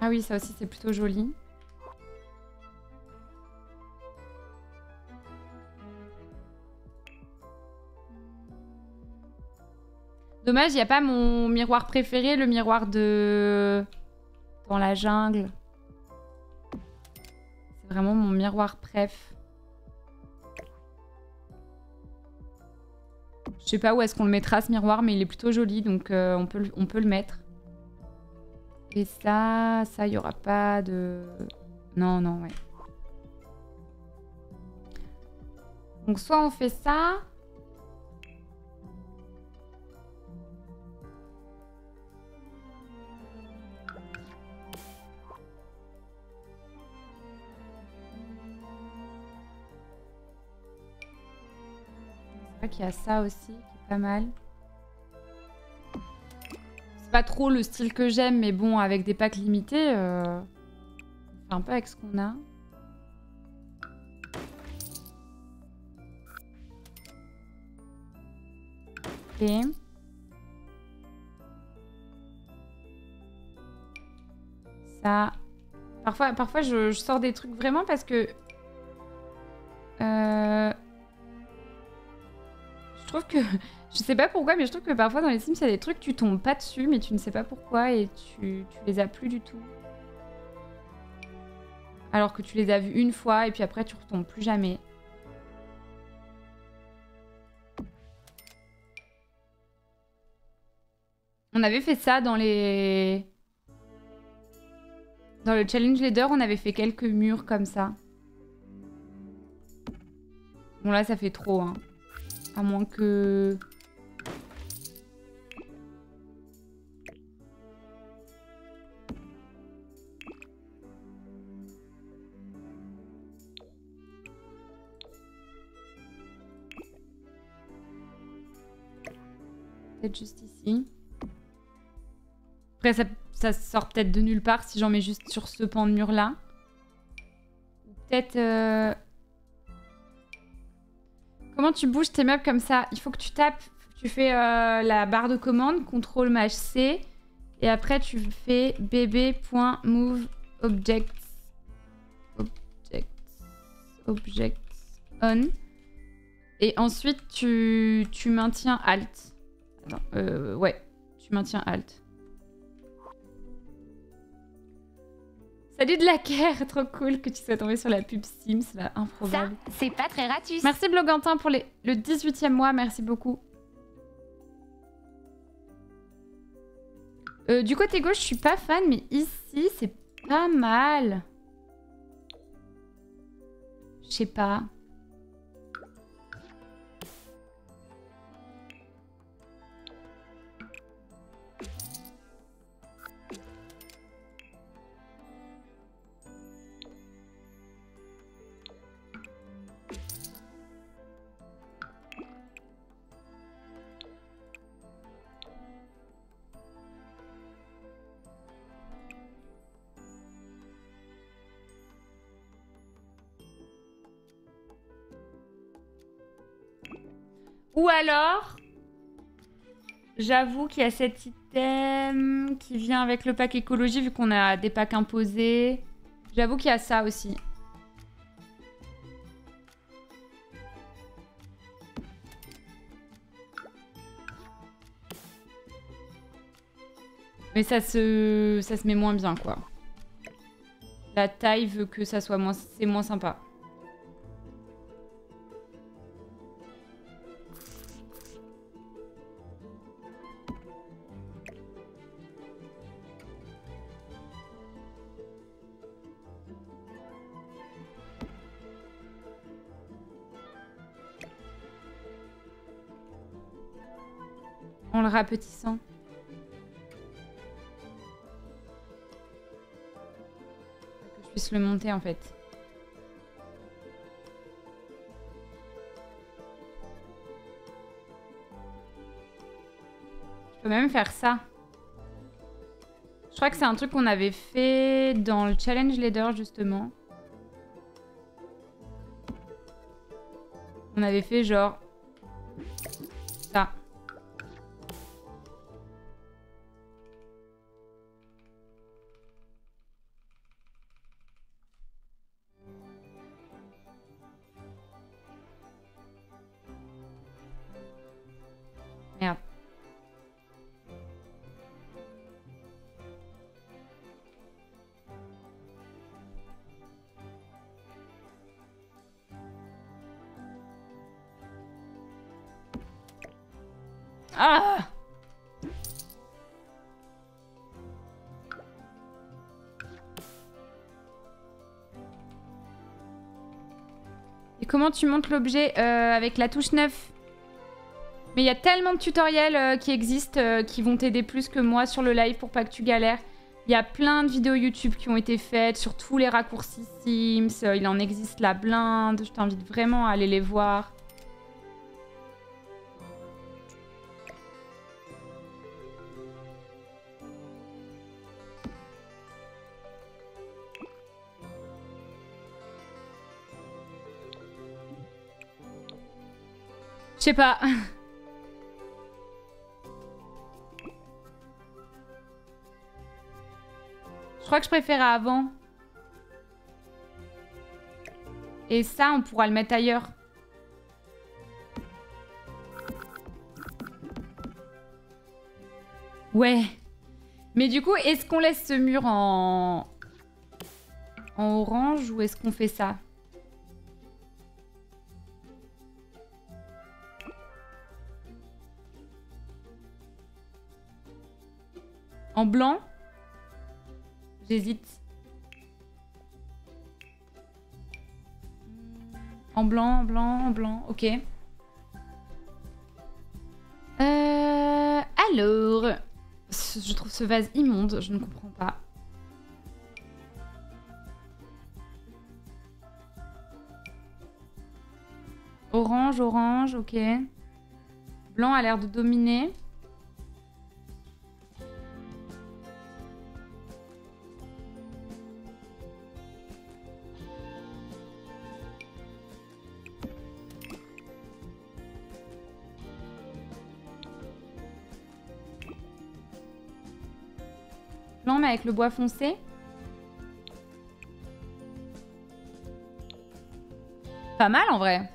Ah oui, ça aussi c'est plutôt joli. Dommage, il n'y a pas mon miroir préféré, le miroir de... Dans la jungle. C'est vraiment mon miroir préf. Je sais pas où est-ce qu'on le mettra ce miroir, mais il est plutôt joli, donc euh, on, peut, on peut le mettre. Et ça, ça, il n'y aura pas de... Non, non, ouais. Donc soit on fait ça... qu'il y a ça aussi qui est pas mal. C'est pas trop le style que j'aime, mais bon, avec des packs limités, euh... on fait un peu avec ce qu'on a. Ok. Ça. Parfois, parfois je, je sors des trucs vraiment parce que... Euh trouve que. Je sais pas pourquoi, mais je trouve que parfois dans les Sims, il y a des trucs, tu tombes pas dessus, mais tu ne sais pas pourquoi et tu, tu les as plus du tout. Alors que tu les as vus une fois et puis après tu retombes plus jamais. On avait fait ça dans les... Dans le challenge leader, on avait fait quelques murs comme ça. Bon là, ça fait trop, hein. À moins que... Peut-être juste ici. Après, ça, sort peut-être de nulle part si j'en mets juste sur ce pan de mur-là. Peut-être... Euh, Comment tu bouges tes meubles comme ça? Il faut que tu tapes, tu fais euh, la barre de commande, CTRL MASH C, Et après, tu fais bb.move objects. Objects. Objects on. Et ensuite, tu, tu maintiens alt. Attends, euh, ouais, tu maintiens alt. Salut de la Caire, trop cool que tu sois tombé sur la pub Sims, là, Ça, improbable. c'est pas très ratus. Merci Blogantin pour les, le 18e mois, merci beaucoup. Euh, du côté gauche, je suis pas fan, mais ici, c'est pas mal. Je sais pas. Alors, j'avoue qu'il y a cet item qui vient avec le pack écologie, vu qu'on a des packs imposés. J'avoue qu'il y a ça aussi. Mais ça se, ça se met moins bien, quoi. La taille veut que ça soit moins... C'est moins sympa. Le rapetissant. Que je puisse le monter en fait. Je peux même faire ça. Je crois que c'est un truc qu'on avait fait dans le challenge leader justement. On avait fait genre tu montes l'objet Euh, Avec la touche 9. Mais il y a tellement de tutoriels euh, qui existent euh, qui vont t'aider plus que moi sur le live pour pas que tu galères. Il y a plein de vidéos YouTube qui ont été faites sur tous les raccourcis Sims. Il en existe la blinde. Je t'invite vraiment à aller les voir. Je sais pas. Je crois que je préférais avant. Et ça, on pourra le mettre ailleurs. Ouais. Mais du coup, est-ce qu'on laisse ce mur en... en orange ou est-ce qu'on fait ça? En blanc J'hésite. En blanc, en blanc, en blanc, ok. Euh, alors, je trouve ce vase immonde, je ne comprends pas. Orange, orange, ok. Blanc a l'air de dominer. Avec le bois foncé. Pas mal en vrai.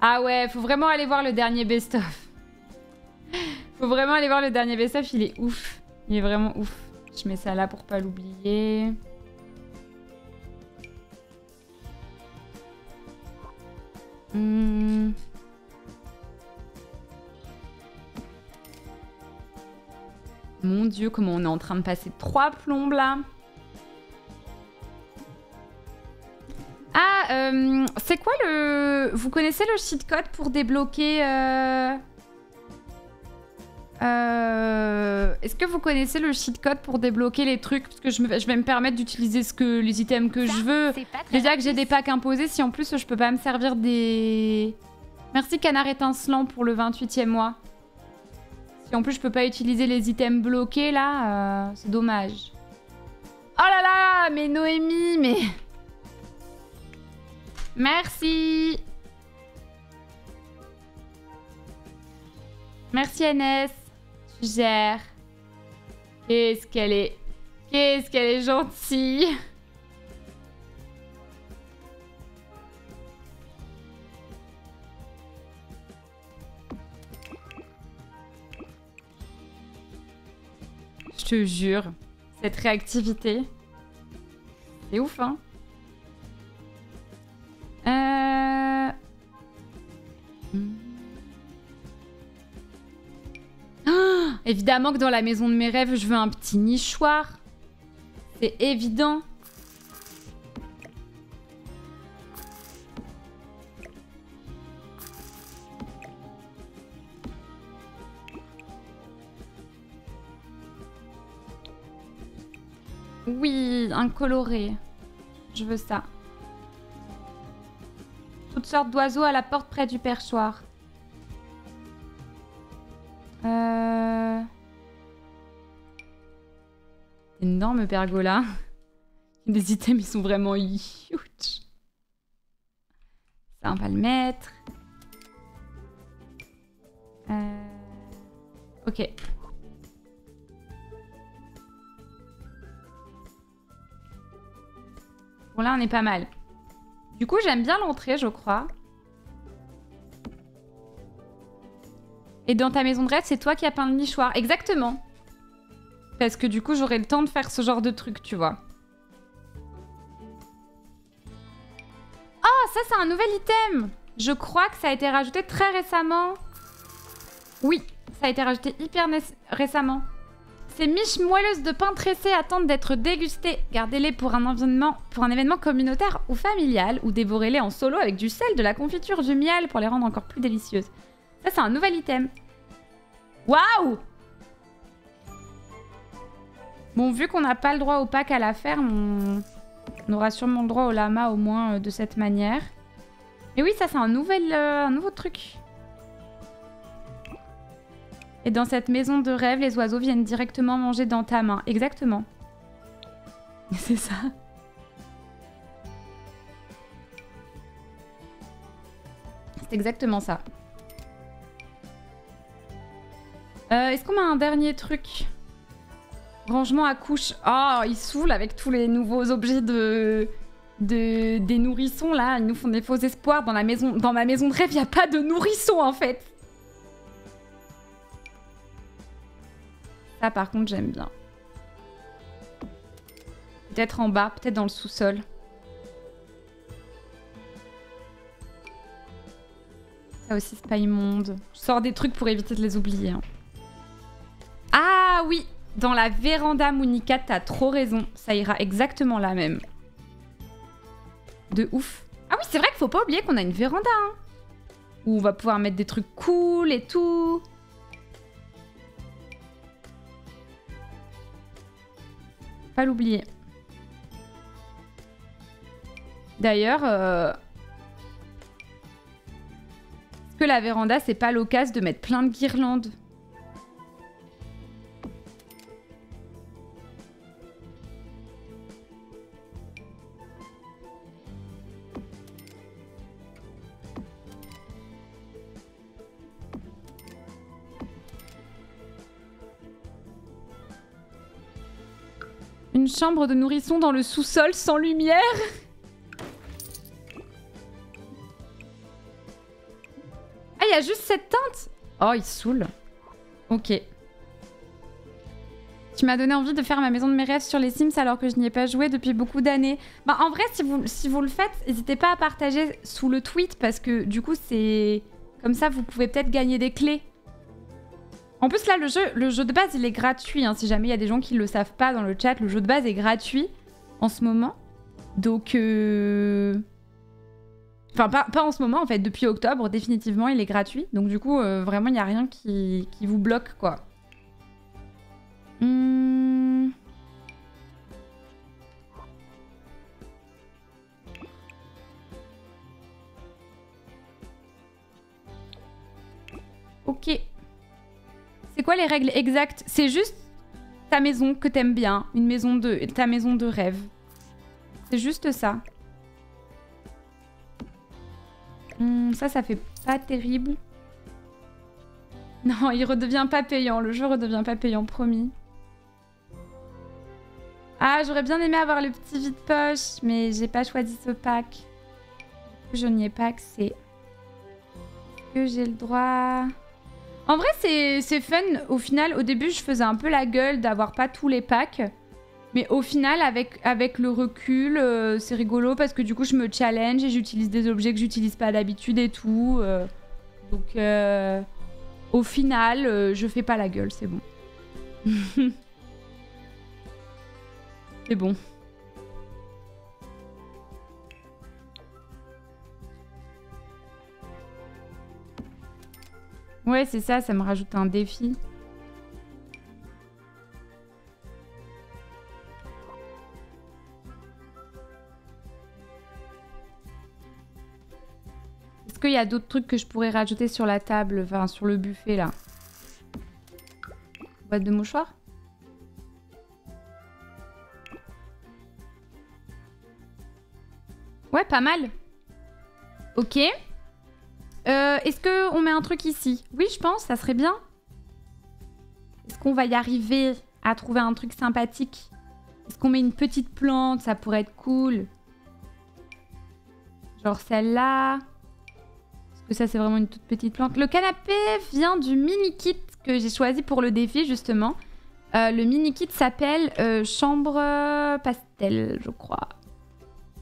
Ah ouais, faut vraiment aller voir le dernier best-of. faut vraiment aller voir le dernier best-of, il est ouf. Il est vraiment ouf. Je mets ça là pour pas l'oublier. Hmm. Mon dieu, comment on est en train de passer trois plombes là. Ah, euh, c'est quoi le... Vous connaissez le cheat code pour débloquer... Euh... euh est-ce que vous connaissez le cheat code pour débloquer les trucs? Parce que je, je vais me permettre d'utiliser ce que, les items que je veux. Déjà que j'ai des packs imposés, si en plus je peux pas me servir des... Merci Canard étincelant pour le 28e mois. Si en plus je peux pas utiliser les items bloqués là, euh, c'est dommage. Oh là là, mais Noémie, mais... Merci. Merci NS. Tu gères. Qu'est-ce qu'elle est... Qu'est-ce qu'elle est gentille? Je te jure, cette réactivité, c'est ouf, hein? Euh... évidemment que dans la maison de mes rêves, je veux un petit nichoir. C'est évident. Oui, un coloré. Je veux ça toutes sortes d'oiseaux à la porte près du perchoir. Euh... Énorme pergola. Les items, ils sont vraiment huge. Ça, on va le mettre. Euh... Ok. Bon, là, on est pas mal. Du coup, j'aime bien l'entrée, je crois. Et dans ta maison de rêve, c'est toi qui as peint le nichoir. Exactement. Parce que du coup, j'aurai le temps de faire ce genre de truc, tu vois. Oh, ça, c'est un nouvel item Je crois que ça a été rajouté très récemment. Oui, ça a été rajouté hyper récemment. Ces miches moelleuses de pain tressé attendent d'être dégustées. Gardez-les pour un, événement, pour un événement communautaire ou familial, ou dévorez-les en solo avec du sel, de la confiture, du miel pour les rendre encore plus délicieuses. Ça, c'est un nouvel item. Waouh Bon, vu qu'on n'a pas le droit au pack à la ferme, on... aura sûrement le droit au lama au moins euh, de cette manière. Mais oui, ça, c'est un, nouvel, euh, un nouveau truc. Et dans cette maison de rêve, les oiseaux viennent directement manger dans ta main. Exactement. C'est ça. C'est exactement ça. Euh, est-ce qu'on a un dernier truc? Rangement à couche. Oh, ils saoulent avec tous les nouveaux objets de... de... des nourrissons là. Ils nous font des faux espoirs. Dans, la maison... dans ma maison de rêve, il n'y a pas de nourrissons en fait. Ça, par contre, j'aime bien. Peut-être en bas, peut-être dans le sous-sol. Ça aussi, c'est pas immonde. Je sors des trucs pour éviter de les oublier. Hein. Ah oui Dans la véranda, Monica, t'as trop raison. Ça ira exactement là même. De ouf. Ah oui, c'est vrai qu'il faut pas oublier qu'on a une véranda. Hein. Où on va pouvoir mettre des trucs cool et tout. pas l'oublier. D'ailleurs, euh... que la véranda, c'est pas l'occasion de mettre plein de guirlandes? Une chambre de nourrisson dans le sous-sol sans lumière Ah, il y a juste cette teinte Oh, il saoule. Ok. Tu m'as donné envie de faire ma maison de mes rêves sur les Sims alors que je n'y ai pas joué depuis beaucoup d'années. Bah en vrai, si vous, si vous le faites, n'hésitez pas à partager sous le tweet parce que du coup, c'est... Comme ça, vous pouvez peut-être gagner des clés. En plus, là, le jeu, de base, il est gratuit. Hein, si jamais il y a des gens qui ne le savent pas dans le chat, le jeu de base est gratuit en ce moment. Donc... Euh... Enfin, pas, en ce moment, en fait. Depuis octobre, définitivement, il est gratuit. Donc du coup, euh, vraiment, il n'y a rien qui, vous bloque, quoi. Hmm. Ok. Quoi les règles exactes? C'est juste ta maison que t'aimes bien, une maison de ta maison de rêve. C'est juste ça. Hmm, ça, ça fait pas terrible. Non, il redevient pas payant. Le jeu redevient pas payant, promis. Ah, j'aurais bien aimé avoir le petit vide-poche, mais j'ai pas choisi ce pack. Je n'y ai pas accès. Que j'ai le droit... En vrai, c'est fun. Au final, au début, je faisais un peu la gueule d'avoir pas tous les packs. Mais au final, avec, le recul, euh, c'est rigolo parce que du coup, je me challenge et j'utilise des objets que j'utilise pas d'habitude et tout. Euh. donc, euh, au final, je fais pas la gueule, c'est bon. C'est bon. Ouais, c'est ça, ça me rajoute un défi. Est-ce qu'il y a d'autres trucs que je pourrais rajouter sur la table, enfin sur le buffet là? Boîte de mouchoirs? Ouais, pas mal. Ok. Euh, Est-ce qu'on met un truc ici Oui, je pense, ça serait bien. Est-ce qu'on va y arriver à trouver un truc sympathique Est-ce qu'on met une petite plante Ça pourrait être cool. Genre celle-là. Est-ce que ça, c'est vraiment une toute petite plante Le canapé vient du mini-kit que j'ai choisi pour le défi, justement. Euh, le mini-kit s'appelle euh, Chambre Pastel, je crois.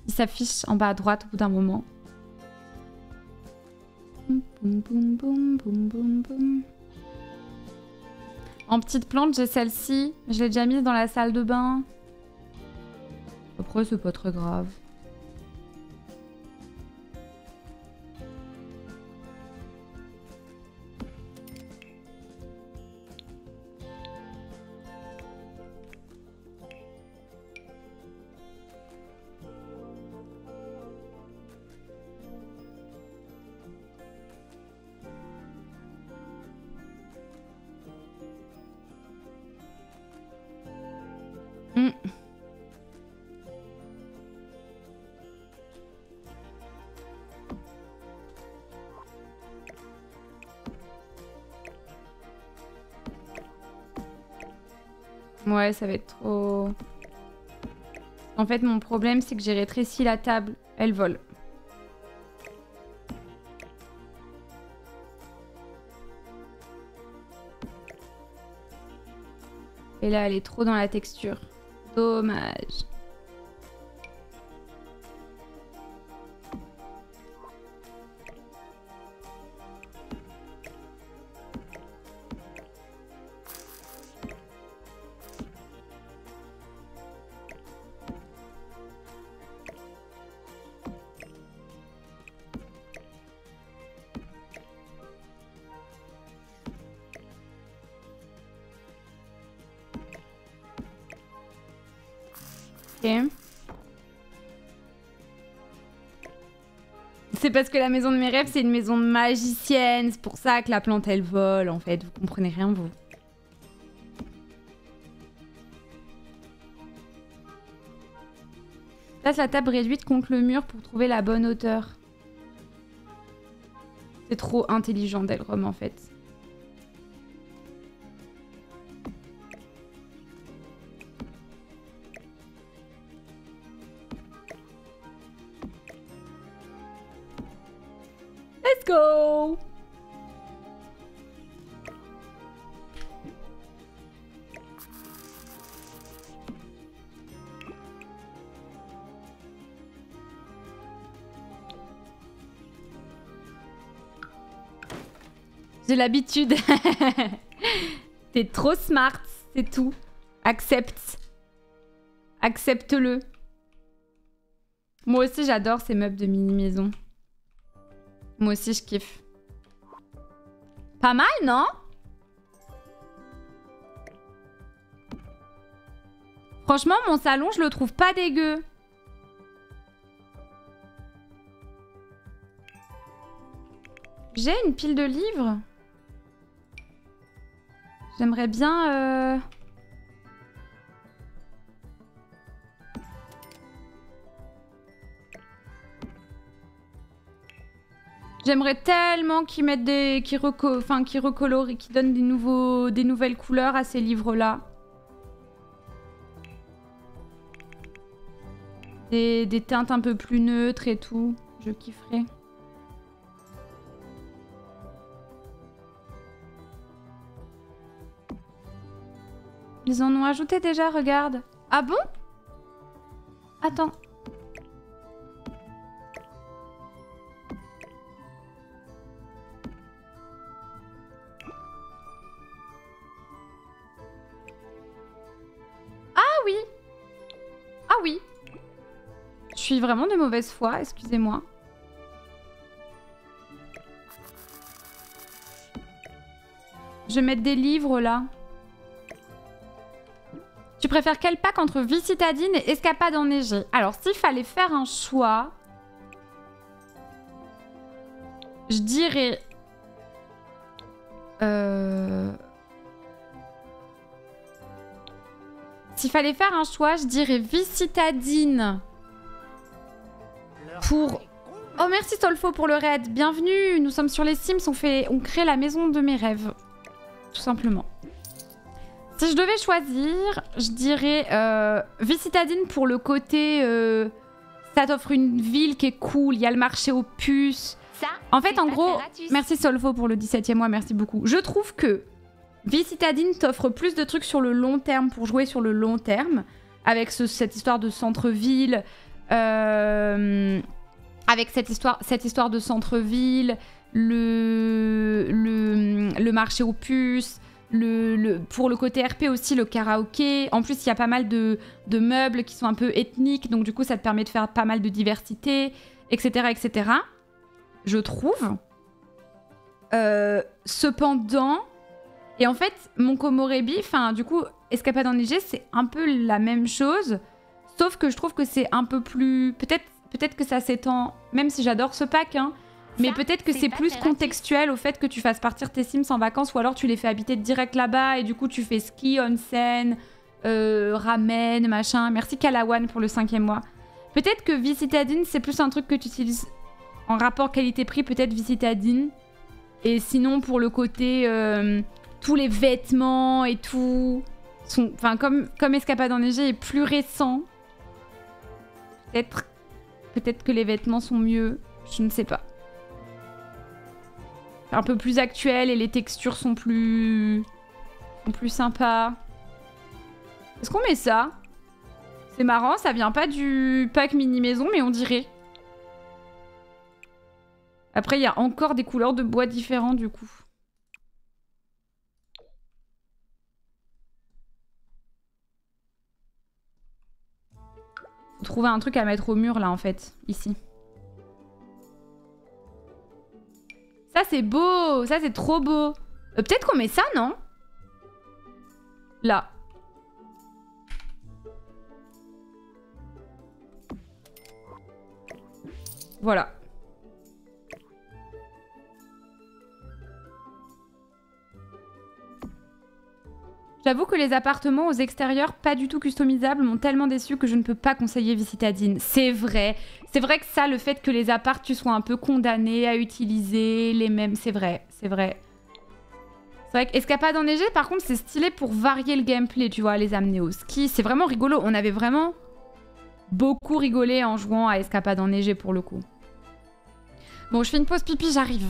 Il s'affiche en bas à droite au bout d'un moment. En petite plante, j'ai celle-ci. Je l'ai déjà mise dans la salle de bain. Après, c'est pas très grave. Ouais, ça va être trop... En fait, mon problème, c'est que j'ai rétréci la table. Elle vole. Et là, elle est trop dans la texture. Dommage. Parce que la maison de mes rêves, c'est une maison de magicienne. C'est pour ça que la plante, elle vole, en fait. Vous comprenez rien, vous. Place la table réduite contre le mur pour trouver la bonne hauteur. C'est trop intelligent d'Elrom, en fait. L'habitude. T'es trop smart, c'est tout. Accepte. Accepte-le. Moi aussi, j'adore ces meubles de mini-maison. Moi aussi, je kiffe. Pas mal, non? Franchement, mon salon, je le trouve pas dégueu. J'ai une pile de livres. J'aimerais bien... Euh... J'aimerais tellement qu'ils mettent des, qu'ils recolorent, qu'ils donnent des nouveaux, des nouvelles couleurs à ces livres-là. Des... des teintes un peu plus neutres et tout. Je kifferais. Ils en ont ajouté déjà, regarde. Ah bon? Attends. Ah oui Ah oui Je suis vraiment de mauvaise foi, excusez-moi. Je vais mettre des livres là. Tu préfères quel pack entre vie citadine et escapade enneigée? Alors, s'il fallait faire un choix, je dirais... Euh... S'il fallait faire un choix, je dirais vie citadine pour... Oh merci Solfo pour le raid, bienvenue, nous sommes sur les Sims, on, fait... on crée la maison de mes rêves, tout simplement. Si je devais choisir, je dirais euh, vie citadine pour le côté. Euh, ça t'offre une ville qui est cool, il y a le marché aux puces. Ça, En fait, en gros, merci Solfo pour le 17e mois, merci beaucoup. Je trouve que Vie citadine t'offre plus de trucs sur le long terme pour jouer sur le long terme, avec ce- cette histoire de centre-ville, euh, avec cette histoire, cette histoire de centre-ville, le, le, le marché aux puces, pour le côté RP aussi, le karaoké. En plus, il y a pas mal de, meubles qui sont un peu ethniques, donc du coup, ça te permet de faire pas mal de diversité, etc. etc. Je trouve. Euh, cependant, et en fait, mon Komorebi, enfin, du coup, Escapade enneigée, c'est un peu la même chose, sauf que je trouve que c'est un peu plus. Peut-être peut que ça s'étend, même si j'adore ce pack, hein, mais peut-être que c'est plus contextuel au fait que tu fasses partir tes Sims en vacances ou alors tu les fais habiter direct là-bas et du coup tu fais ski, onsen, euh, ramen, machin. Merci Kalawan pour le cinquième mois. Peut-être que Vie Citadine, c'est plus un truc que tu utilises en rapport qualité-prix, peut-être Vie Citadine. Et sinon, pour le côté, euh, tous les vêtements et tout, sont, enfin comme, comme Escapade enneigée est plus récent, peut-être peut-être que les vêtements sont mieux, je ne sais pas. Un peu plus actuel et les textures sont plus sont plus sympas. Est-ce qu'on met ça? C'est marrant, ça vient pas du pack mini maison, mais on dirait. Après, il y a encore des couleurs de bois différents du coup. Trouver un truc à mettre au mur là en fait, ici. Ça c'est beau, ça c'est trop beau. Euh, Peut-être qu'on met ça, non? Là. Voilà. J'avoue que les appartements aux extérieurs pas du tout customisables m'ont tellement déçu que je ne peux pas conseiller Vicitadine. C'est vrai. C'est vrai que ça, le fait que les apparts, tu sois un peu condamné à utiliser les mêmes, c'est vrai. C'est vrai. C'est vrai qu'Escapade enneigée, par contre, c'est stylé pour varier le gameplay, tu vois, les amener au ski. C'est vraiment rigolo. On avait vraiment beaucoup rigolé en jouant à Escapade enneigée pour le coup. Bon, je fais une pause pipi, j'arrive.